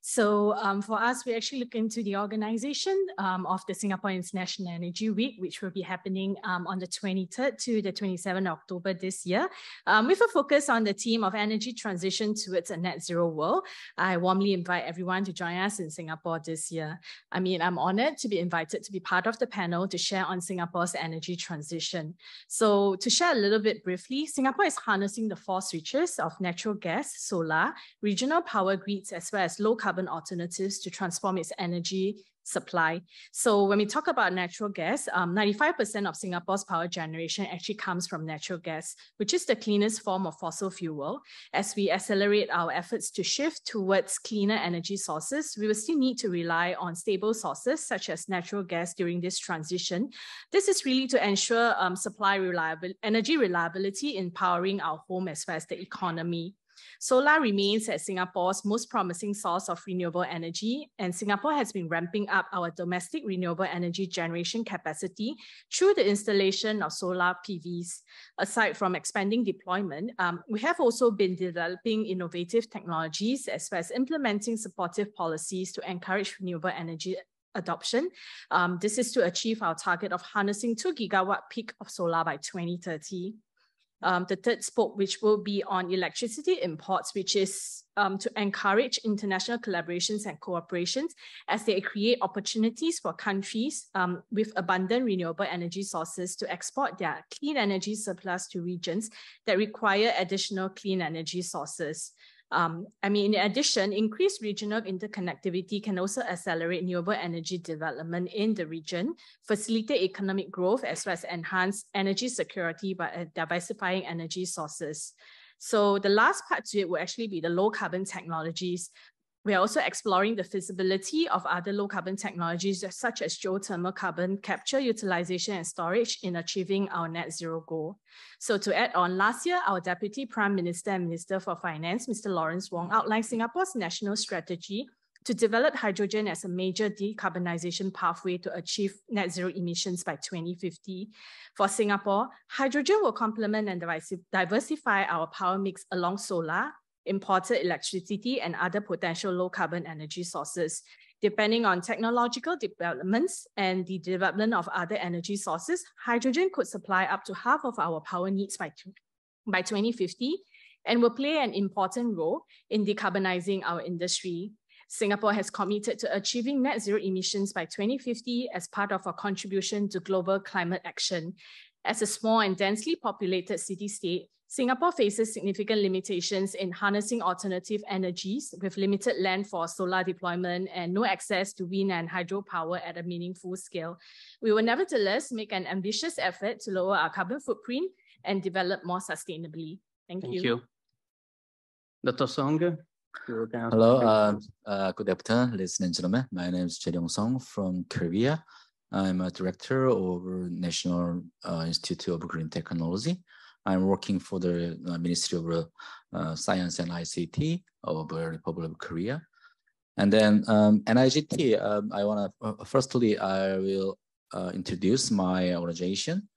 So um, for us, we actually look into the organization um, of the Singapore International Energy Week, which will be happening um, on the 23rd to the 27th of October this year, um, with a focus on the theme of energy transition towards a net zero world. I warmly invite everyone to join us in Singapore this year. I mean, I'm honored to be invited to be part of the panel to share on Singapore's energy transition. So to share a little bit briefly, Singapore is harnessing the four switches of natural gas, solar, regional power grids, as well as low carbon alternatives to transform its energy supply. So when we talk about natural gas, 95% um, of Singapore's power generation actually comes from natural gas, which is the cleanest form of fossil fuel. As we accelerate our efforts to shift towards cleaner energy sources, we will still need to rely on stable sources such as natural gas during this transition. This is really to ensure um, supply reliability, energy reliability in powering our home as well as the economy. Solar remains as Singapore's most promising source of renewable energy, and Singapore has been ramping up our domestic renewable energy generation capacity through the installation of solar PVs. Aside from expanding deployment, um, we have also been developing innovative technologies as well as implementing supportive policies to encourage renewable energy adoption. Um, this is to achieve our target of harnessing 2 gigawatt peak of solar by 2030 um, the third spoke, which will be on electricity imports, which is um, to encourage international collaborations and cooperations as they create opportunities for countries um, with abundant renewable energy sources to export their clean energy surplus to regions that require additional clean energy sources. Um, I mean, in addition, increased regional interconnectivity can also accelerate renewable energy development in the region, facilitate economic growth, as well as enhance energy security by uh, diversifying energy sources. So the last part to it will actually be the low carbon technologies, we are also exploring the feasibility of other low carbon technologies such as geothermal carbon capture, utilization, and storage in achieving our net zero goal. So to add on, last year, our Deputy Prime Minister and Minister for Finance, Mr. Lawrence Wong, outlined Singapore's national strategy to develop hydrogen as a major decarbonization pathway to achieve net zero emissions by 2050. For Singapore, hydrogen will complement and diversify our power mix along solar, imported electricity, and other potential low carbon energy sources. Depending on technological developments and the development of other energy sources, hydrogen could supply up to half of our power needs by, by 2050 and will play an important role in decarbonizing our industry. Singapore has committed to achieving net zero emissions by 2050 as part of our contribution to global climate action. As a small and densely populated city-state, Singapore faces significant limitations in harnessing alternative energies with limited land for solar deployment and no access to wind and hydropower at a meaningful scale. We will nevertheless make an ambitious effort to lower our carbon footprint and develop more sustainably. Thank, Thank you. you. Dr. Song. Hello, uh, uh, good afternoon, ladies and gentlemen. My name is Jae Song from Korea. I'm a director of National uh, Institute of Green Technology. I'm working for the uh, Ministry of uh, Science and ICT of the Republic of Korea. And then um, NIGT, um, I want to, uh, firstly, I will uh, introduce my organization.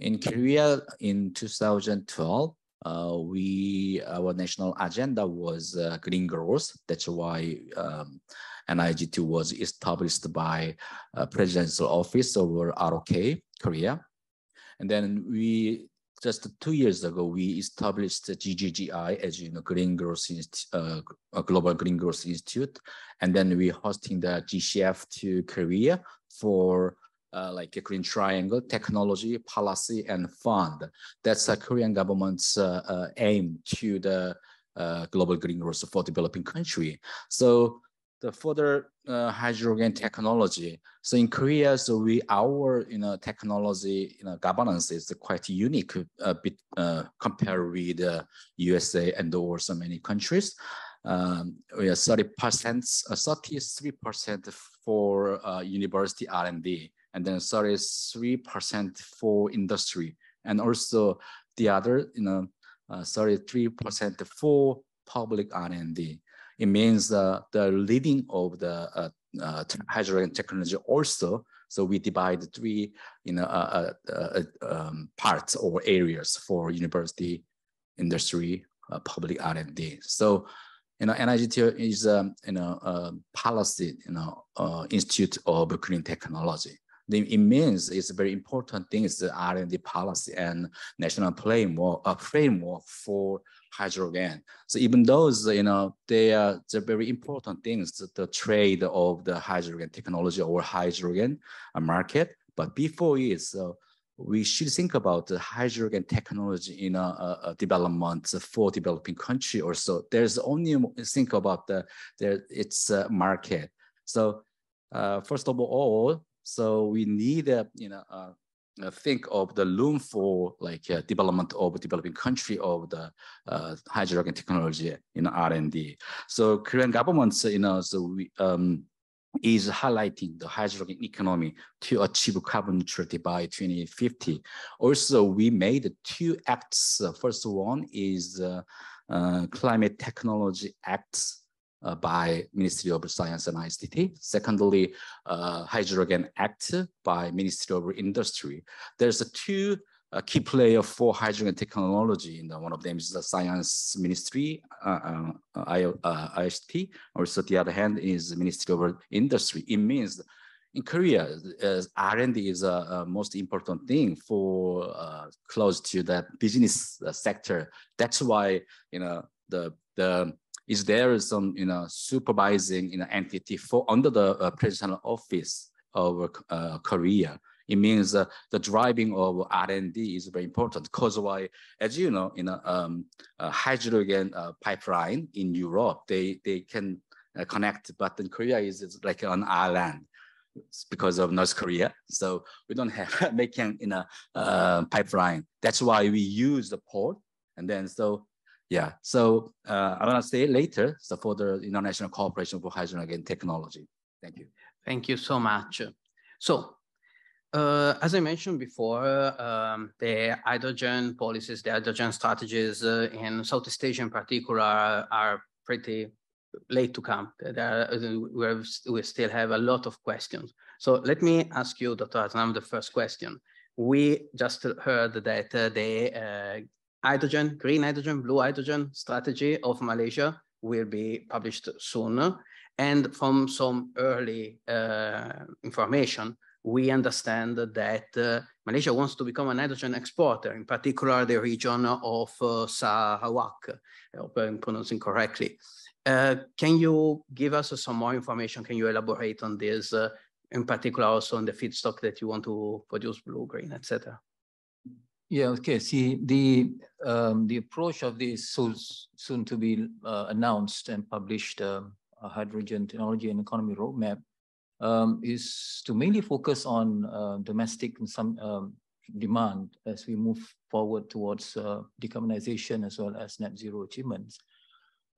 In Korea in 2012, uh, we, our national agenda was uh, green growth. That's why um, NIGT was established by Presidential Office of ROK, Korea. And then we just two years ago, we established the GGGI as you know, Green Growth uh, Global Green Growth Institute, and then we hosting the GCF to Korea for uh, like a green triangle, technology, policy, and fund. That's the Korean government's uh, uh aim to the uh, global green growth for developing country. So the further uh, hydrogen technology. So in Korea, so we our you know technology you know governance is quite unique a bit uh, compared with uh, USA and also many countries. Um, we are 30 percent, 33 percent for uh, university R&D, and then 33 percent for industry, and also the other you know 33 uh, percent for public R&D it means uh, the leading of the uh, uh, hydrogen technology also. So we divide three you know, uh, uh, uh, um, parts or areas for university, industry, public R&D. So you know, NIGT is um, you know a policy you know institute of green technology it means it's a very important thing is the R&D policy and national framework, a framework for hydrogen. So even those, you know, they are the very important things, the, trade of the hydrogen technology or hydrogen market. But before it, so we should think about the hydrogen technology in a, a, a development for developing country or so. There's only think about the, the its uh, market. So uh, first of all, so we need, uh, you know, uh, uh, think of the room for like uh, development of developing country of the uh, hydrogen technology in R&D. So Korean governments, you know, so we, um, is highlighting the hydrogen economy to achieve carbon neutrality by 2050. Also, we made two acts. First one is uh, uh, Climate Technology Act uh, by Ministry of Science and ICT. Secondly, uh, Hydrogen Act by Ministry of Industry. There's a two uh, key player for hydrogen technology. And one of them is the Science Ministry, uh, uh, IST. Also, the other hand is Ministry of Industry. It means in Korea, uh, R&D is a, most important thing for uh, close to the business uh, sector. That's why you know the the is there some you know supervising you know entity for under the uh, president office of uh, Korea. It means uh, the driving of R&D is very important because why, as you know, in a, um, hydrogen uh, pipeline in Europe, they they can uh, connect, but in Korea is, is like an island because of North Korea. So we don't have [LAUGHS] making in a uh, pipeline. That's why we use the port. And then so yeah, so uh, I'm gonna say later, so for the international cooperation for hydrogen Again technology. Thank you. Thank you so much. So, uh, as I mentioned before, um, the hydrogen policies, the hydrogen strategies uh, in Southeast Asia in particular are, pretty late to come. There are, we still have a lot of questions. So let me ask you, Dr. Aslam, the first question. We just heard that uh, the uh, hydrogen, green hydrogen, blue hydrogen strategy of Malaysia will be published soon. And from some early uh, information, we understand that uh, Malaysia wants to become an hydrogen exporter, in particular the region of uh, Sarawak, I hope I'm pronouncing correctly. Uh, can you give us some more information? Can you elaborate on this, uh, in particular also on the feedstock that you want to produce blue, green, etc.? Yeah, okay. See, the um, the approach of this so soon to be uh, announced and published um, hydrogen technology and economy roadmap um, is to mainly focus on uh, domestic some um, demand as we move forward towards uh, decarbonization as well as net zero achievements.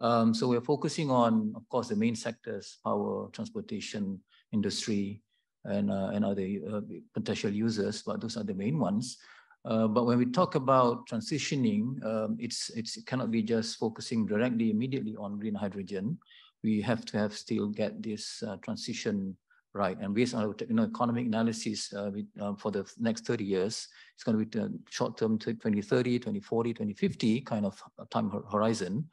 Um, so we're focusing on, of course, the main sectors: power, transportation, industry, and uh, and other uh, potential users. But those are the main ones. Uh, but when we talk about transitioning, um, it's, it's, it cannot be just focusing directly immediately on green hydrogen. We have to have still get this uh, transition right. And based on our economic analysis uh, we, uh, for the next 30 years, it's going to be short-term 2030, 2040, 2050 kind of time horizon.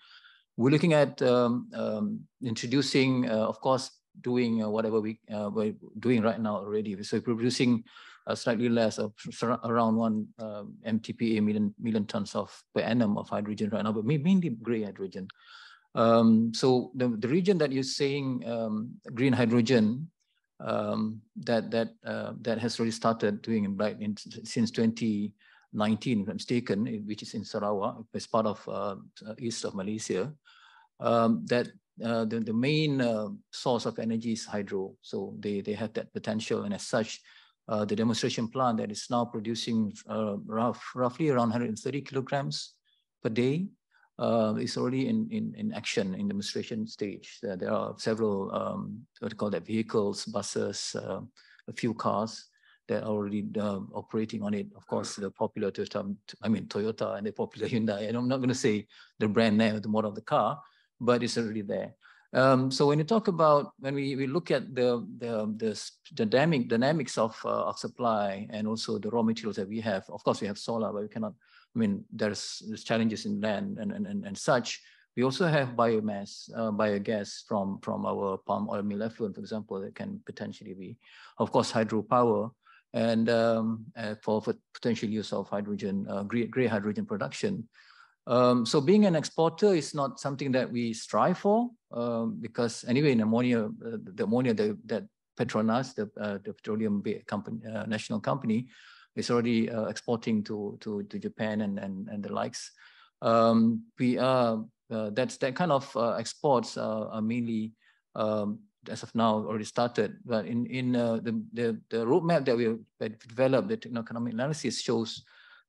We're looking at um, um, introducing, uh, of course, doing whatever we, we're doing right now already. So producing uh, slightly less of around one um, MTPA million million tons of per annum of hydrogen right now, but mainly gray hydrogen. Um, so the, the region that you're saying um, green hydrogen um, that that uh, that has already started doing right in, since 2019, if I'm mistaken, which is in Sarawak, as part of uh, east of Malaysia. Um, that uh, the, the main uh, source of energy is hydro. So they, they have that potential. And as such, uh, the demonstration plant that is now producing uh, rough, roughly around 130 kilograms per day uh, is already in, in, in action in demonstration stage. there are several, um, what you call that, vehicles, buses, uh, a few cars that are already uh, operating on it. Of course, the popular Toyota, I mean Toyota and the popular [LAUGHS] Hyundai. And I'm not going to say the brand name, the model of the car, but it's already there. Um, so when you talk about when we, we look at the the, the dynamic dynamics of uh, of supply and also the raw materials that we have, of course we have solar, but we cannot. I mean, there's, there's challenges in land and, and, and, and such. We also have biomass, uh, biogas from from our palm oil mill effluent, for example, that can potentially be, of course, hydropower and um, uh, for, for potential use of hydrogen, uh, gray, gray hydrogen production. Um, so being an exporter is not something that we strive for um, because anyway, in ammonia, uh, the ammonia that, that Petronas, the, uh, the petroleum company, uh, national company, is already uh, exporting to, to, to Japan and, and, and the likes. Um, we are, that's that kind of exports are mainly um, as of now already started, but in, in uh, the, the, the roadmap that we have developed, the techno-economic analysis shows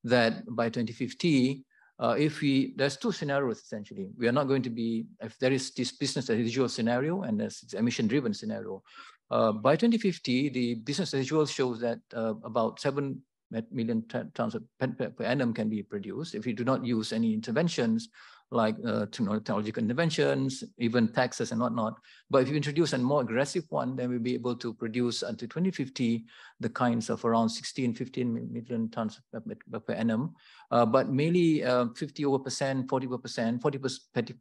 that by 2050, uh, if we, there's two scenarios essentially. We are not going to be, if there is this business as usual scenario and there's emission driven scenario. Uh, by 2050, the business as usual shows that uh, about 7 million tons of per, per annum can be produced if we do not use any interventions like uh, technological interventions, even taxes and whatnot. But if you introduce a more aggressive one, then we'll be able to produce until 2050 the kinds of around 16, 15 million tons per, per annum. Uh, but mainly uh, 50 over percent, 40 over percent, 40,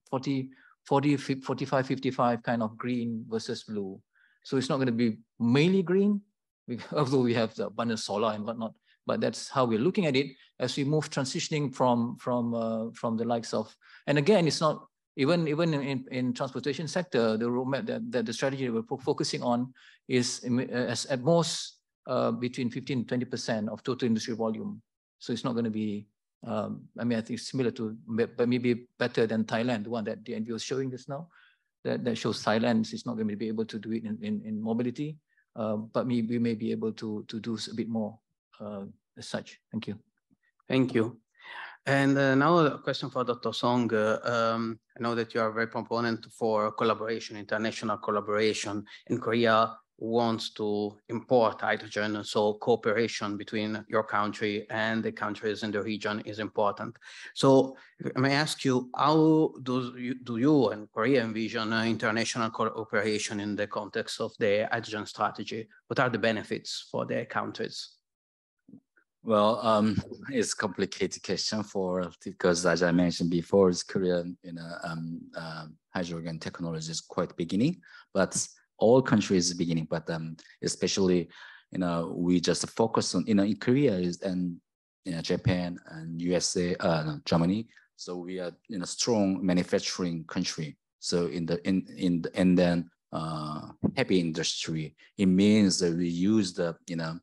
40, 40, 45, 55 kind of green versus blue. So it's not going to be mainly green, [LAUGHS] although we have the abundant solar and whatnot but that's how we're looking at it as we move transitioning from from uh, from the likes of and again it's not even even in, in transportation sector the roadmap that, that the strategy we're focusing on is as at most uh, between 15 20 percent of total industry volume. So it's not going to be um, I mean I think similar to but maybe better than Thailand the one that the NBO is showing this now. That, that shows Thailand is not going to be able to do it in, in, in mobility uh, but we, we may be able to to do a bit more as such. Thank you. Thank you. And uh, now a question for Dr. Song. Uh, um, I know that you are a very proponent for collaboration, international collaboration. In Korea wants to import hydrogen, so cooperation between your country and the countries in the region is important. So may I ask you, how do you, do you and Korea envision uh, international cooperation in the context of the hydrogen strategy? What are the benefits for their countries? Well, um, it's a complicated question for because as I mentioned before, it's Korea, you know, um, uh, hydrogen technology is quite beginning, but all countries beginning, but um, especially, you know, we just focus on, you know, in Korea is and you know, Japan and USA, uh, no, Germany. So we are in a strong manufacturing country. So in the in in and then uh, heavy industry, it means that we use the you know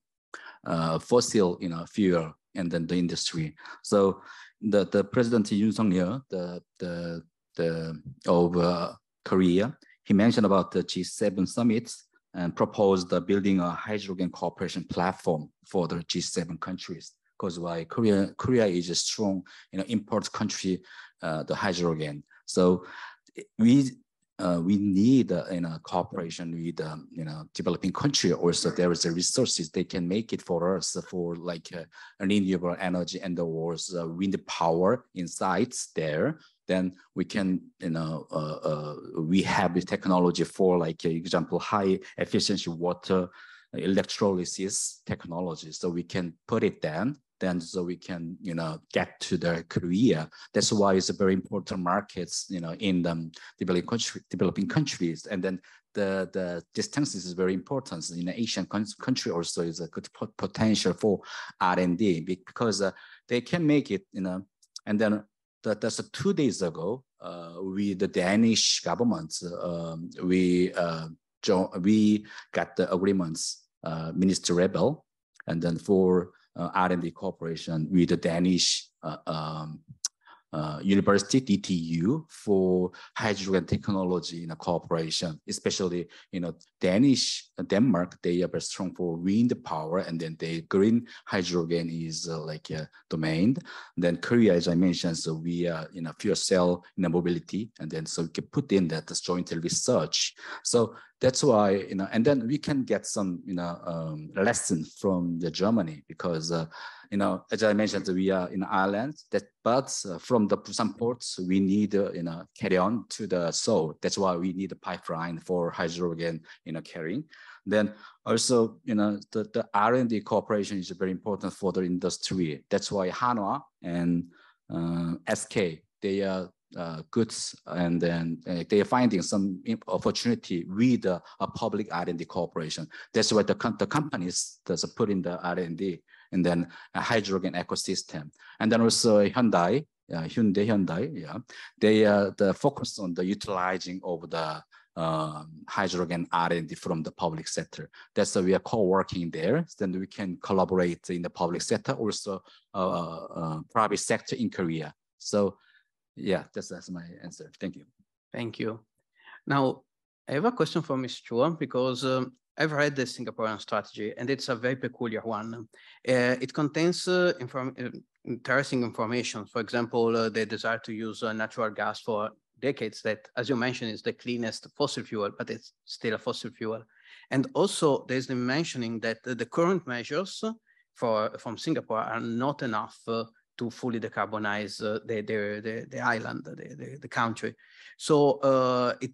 uh, fossil you know fuel and then the industry. So the the President Yoon Suk Yeol, the the the of uh, Korea, he mentioned about the G7 summits and proposed building a hydrogen cooperation platform for the G7 countries. Because why Korea Korea is a strong you know import country, uh, the hydrogen. So we uh, we need uh, you know cooperation with um, you know developing country also there is the resources they can make it for us for like uh, renewable energy and the was uh, wind power insights there. Then we can you know uh, uh, we have the technology for like example high efficiency water electrolysis technology. So we can put it then then so we can you know get to the Korea. That's why it's a very important markets you know in the developing country, developing countries, and then the the distance is very important. In the Asian country also is a good potential for R and D because uh, they can make it you know, and then that, that's uh, two days ago uh, with the Danish government um, we uh, we got the agreements uh, minister rebel. And then for R&D cooperation with the Danish uh, um, uh, university DTU for hydrogen technology in a cooperation, especially you know Danish Denmark they are very strong for wind power and then the green hydrogen is uh, like a domain. Then Korea, as I mentioned, so we are in a fuel cell in a mobility and then so we can put in that joint research. So that's why you know and then we can get some you know um, lesson from the Germany because uh, you know, as I mentioned, we are in island, that, but uh, from the some ports, we need, uh, you know, carry on to the Seoul. That's why we need a pipeline for hydrogen, you know, carrying. Then also, you know, the, the R&D cooperation is very important for the industry. That's why Hanwha and uh, SK, they are uh, goods and then uh, they are finding some opportunity with uh, a public R&D cooperation. That's why the, the companies that's put in the R&D and then a hydrogen ecosystem. And then also Hyundai, uh, Hyundai, Hyundai, yeah, they uh, the focus on the utilizing of the uh, hydrogen R&D from the public sector. That's why we are co-working there. Then we can collaborate in the public sector, also uh, uh, private sector in Korea. So yeah, that's, that's my answer. Thank you. Thank you. Now, I have a question for Ms. Chua because um, I've read the Singaporean strategy and it's a very peculiar one. Uh, it contains uh, inform uh, interesting information. For example, uh, they desire to use uh, natural gas for decades that, as you mentioned, is the cleanest fossil fuel, but it's still a fossil fuel. And also there's the mentioning that the current measures for from Singapore are not enough uh, to fully decarbonize the, the, the, the, island, the, the, the country. So it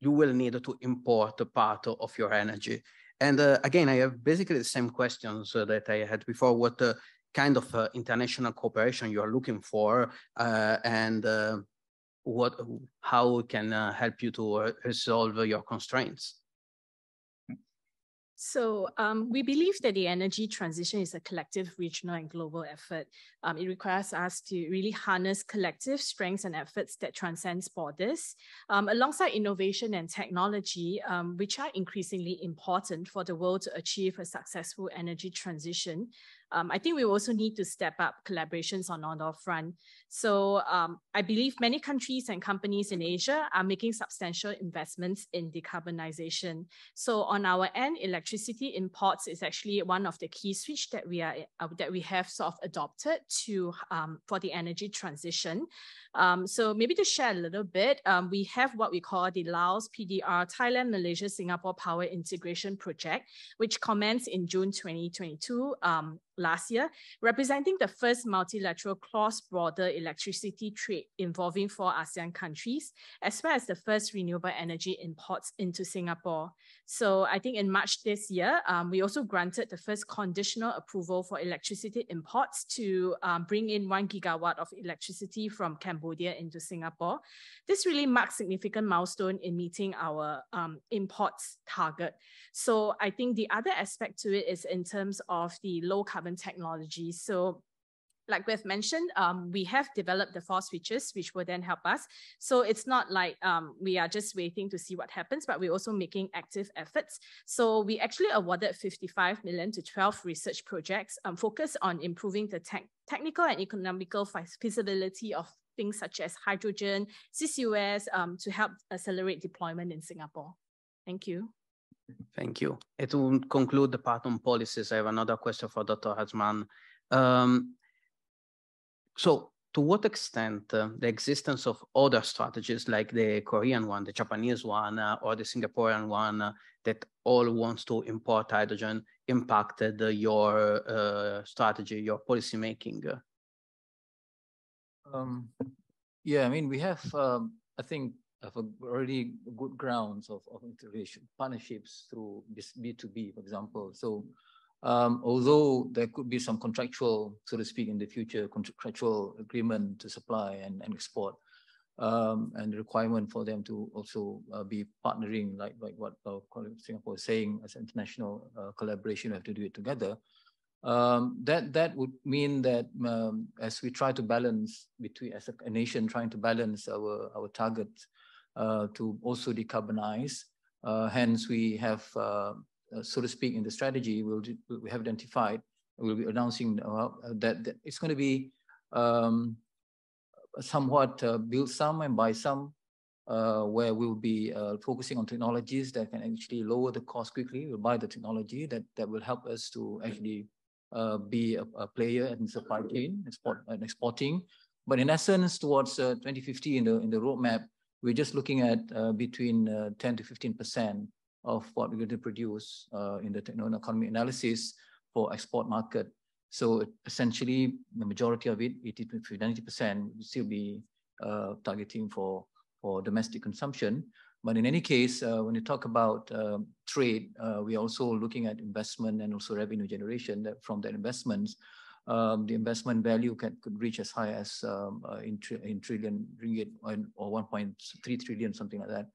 you will need to import a part of your energy. And uh, again, I have basically the same questions uh, that I had before. What uh, kind of uh, international cooperation you are looking for, uh, and uh, what, how can help you to resolve your constraints? So um, we believe that the energy transition is a collective regional and global effort. Um, it requires us to really harness collective strengths and efforts that transcends borders, um, alongside innovation and technology, um, which are increasingly important for the world to achieve a successful energy transition. Um, I think we also need to step up collaborations on all front. So um, I believe many countries and companies in Asia are making substantial investments in decarbonization. So on our end, electricity imports is actually one of the key switch that we are uh, that we have sort of adopted to um, for the energy transition. Um, so maybe to share a little bit, um, we have what we call the Laos PDR Thailand Malaysia Singapore Power Integration Project, which commenced in June 2022 um, last year, representing the first multilateral cross-border electricity trade involving four ASEAN countries, as well as the first renewable energy imports into Singapore. So I think in March this year, um, we also granted the first conditional approval for electricity imports to um, bring in one gigawatt of electricity from Cambodia into Singapore. This really marks significant milestone in meeting our um, imports target. So I think the other aspect to it is in terms of the low carbon technology. So like we've mentioned, um, we have developed the four switches, which will then help us. So it's not like um, we are just waiting to see what happens, but we're also making active efforts. So we actually awarded 55 million to 12 research projects um, focused on improving the te technical and economical feasibility of things such as hydrogen, CCUS um, to help accelerate deployment in Singapore. Thank you. Thank you. It will conclude the part on policies, I have another question for Dr. Hazman. Um, so to what extent uh, the existence of other strategies like the Korean one, the Japanese one, uh, or the Singaporean one uh, that all wants to import hydrogen impacted your uh, strategy, your policy making? Um, yeah, I mean, we have, um, I think, have a already good grounds of, of integration, partnerships through this B2B, for example. So um, although there could be some contractual, so to speak, in the future, contractual agreement to supply and, and export, um, and the requirement for them to also uh, be partnering, like, like what our colleague Singapore is saying, as international uh, collaboration, we have to do it together. Um, that that would mean that um, as we try to balance between as a, nation trying to balance our our target uh, to also decarbonize. Uh, hence, we have uh, uh, so to speak, in the strategy we'll, we have identified, we'll be announcing uh, that, that, it's going to be um, somewhat uh, build some and buy some, uh, where we'll be uh, focusing on technologies that can actually lower the cost quickly. We'll buy the technology that, that will help us to actually uh, be a, a, player in supply chain export, and exporting. But in essence, towards 2050 in the, in the roadmap, we're just looking at between 10 to 15% of what we're going to produce in the techno economic analysis for export market. So essentially, the majority of it, 80 to 90%, will still be uh, targeting for, for domestic consumption. But in any case, uh, when you talk about uh, trade, uh, we're also looking at investment and also revenue generation that from that investments. Um, the investment value can, could reach as high as um, uh, in, in trillion ringgit or, or 1.3 trillion, something like that,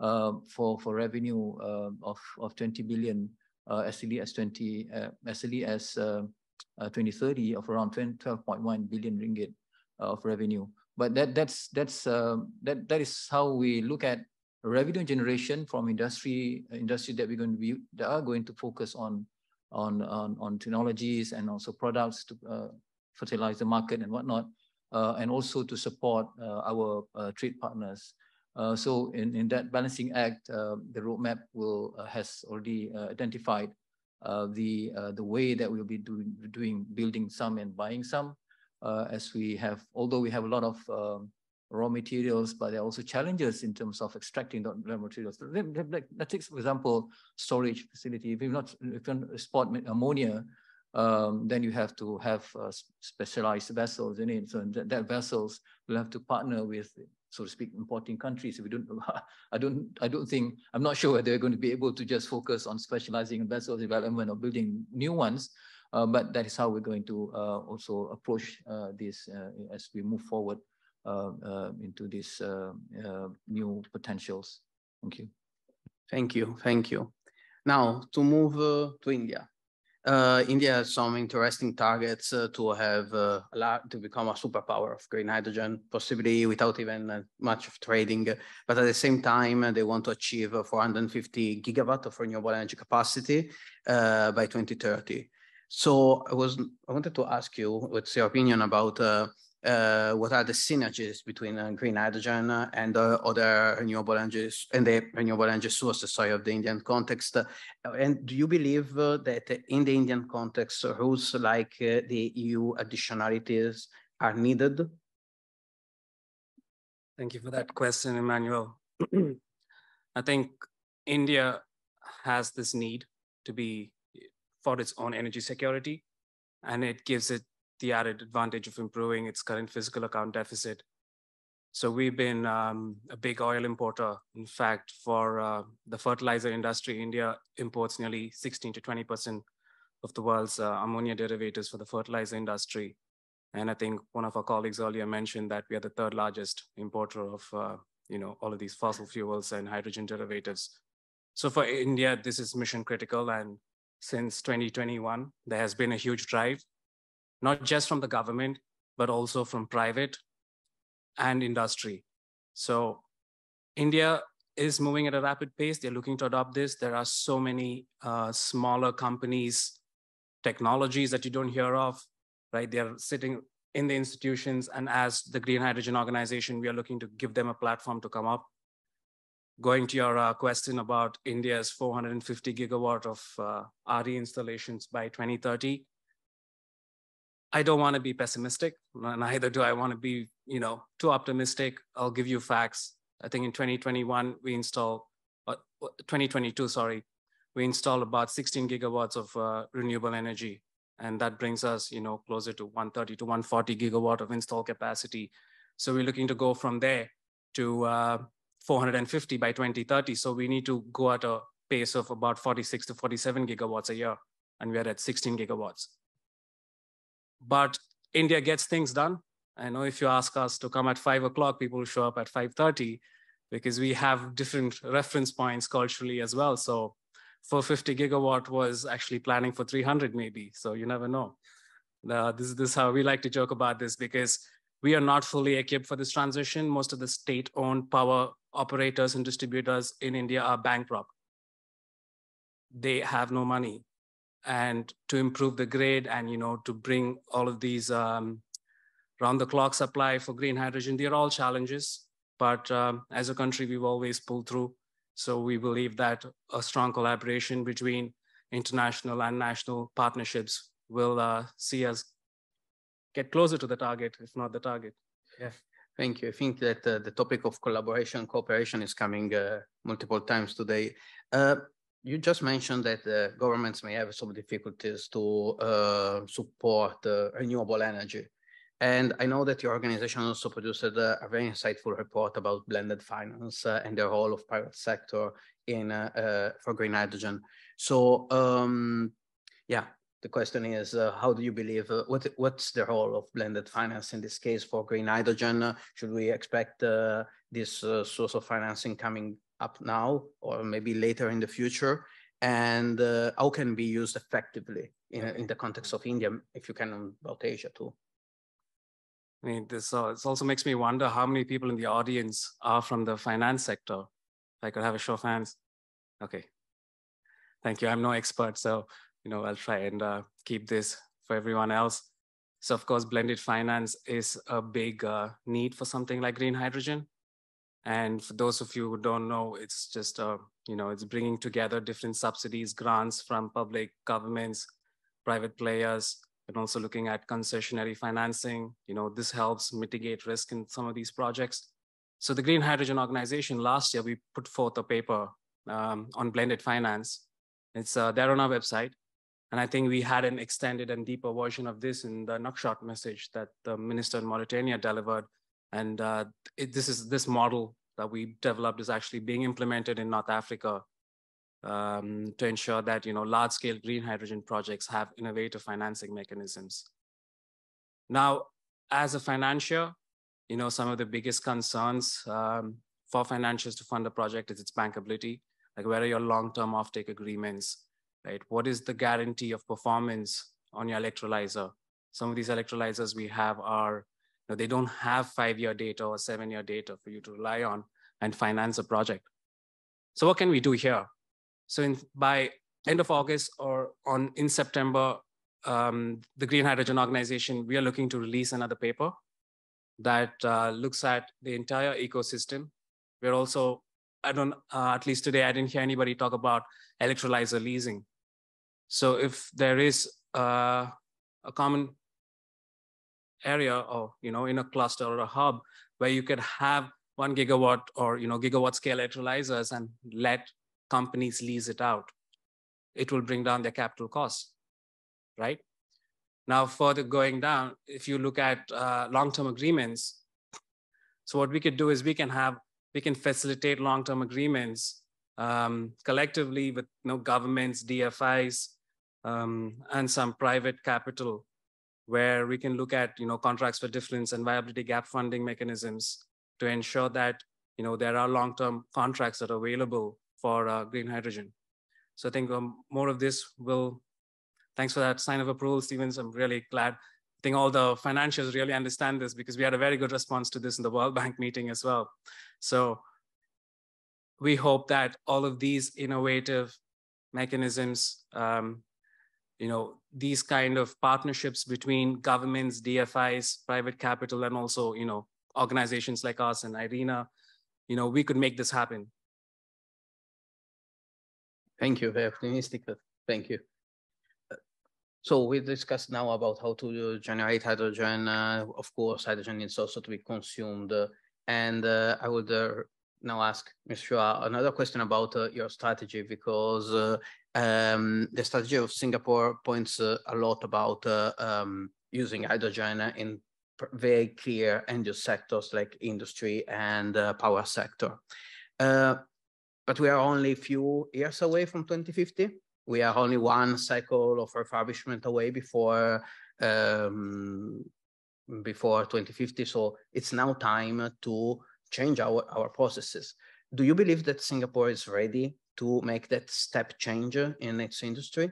uh, for, for revenue of, of 20 billion uh, as early as 20, as early as 2030 of around 12.1 billion ringgit of revenue. But that that's that's um, that that is how we look at revenue generation from industry industry that we're going to be that are going to focus on on on, on technologies and also products to uh, fertilize the market and whatnot, uh, and also to support uh, our uh, trade partners. Uh, so in, in that balancing act, the roadmap will has already identified the the way that we'll be doing doing building some and buying some as we have although we have a lot of um, raw materials but there are also challenges in terms of extracting the raw materials let's take for example storage facility if you not if you export ammonia um, then you have to have uh, specialized vessels in it so that, that vessels will have to partner with so to speak, importing countries. We don't, [LAUGHS] I don't, I don't think, I'm not sure whether they're going to be able to just focus on specializing in vessel development or building new ones. Uh, but that is how we're going to uh, also approach uh, this uh, as we move forward into these new potentials. Thank you. Thank you. Thank you. Now to move to India. Uh, India has some interesting targets uh, to have uh, to become a superpower of green hydrogen, possibly without even uh, much of trading. But at the same time, they want to achieve 450 gigawatt of renewable energy capacity uh, by 2030. So I was I wanted to ask you, what's your opinion about uh, uh, what are the synergies between uh, green hydrogen and uh, other renewable energies and the renewable energy sources sorry, of the Indian context? and do you believe uh, that in the Indian context, rules like uh, the EU additionalities are needed? Thank you for that question, Emmanuel. [CLEARS THROAT] I think India has this need to be for its own energy security, and it gives it the added advantage of improving its current fiscal account deficit. So we've been um, a big oil importer. In fact, for uh, the fertilizer industry, India imports nearly 16 to 20% of the world's uh, ammonia derivatives for the fertilizer industry. And I think one of our colleagues earlier mentioned that we are the third largest importer of uh, you know, all of these fossil fuels and hydrogen derivatives. So for India, this is mission critical. And since 2021, there has been a huge drive not just from the government, but also from private and industry. So India is moving at a rapid pace. They're looking to adopt this. There are so many uh, smaller companies, technologies that you don't hear of, right? They're sitting in the institutions. And as the Green Hydrogen Organization, we are looking to give them a platform to come up. Going to your uh, question about India's 450 gigawatt of uh, RE installations by 2030, I don't want to be pessimistic, neither do I want to be, you know, too optimistic. I'll give you facts. I think in 2021 we installed, uh, 2022, sorry, we installed about 16 gigawatts of uh, renewable energy, and that brings us, you know, closer to 130 to 140 gigawatt of install capacity. So we're looking to go from there to uh, 450 by 2030. So we need to go at a pace of about 46 to 47 gigawatts a year, and we're at 16 gigawatts but India gets things done. I know if you ask us to come at five o'clock, people show up at 5.30 because we have different reference points culturally as well. So 450 gigawatt was actually planning for 300 maybe. So you never know. Uh, this, this is how we like to joke about this because we are not fully equipped for this transition. Most of the state-owned power operators and distributors in India are bankrupt. They have no money and to improve the grid and you know to bring all of these um, round the clock supply for green hydrogen. They're all challenges, but um, as a country, we've always pulled through. So we believe that a strong collaboration between international and national partnerships will uh, see us get closer to the target, if not the target. Yeah, thank you. I think that uh, the topic of collaboration, cooperation is coming uh, multiple times today. Uh, you just mentioned that uh, governments may have some difficulties to uh, support renewable energy. And I know that your organization also produced a, a very insightful report about blended finance uh, and the role of private sector in uh, uh, for green hydrogen. So um, yeah, the question is, uh, how do you believe, uh, what, what's the role of blended finance in this case for green hydrogen? Uh, should we expect this source of financing coming up now or maybe later in the future? And how can be used effectively in, in the context of India, if you can, about Asia too? I mean, this, uh, this also makes me wonder how many people in the audience are from the finance sector. If I could have a show of hands. Okay. Thank you. I'm no expert, so you know I'll try and uh, keep this for everyone else. So of course, blended finance is a big uh, need for something like green hydrogen. And for those of you who don't know, it's just uh, you know it's bringing together different subsidies, grants from public governments, private players, and also looking at concessionary financing. You know, this helps mitigate risk in some of these projects. So the Green Hydrogen Organization, last year, we put forth a paper um, on blended finance. It's uh, there on our website. And I think we had an extended and deeper version of this in the Nouakchott message that the minister in Mauritania delivered. And uh, it, this is this model that we developed is actually being implemented in North Africa um, to ensure that you know large-scale green hydrogen projects have innovative financing mechanisms. Now, as a financier, you know some of the biggest concerns um, for financiers to fund a project is its bankability. Like, where are your long-term offtake agreements? Right? What is the guarantee of performance on your electrolyzer? Some of these electrolyzers we have are, they don't have five-year data or seven-year data for you to rely on and finance a project. So what can we do here? So in, by end of August or on in September, um, the Green Hydrogen Organization, we are looking to release another paper that uh, looks at the entire ecosystem. We're also, I don't, uh, at least today, I didn't hear anybody talk about electrolyzer leasing. So if there is uh, a common area or, you know, in a cluster or a hub where you could have one gigawatt or, you know, gigawatt scale electrolyzers and let companies lease it out. It will bring down their capital costs, right? Now, further going down, if you look at uh, long-term agreements, so what we could do is we can have, we can facilitate long-term agreements um, collectively with you know, governments, DFIs, um, and some private capital where we can look at you know, contracts for difference and viability gap funding mechanisms to ensure that you know, there are long-term contracts that are available for uh, green hydrogen. So I think um, more of this will, thanks for that sign of approval, Stevens. I'm really glad. I think all the financials really understand this because we had a very good response to this in the World Bank meeting as well. So we hope that all of these innovative mechanisms, um, you know, these kind of partnerships between governments, DFIs, private capital, and also, you know, organizations like us and IRENA, you know, we could make this happen. Thank you, very optimistic. Thank you. So we discussed now about how to generate hydrogen. Uh, of course, hydrogen needs also to be consumed. Uh, and uh, I would uh, now ask. Chua another question about uh, your strategy because uh, um, the strategy of Singapore points a lot about um, using hydrogen in very clear end use sectors like industry and power sector but we are only a few years away from 2050. We are only one cycle of refurbishment away before um, before 2050. So it's now time to change our, our processes. Do you believe that Singapore is ready to make that step change in its industry?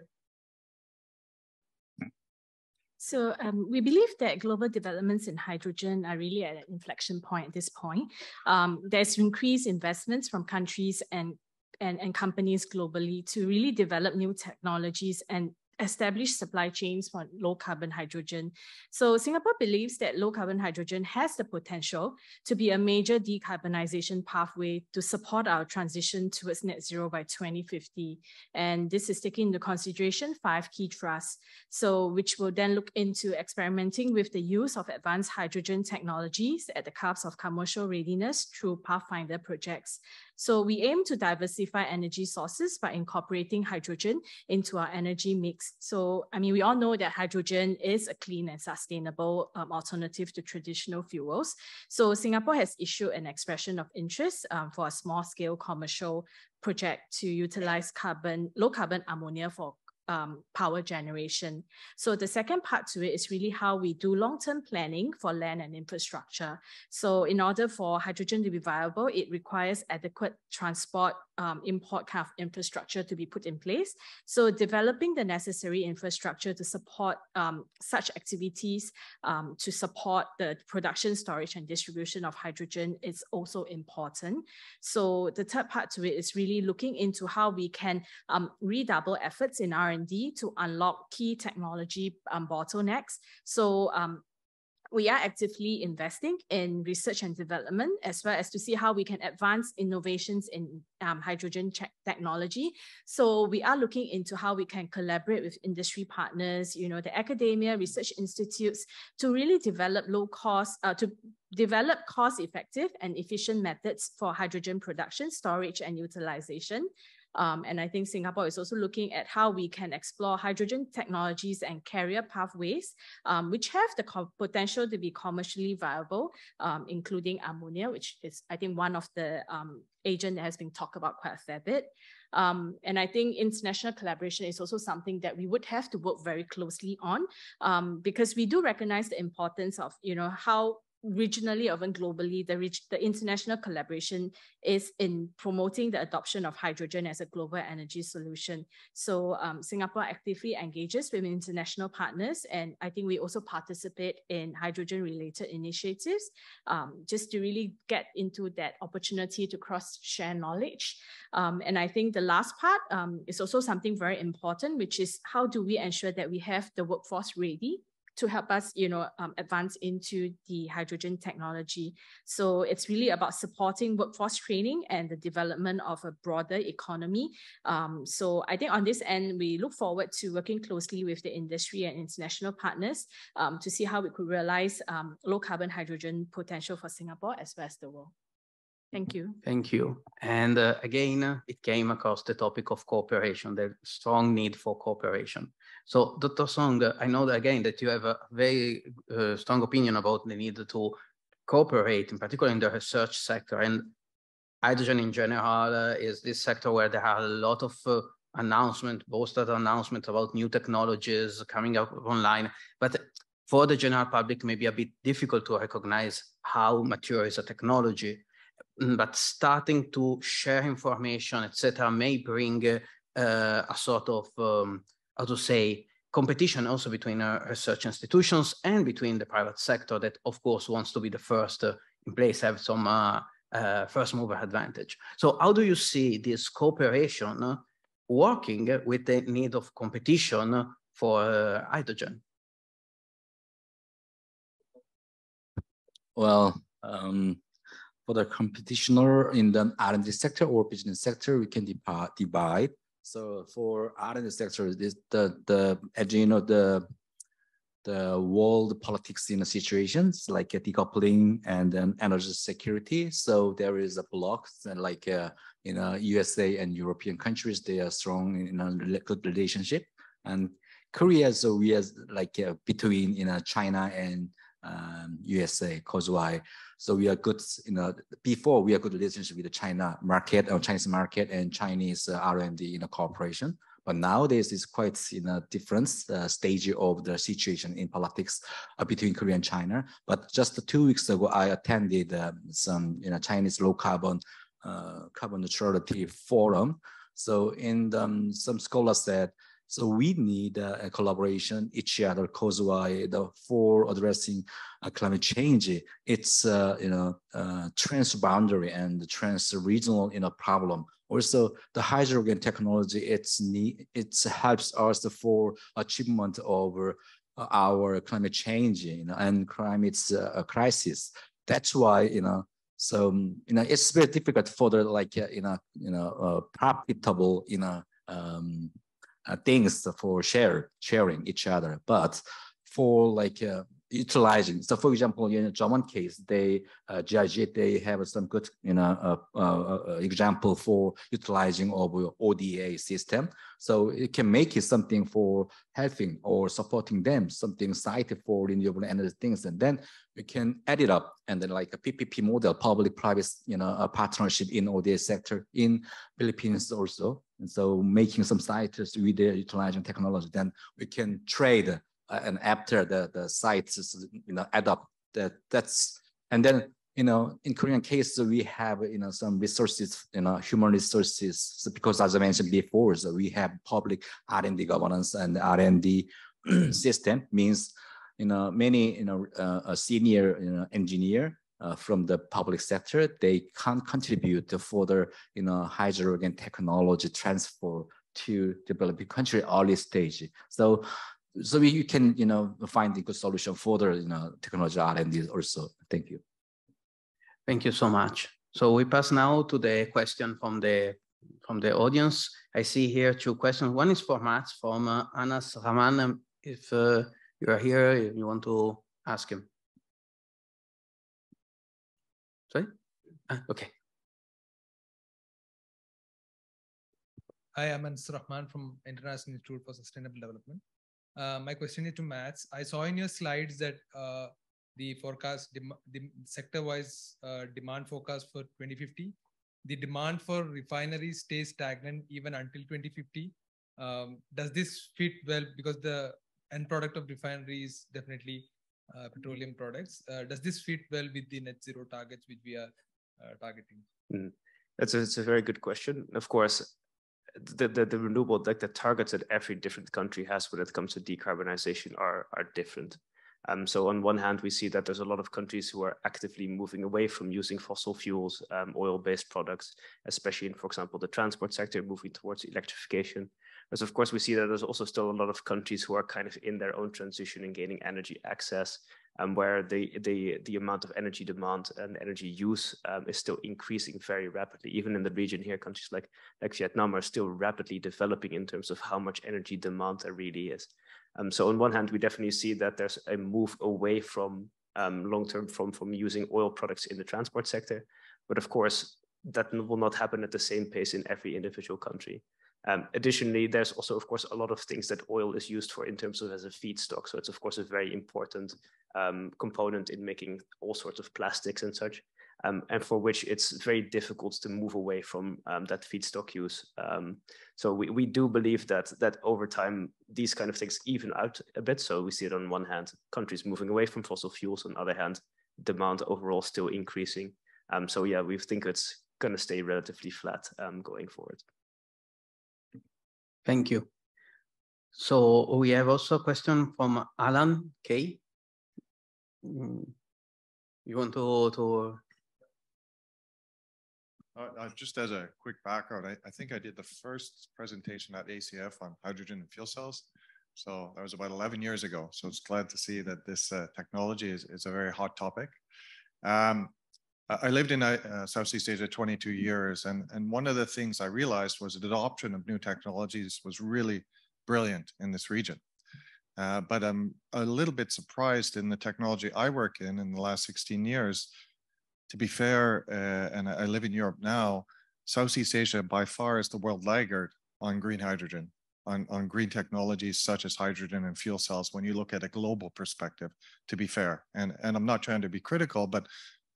So um, we believe that global developments in hydrogen are really at an inflection point at this point. Um, there's increased investments from countries and, and, and companies globally to really develop new technologies and establish supply chains for low carbon hydrogen. So Singapore believes that low carbon hydrogen has the potential to be a major decarbonization pathway to support our transition towards net zero by 2050. And this is taking into consideration five key thrusts. So which will then look into experimenting with the use of advanced hydrogen technologies at the cusp of commercial readiness through Pathfinder projects. So we aim to diversify energy sources by incorporating hydrogen into our energy mix. So, I mean, we all know that hydrogen is a clean and sustainable um, alternative to traditional fuels. So Singapore has issued an expression of interest um, for a small scale commercial project to utilize carbon, low carbon ammonia for um, power generation. So the second part to it is really how we do long-term planning for land and infrastructure. So in order for hydrogen to be viable, it requires adequate transport um, import kind of infrastructure to be put in place. So developing the necessary infrastructure to support um, such activities um, to support the production, storage, and distribution of hydrogen is also important. So the third part to it is really looking into how we can um, redouble efforts in R&D to unlock key technology um, bottlenecks. So um, we are actively investing in research and development as well as to see how we can advance innovations in um, hydrogen technology. So we are looking into how we can collaborate with industry partners, you know, the academia, research institutes to really develop low cost, uh, to develop cost effective and efficient methods for hydrogen production, storage and utilization. Um, and I think Singapore is also looking at how we can explore hydrogen technologies and carrier pathways, um, which have the potential to be commercially viable, um, including ammonia, which is, I think, one of the um, agent that has been talked about quite a fair bit. Um, and I think international collaboration is also something that we would have to work very closely on um, because we do recognize the importance of, you know, how regionally or even globally, the, the international collaboration is in promoting the adoption of hydrogen as a global energy solution. So um, Singapore actively engages with international partners, and I think we also participate in hydrogen-related initiatives, um, just to really get into that opportunity to cross-share knowledge. Um, and I think the last part um, is also something very important, which is how do we ensure that we have the workforce ready to help us, you know, um, advance into the hydrogen technology. So it's really about supporting workforce training and the development of a broader economy. Um, so I think on this end, we look forward to working closely with the industry and international partners um, to see how we could realize um, low carbon hydrogen potential for Singapore as well as the world. Thank you. Thank you. And uh, again, uh, it came across the topic of cooperation, the strong need for cooperation. So, Dr. Song, I know that again that you have a very uh, strong opinion about the need to cooperate, in particular in the research sector. And hydrogen in general uh, is this sector where there are a lot of uh, announcements, boosted announcements about new technologies coming up online. But for the general public, maybe a bit difficult to recognize how mature is a technology Mm, but starting to share information, etc., may bring uh, a sort of, um, how to say, competition also between uh, research institutions and between the private sector that, of course, wants to be the first uh, in place, have some uh, uh, first mover advantage. So how do you see this cooperation working with the need of competition for uh, hydrogen? Well, um, for the competitioner in the R&D sector or business sector, we can divide. So for R&D sector, this, the the as you know the the world politics in situations like uh, decoupling and then energy security. So there is a block and like uh, in uh, USA and European countries, they are strong in a good relationship. And Korea, so we are like uh, between you know China and um, USA, cause so we are good, you know, before we are good relationship with the China market or Chinese market and Chinese uh, R&D you know, cooperation. But nowadays it's quite in a different uh, stage of the situation in politics uh, between Korea and China. But just two weeks ago, I attended um, some you know Chinese low carbon uh, carbon neutrality forum. So in um, some scholars said So we need uh, a collaboration each other cause why the for addressing uh, climate change, it's uh, you know uh, transboundary and trans-regional you know problem. Also, the hydrogen technology it's need it helps us for achievement of our climate change you know, and climate uh, crisis. That's why you know so you know it's very difficult for the like uh, you know you know uh, profitable you know um, uh, things for share sharing each other. But for like uh, utilizing. So for example, in German case, they uh, GIZ, they have some good, you know, uh, uh, uh, example for utilizing of ODA system. So it can make it something for helping or supporting them, something cited for renewable energy things, and then we can add it up and then like a PPP model, public-private, you know, a partnership in ODA sector in Philippines also. And so making some sites with the utilizing technology, then we can trade uh, and after the the sites you know up that. That's and then you know in korean case we have you know some resources you know human resources. So because as i mentioned before so we have public r&d governance and r&d [CLEARS THROAT] system means you know many you know uh, a senior you know engineer uh, from the public sector they can contribute to further you know hydrogen technology transfer to developing country early stage so so you can you know find a good solution for the you know technology R&D also. Thank you. Thank you so much. So we pass now to the question from the from the audience. I see here two questions. One is for Matt from uh, Anas. If uh, you are here, if you want to ask him. Ah, okay. Hi, I'm Anas Rahman from International Institute for Sustainable Development. Uh, my question is to Mats. I saw in your slides that uh, the forecast, the sector-wise uh, demand forecast for 2050, the demand for refineries stays stagnant even until 2050. Um, does this fit well because the end product of refinery is definitely uh, petroleum products? Uh, does this fit well with the net zero targets which we are targeting? Mm. That's a, it's a very good question. Of course, the, the, the renewable like the targets that every different country has when it comes to decarbonization are are different. Um, so on one hand, we see that there's a lot of countries who are actively moving away from using fossil fuels, um, oil-based products, especially in, for example, the transport sector, moving towards electrification. But of course, we see that there's also still a lot of countries who are kind of in their own transition and gaining energy access, um, where the, the, the amount of energy demand and energy use um, is still increasing very rapidly. Even in the region here, countries like, like Vietnam are still rapidly developing in terms of how much energy demand there really is. Um, so on one hand, we definitely see that there's a move away from um, long-term from, from using oil products in the transport sector. But of course, that will not happen at the same pace in every individual country. Um, additionally, there's also, of course, a lot of things that oil is used for in terms of as a feedstock. So it's, of course, a very important um, component in making all sorts of plastics and such, um, and for which it's very difficult to move away from um, that feedstock use. Um, so we, we do believe that that over time, these kind of things even out a bit. So we see it on one hand, countries moving away from fossil fuels, on the other hand, demand overall still increasing. Um, so yeah, we think it's going to stay relatively flat going forward. Thank you. So we have also a question from Alan Kay. Mm, you want to to uh, uh, just as a quick background, I, I, think I did the first presentation at ACEF on hydrogen and fuel cells. So that was about 11 years ago. So it's glad to see that this uh, technology is, is a very hot topic. Um, I lived in uh, Southeast Asia 22 years, and, and one of the things I realized was the adoption of new technologies was really brilliant in this region. Uh, but I'm a little bit surprised in the technology I work in in the last 16 years. To be fair, uh, and I live in Europe now, Southeast Asia by far is the world laggard on green hydrogen, on, on green technologies such as hydrogen and fuel cells when you look at a global perspective, to be fair. And, and I'm not trying to be critical, but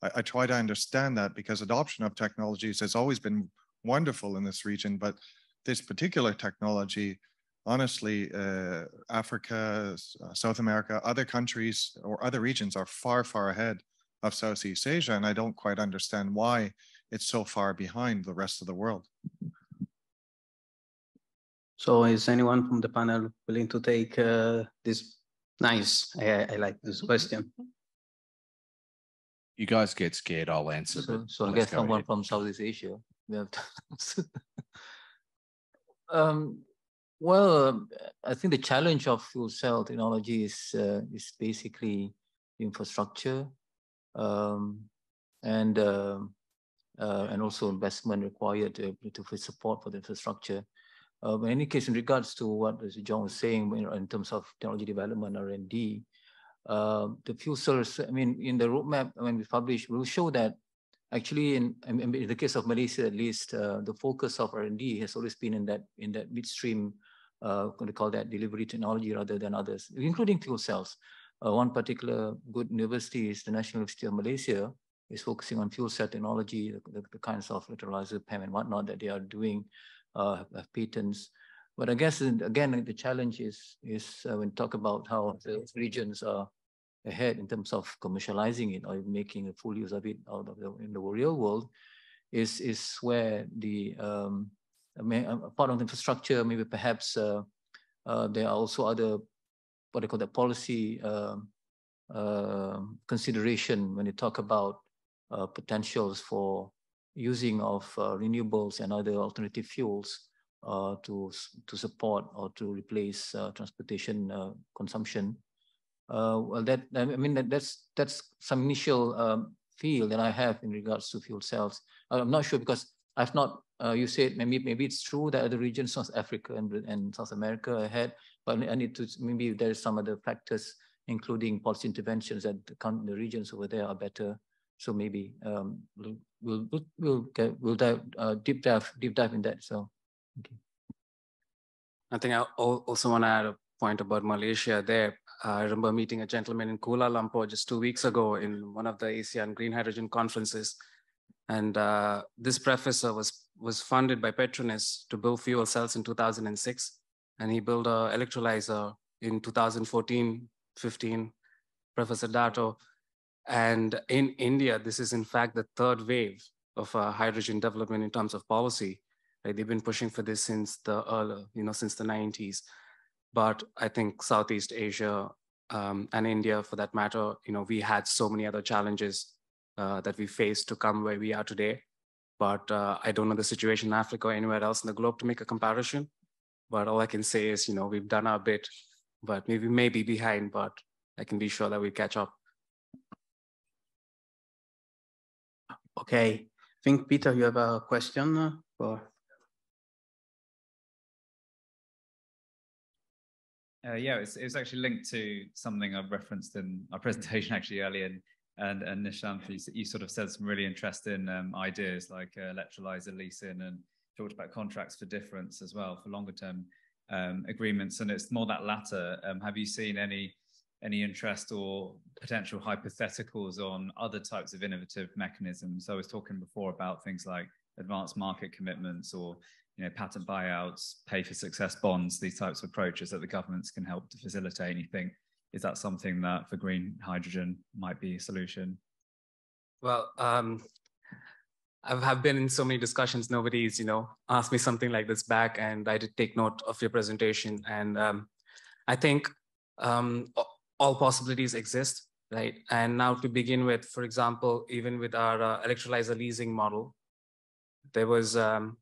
I, I try to understand that because adoption of technologies has always been wonderful in this region, but this particular technology, honestly, uh, Africa, uh, South America, other countries or other regions are far, far ahead of Southeast Asia. And I don't quite understand why it's so far behind the rest of the world. So is anyone from the panel willing to take uh, this? Nice, I, I like this question. You guys get scared, I'll answer. So, but so I let's guess go someone ahead. from Southeast Asia. We have to- [LAUGHS] um, well, um, I think the challenge of fuel cell technology is uh, is basically infrastructure, um, and um uh, and also investment required to, to support for the infrastructure. Uh, in any case, in regards to what John was saying, you know, in terms of technology development R and D, uh, the fuel cells. I mean, in the roadmap when we publish, we'll show that actually in, in the case of Malaysia at least, uh, the focus of R&D has always been in that in that midstream, uh, going to call that delivery technology rather than others, including fuel cells. Uh, one particular good university is the National University of Malaysia, is focusing on fuel cell technology, the, the, the kinds of electrolyzer, PEM and whatnot that they are doing, uh, have, have patents. But I guess again, the challenge is is uh, when talk about how the regions are ahead in terms of commercializing it or making a full use of it out of the in the real world, is is where the um, part of the infrastructure maybe perhaps uh, uh, there are also other what they call the policy um, uh, consideration when you talk about uh, potentials for using of uh, renewables and other alternative fuels uh, to to support or to replace uh, transportation uh, consumption. Uh, well, that I mean that, that's that's some initial um, feel that I have in regards to fuel cells. Uh, I'm not sure because I've not. Uh, you said maybe maybe it's true that other regions, South Africa and and South America ahead, but I need to maybe there's some other factors, including policy interventions that the, the regions over there are better. So maybe um, we'll we'll we'll we'll, get, we'll dive deep dive deep dive in that. So. I think I also want to add a point about Malaysia there. I remember meeting a gentleman in Kuala Lumpur just two weeks ago in one of the ASEAN Green Hydrogen conferences. And uh, this professor was, was funded by Petronas to build fuel cells in 2006. And he built a electrolyzer in 2014, 15, Professor Dato. And in India, this is in fact the third wave of uh, hydrogen development in terms of policy. They've been pushing for this since the early, you know, since the 90s. But I think Southeast Asia um, and India, for that matter, you know, we had so many other challenges uh, that we faced to come where we are today. But uh, I don't know the situation in Africa or anywhere else in the globe to make a comparison. But all I can say is, you know, we've done our bit, but maybe may be behind, but I can be sure that we catch up. Okay, I think Peter, you have a question uh, for Uh, yeah, it's, it's actually linked to something I've referenced in our presentation [LAUGHS] actually earlier. And, and, and Nishant, you, you sort of said some really interesting um, ideas like uh, electrolyzer leasing and talked about contracts for difference as well for longer term um, agreements. And it's more that latter. Um, have you seen any any interest or potential hypotheticals on other types of innovative mechanisms? So I was talking before about things like advanced market commitments or you know, patent buyouts, pay for success bonds, these types of approaches that the governments can help to facilitate anything. Is that something that for green hydrogen might be a solution? Well, um, I've been in so many discussions. Nobody's, you know, asked me something like this back, and I did take note of your presentation. And um, I think um, all possibilities exist, right? And now to begin with, for example, even with our uh, electrolyzer leasing model, there was um,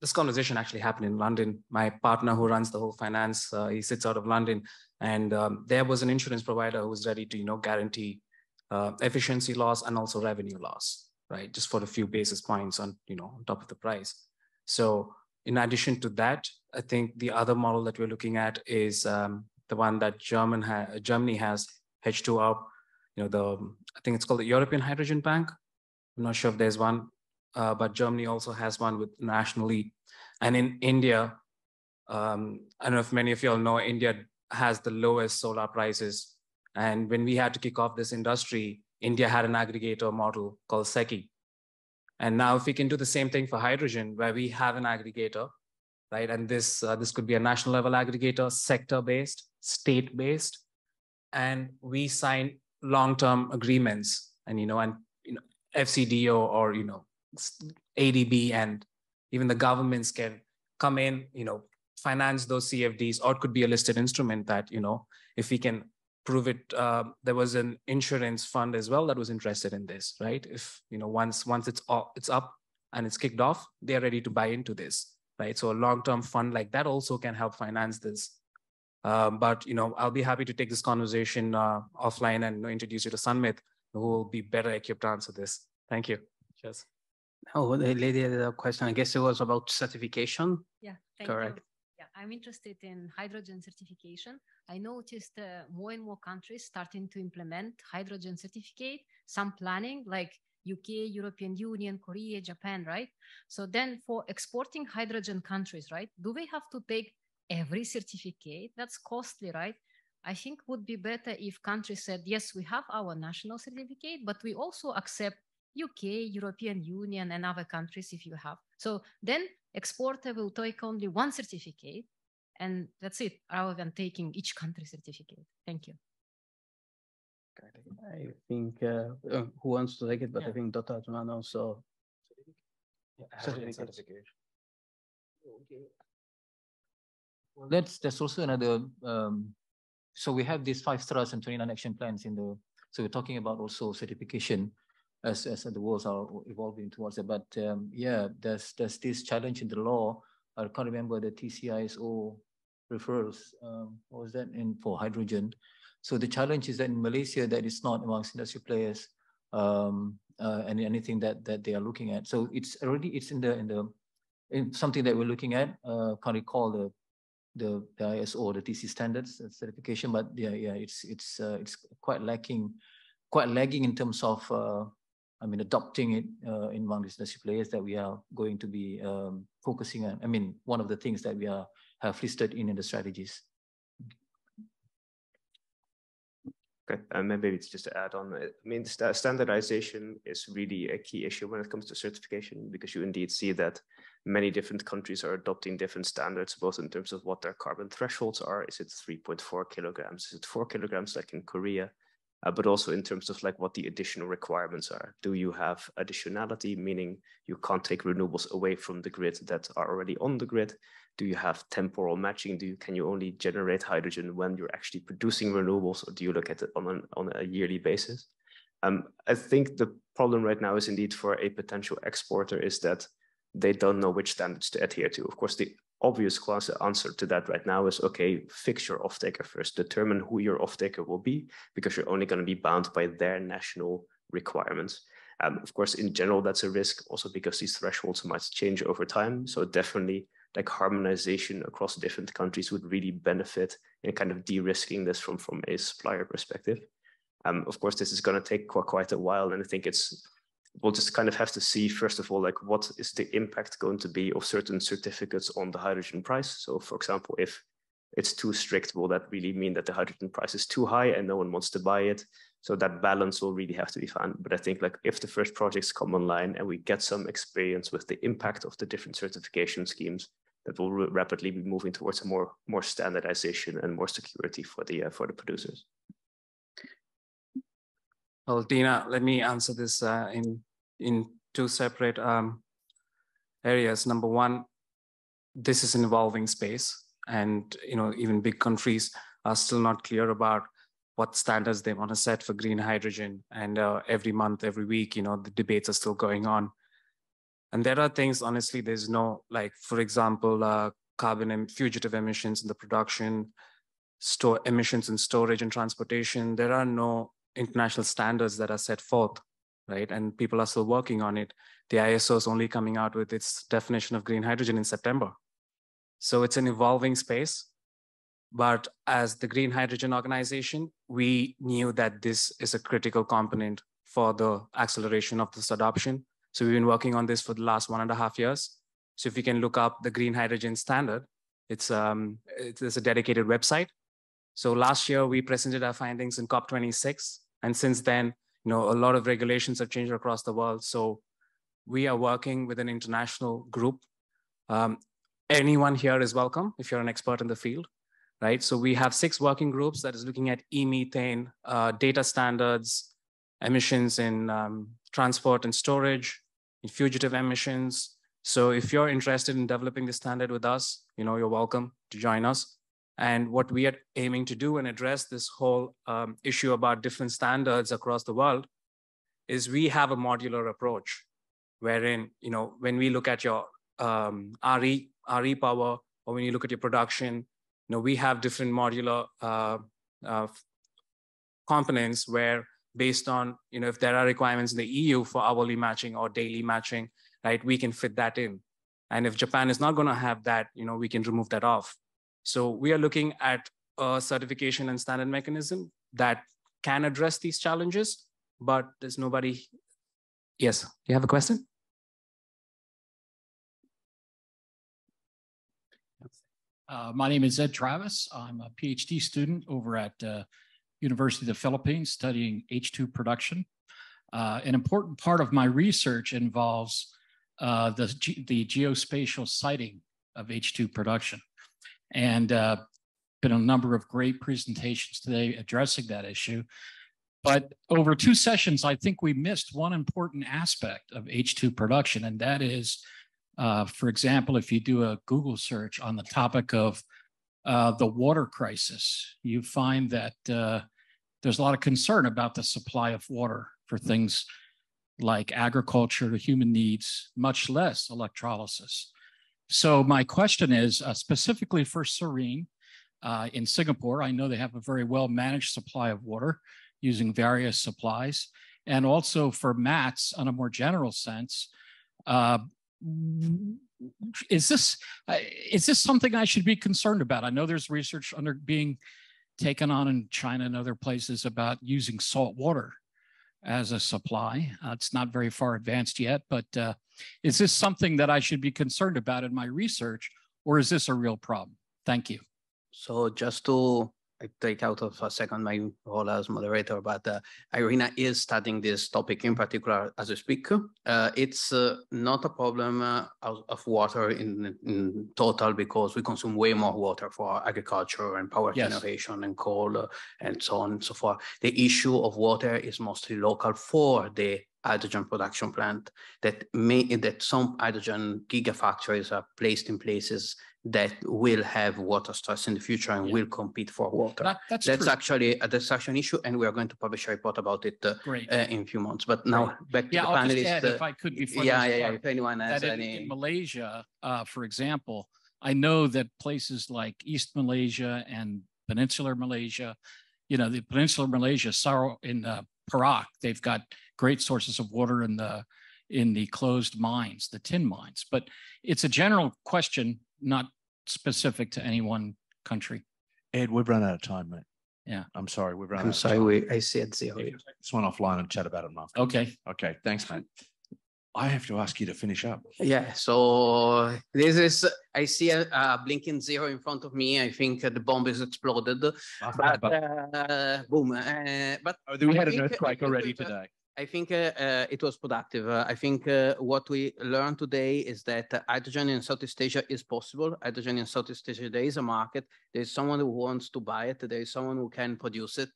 this conversation actually happened in London. My partner who runs the whole finance, uh, he sits out of London, and um, there was an insurance provider who was ready to, you know, guarantee uh, efficiency loss and also revenue loss, right? Just for a few basis points on, you know, on top of the price. So in addition to that, I think the other model that we're looking at is um, the one that German ha- Germany has, H2O, you know, the, I think it's called the European Hydrogen Bank. I'm not sure if there's one, uh, but Germany also has one with nationally. And in India, um, I don't know if many of you all know, India has the lowest solar prices. And when we had to kick off this industry, India had an aggregator model called SECI. And now if we can do the same thing for hydrogen, where we have an aggregator, right? And this, uh, this could be a national level aggregator, sector-based, state-based, and we sign long-term agreements and, you know, and, you know, FCDO or, you know, ADB and even the governments can come in, you know, finance those CFDs, or it could be a listed instrument that, you know, if we can prove it, uh, there was an insurance fund as well that was interested in this, right? If, you know, once, once it's, it's up and it's kicked off, they're ready to buy into this, right? So a long-term fund like that also can help finance this. Um, but, you know, I'll be happy to take this conversation uh, offline and introduce you to Sanmit, who will be better equipped to answer this. Thank you. Cheers. Oh, the lady had a question. I guess it was about certification. Yeah, thank Correct. you. Yeah, I'm interested in hydrogen certification. I noticed uh, more and more countries starting to implement hydrogen certificate, some planning like UK, European Union, Korea, Japan, right? So then for exporting hydrogen countries, right? Do we have to take every certificate? That's costly, right? I think would be better if countries said, yes, we have our national certificate, but we also accept UK, European Union, and other countries if you have. So then exporter will take only one certificate and that's it, rather than taking each country certificate. Thank you. I think uh, uh, who wants to take it, but I think Dr. Atman also. Certificates. Well, that's that's also another. Um, so we have these five stars and 29 action plans in the. So we're talking about also certification, as as the worlds are evolving towards it. But um, yeah, there's there's this challenge in the law. I can't remember the TCISO referrals. Um, what was that in for hydrogen? So the challenge is that in Malaysia, that is not amongst industry players, um, uh, and anything that that they are looking at. So it's already it's in the in the in something that we're looking at. Uh, can't recall the the, the ISO or the TC standards certification, but yeah, yeah, it's it's uh, it's quite lacking, quite lagging in terms of uh, I mean adopting it uh, in these industry players that we are going to be um, focusing on. I mean, one of the things that we are have listed in, in the strategies. Okay, and maybe it's just to add on, I mean, sta- standardization is really a key issue when it comes to certification because you indeed see that many different countries are adopting different standards, both in terms of what their carbon thresholds are. Is it 3.4 kilograms? Is it four kilograms like in Korea? Uh, but also in terms of like what the additional requirements are. Do you have additionality, meaning you can't take renewables away from the grid that are already on the grid? Do you have temporal matching? Do you can you only generate hydrogen when you're actually producing renewables, or do you look at it on an, on a yearly basis? Um, I think the problem right now is indeed for a potential exporter is that they don't know which standards to adhere to. Of course, the obvious answer to that right now is okay, fix your off-taker first, determine who your off-taker will be, because you're only going to be bound by their national requirements. Um, of course, in general, that's a risk also because these thresholds might change over time. So definitely like harmonization across different countries would really benefit in kind of de-risking this from, from a supplier perspective. Um, of course, this is going to take quite, quite a while, and I think it's we'll just kind of have to see first of all like what is the impact going to be of certain certificates on the hydrogen price. So, for example, if it's too strict, will that really mean that the hydrogen price is too high and no one wants to buy it? So that balance will really have to be found. But I think like if the first projects come online and we get some experience with the impact of the different certification schemes, that will rapidly be moving towards a more more standardization and more security for the uh, for the producers. Well, Dina, let me answer this uh, in in two separate um, areas. Number one, this is an evolving space, and you know even big countries are still not clear about what standards they want to set for green hydrogen. And uh, every month, every week, you know the debates are still going on. And there are things, honestly, there's no, like, for example, uh, carbon and fugitive emissions in the production, store emissions in storage and transportation. There are no international standards that are set forth, right? And people are still working on it. The ISO is only coming out with its definition of green hydrogen in September. So it's an evolving space. But as the Green Hydrogen Organization, we knew that this is a critical component for the acceleration of this adoption. So we've been working on this for the last one and a half years. So if you can look up the green hydrogen standard, it's, um, it's a dedicated website. So last year we presented our findings in COP26. And since then, you know, a lot of regulations have changed across the world. So we are working with an international group. Um, anyone here is welcome if you're an expert in the field, right? So we have six working groups that is looking at e-methane, uh, data standards, emissions in um, transport and storage, in fugitive emissions, So if you're interested in developing the standard with us, you know, you're welcome to join us. And what we are aiming to do and address this whole um, issue about different standards across the world is we have a modular approach wherein, you know, when we look at your um, RE, RE power, or when you look at your production, you know, we have different modular uh, uh, components where based on, you know, if there are requirements in the EU for hourly matching or daily matching, right, we can fit that in. And if Japan is not going to have that, you know, we can remove that off. So we are looking at a certification and standard mechanism that can address these challenges, but there's nobody. Yes, you have a question? Uh, my name is Ed Travis. I'm a PhD student over at uh, University of the Philippines studying H2 production. Uh, an important part of my research involves uh, the, the geospatial siting of H2 production. And uh, been a number of great presentations today addressing that issue. But over two sessions, I think we missed one important aspect of H2 production, and that is, uh, for example, if you do a Google search on the topic of uh, the water crisis, you find that uh, there's a lot of concern about the supply of water for things like agriculture human needs, much less electrolysis. So my question is uh, specifically for Serene uh, in Singapore, I know they have a very well managed supply of water using various supplies. And also for MATS on a more general sense, uh, is this uh, is this something I should be concerned about? I know there's research under being taken on in China and other places about using salt water as a supply. Uh, it's not very far advanced yet, but uh, is this something that I should be concerned about in my research, or is this a real problem? Thank you. So just to I take out of a second my role as moderator, but uh, IRENA is studying this topic in particular as a speaker. Uh, it's uh, not a problem uh, of, of, water in, in, total because we consume way more water for agriculture and power yes. generation and coal uh, and so on and so forth. The issue of water is mostly local for the hydrogen production plant that may that some hydrogen gigafactories are placed in places that will have water stress in the future and yeah. will compete for water. That, that's that's actually a that's actually an issue, and we are going to publish a report about it uh, uh, in a few months. But now Great. back to yeah, the I'll panelists. Just add, if I could, before yeah, yeah, yeah. If anyone has in, any, in Malaysia, uh, for example, I know that places like East Malaysia and Peninsular Malaysia, you know, the Peninsular Malaysia, Sarawak in uh, Perak, they've got great sources of water in the in the closed mines, the tin mines. But it's a general question, not specific to any one country. Ed, we've run out of time, mate. Yeah. I'm sorry, we've run I'm out sorry, of time. we, I said zero. This one offline and chat about it Mark. Okay. Okay, thanks, mate. I have to ask you to finish up. Yeah, so this is, I see a, a blinking zero in front of me. I think the bomb is exploded. But, uh, boom. Uh, but oh, we had an earthquake already today. I think uh, uh, it was productive. Uh, I think uh, what we learned today is that hydrogen in Southeast Asia is possible. Hydrogen in Southeast Asia, there is a market. There is someone who wants to buy it. There is someone who can produce it.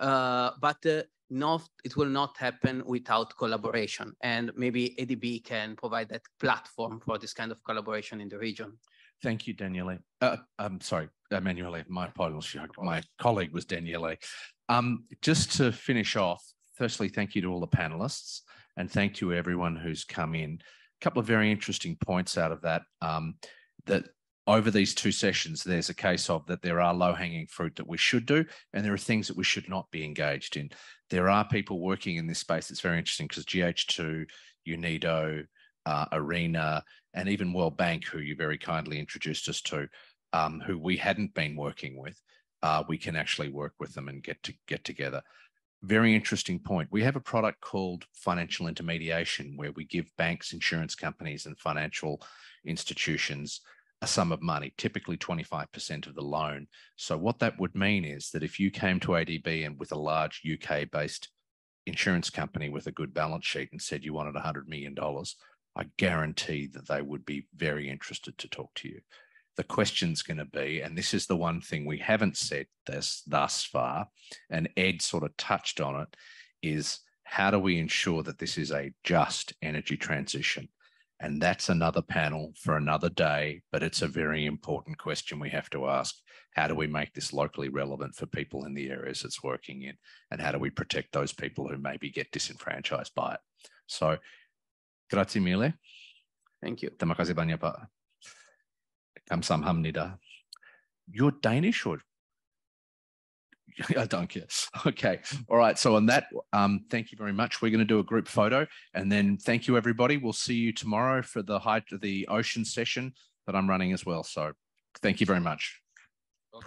Uh, but uh, not, it will not happen without collaboration. And maybe ADB can provide that platform for this kind of collaboration in the region. Thank you, Daniele. I'm sorry, Emanuele. My apologies. My colleague was Daniele. Um, just to finish off, firstly, thank you to all the panelists and thank you everyone who's come in. A couple of very interesting points out of that. Um, that over these two sessions, there's a case of that there are low hanging fruit that we should do, and there are things that we should not be engaged in. There are people working in this space. It's very interesting because GH2, UNIDO, uh, ARENA, and even World Bank, who you very kindly introduced us to, um, who we hadn't been working with, uh, we can actually work with them and get to get together very interesting point. We have a product called financial intermediation where we give banks, insurance companies, and financial institutions a sum of money, typically 25% of the loan. So, what that would mean is that if you came to ADB and with a large UK based insurance company with a good balance sheet and said you wanted $100 million, I guarantee that they would be very interested to talk to you the question's going to be, and this is the one thing we haven't said this thus far, and Ed sort of touched on it, is how do we ensure that this is a just energy transition? And that's another panel for another day, but it's a very important question we have to ask. How do we make this locally relevant for people in the areas it's working in? And how do we protect those people who maybe get disenfranchised by it? So, grazie mille. Thank you. Terima kasih banyak, Pak. Kamsahamnida. You're Danish or [LAUGHS] I don't care. [LAUGHS] Okay. All right. So on that, um, thank you very much. We're going to do a group photo and then thank you everybody. We'll see you tomorrow for the height of the ocean session that I'm running as well. So thank you very much. Well.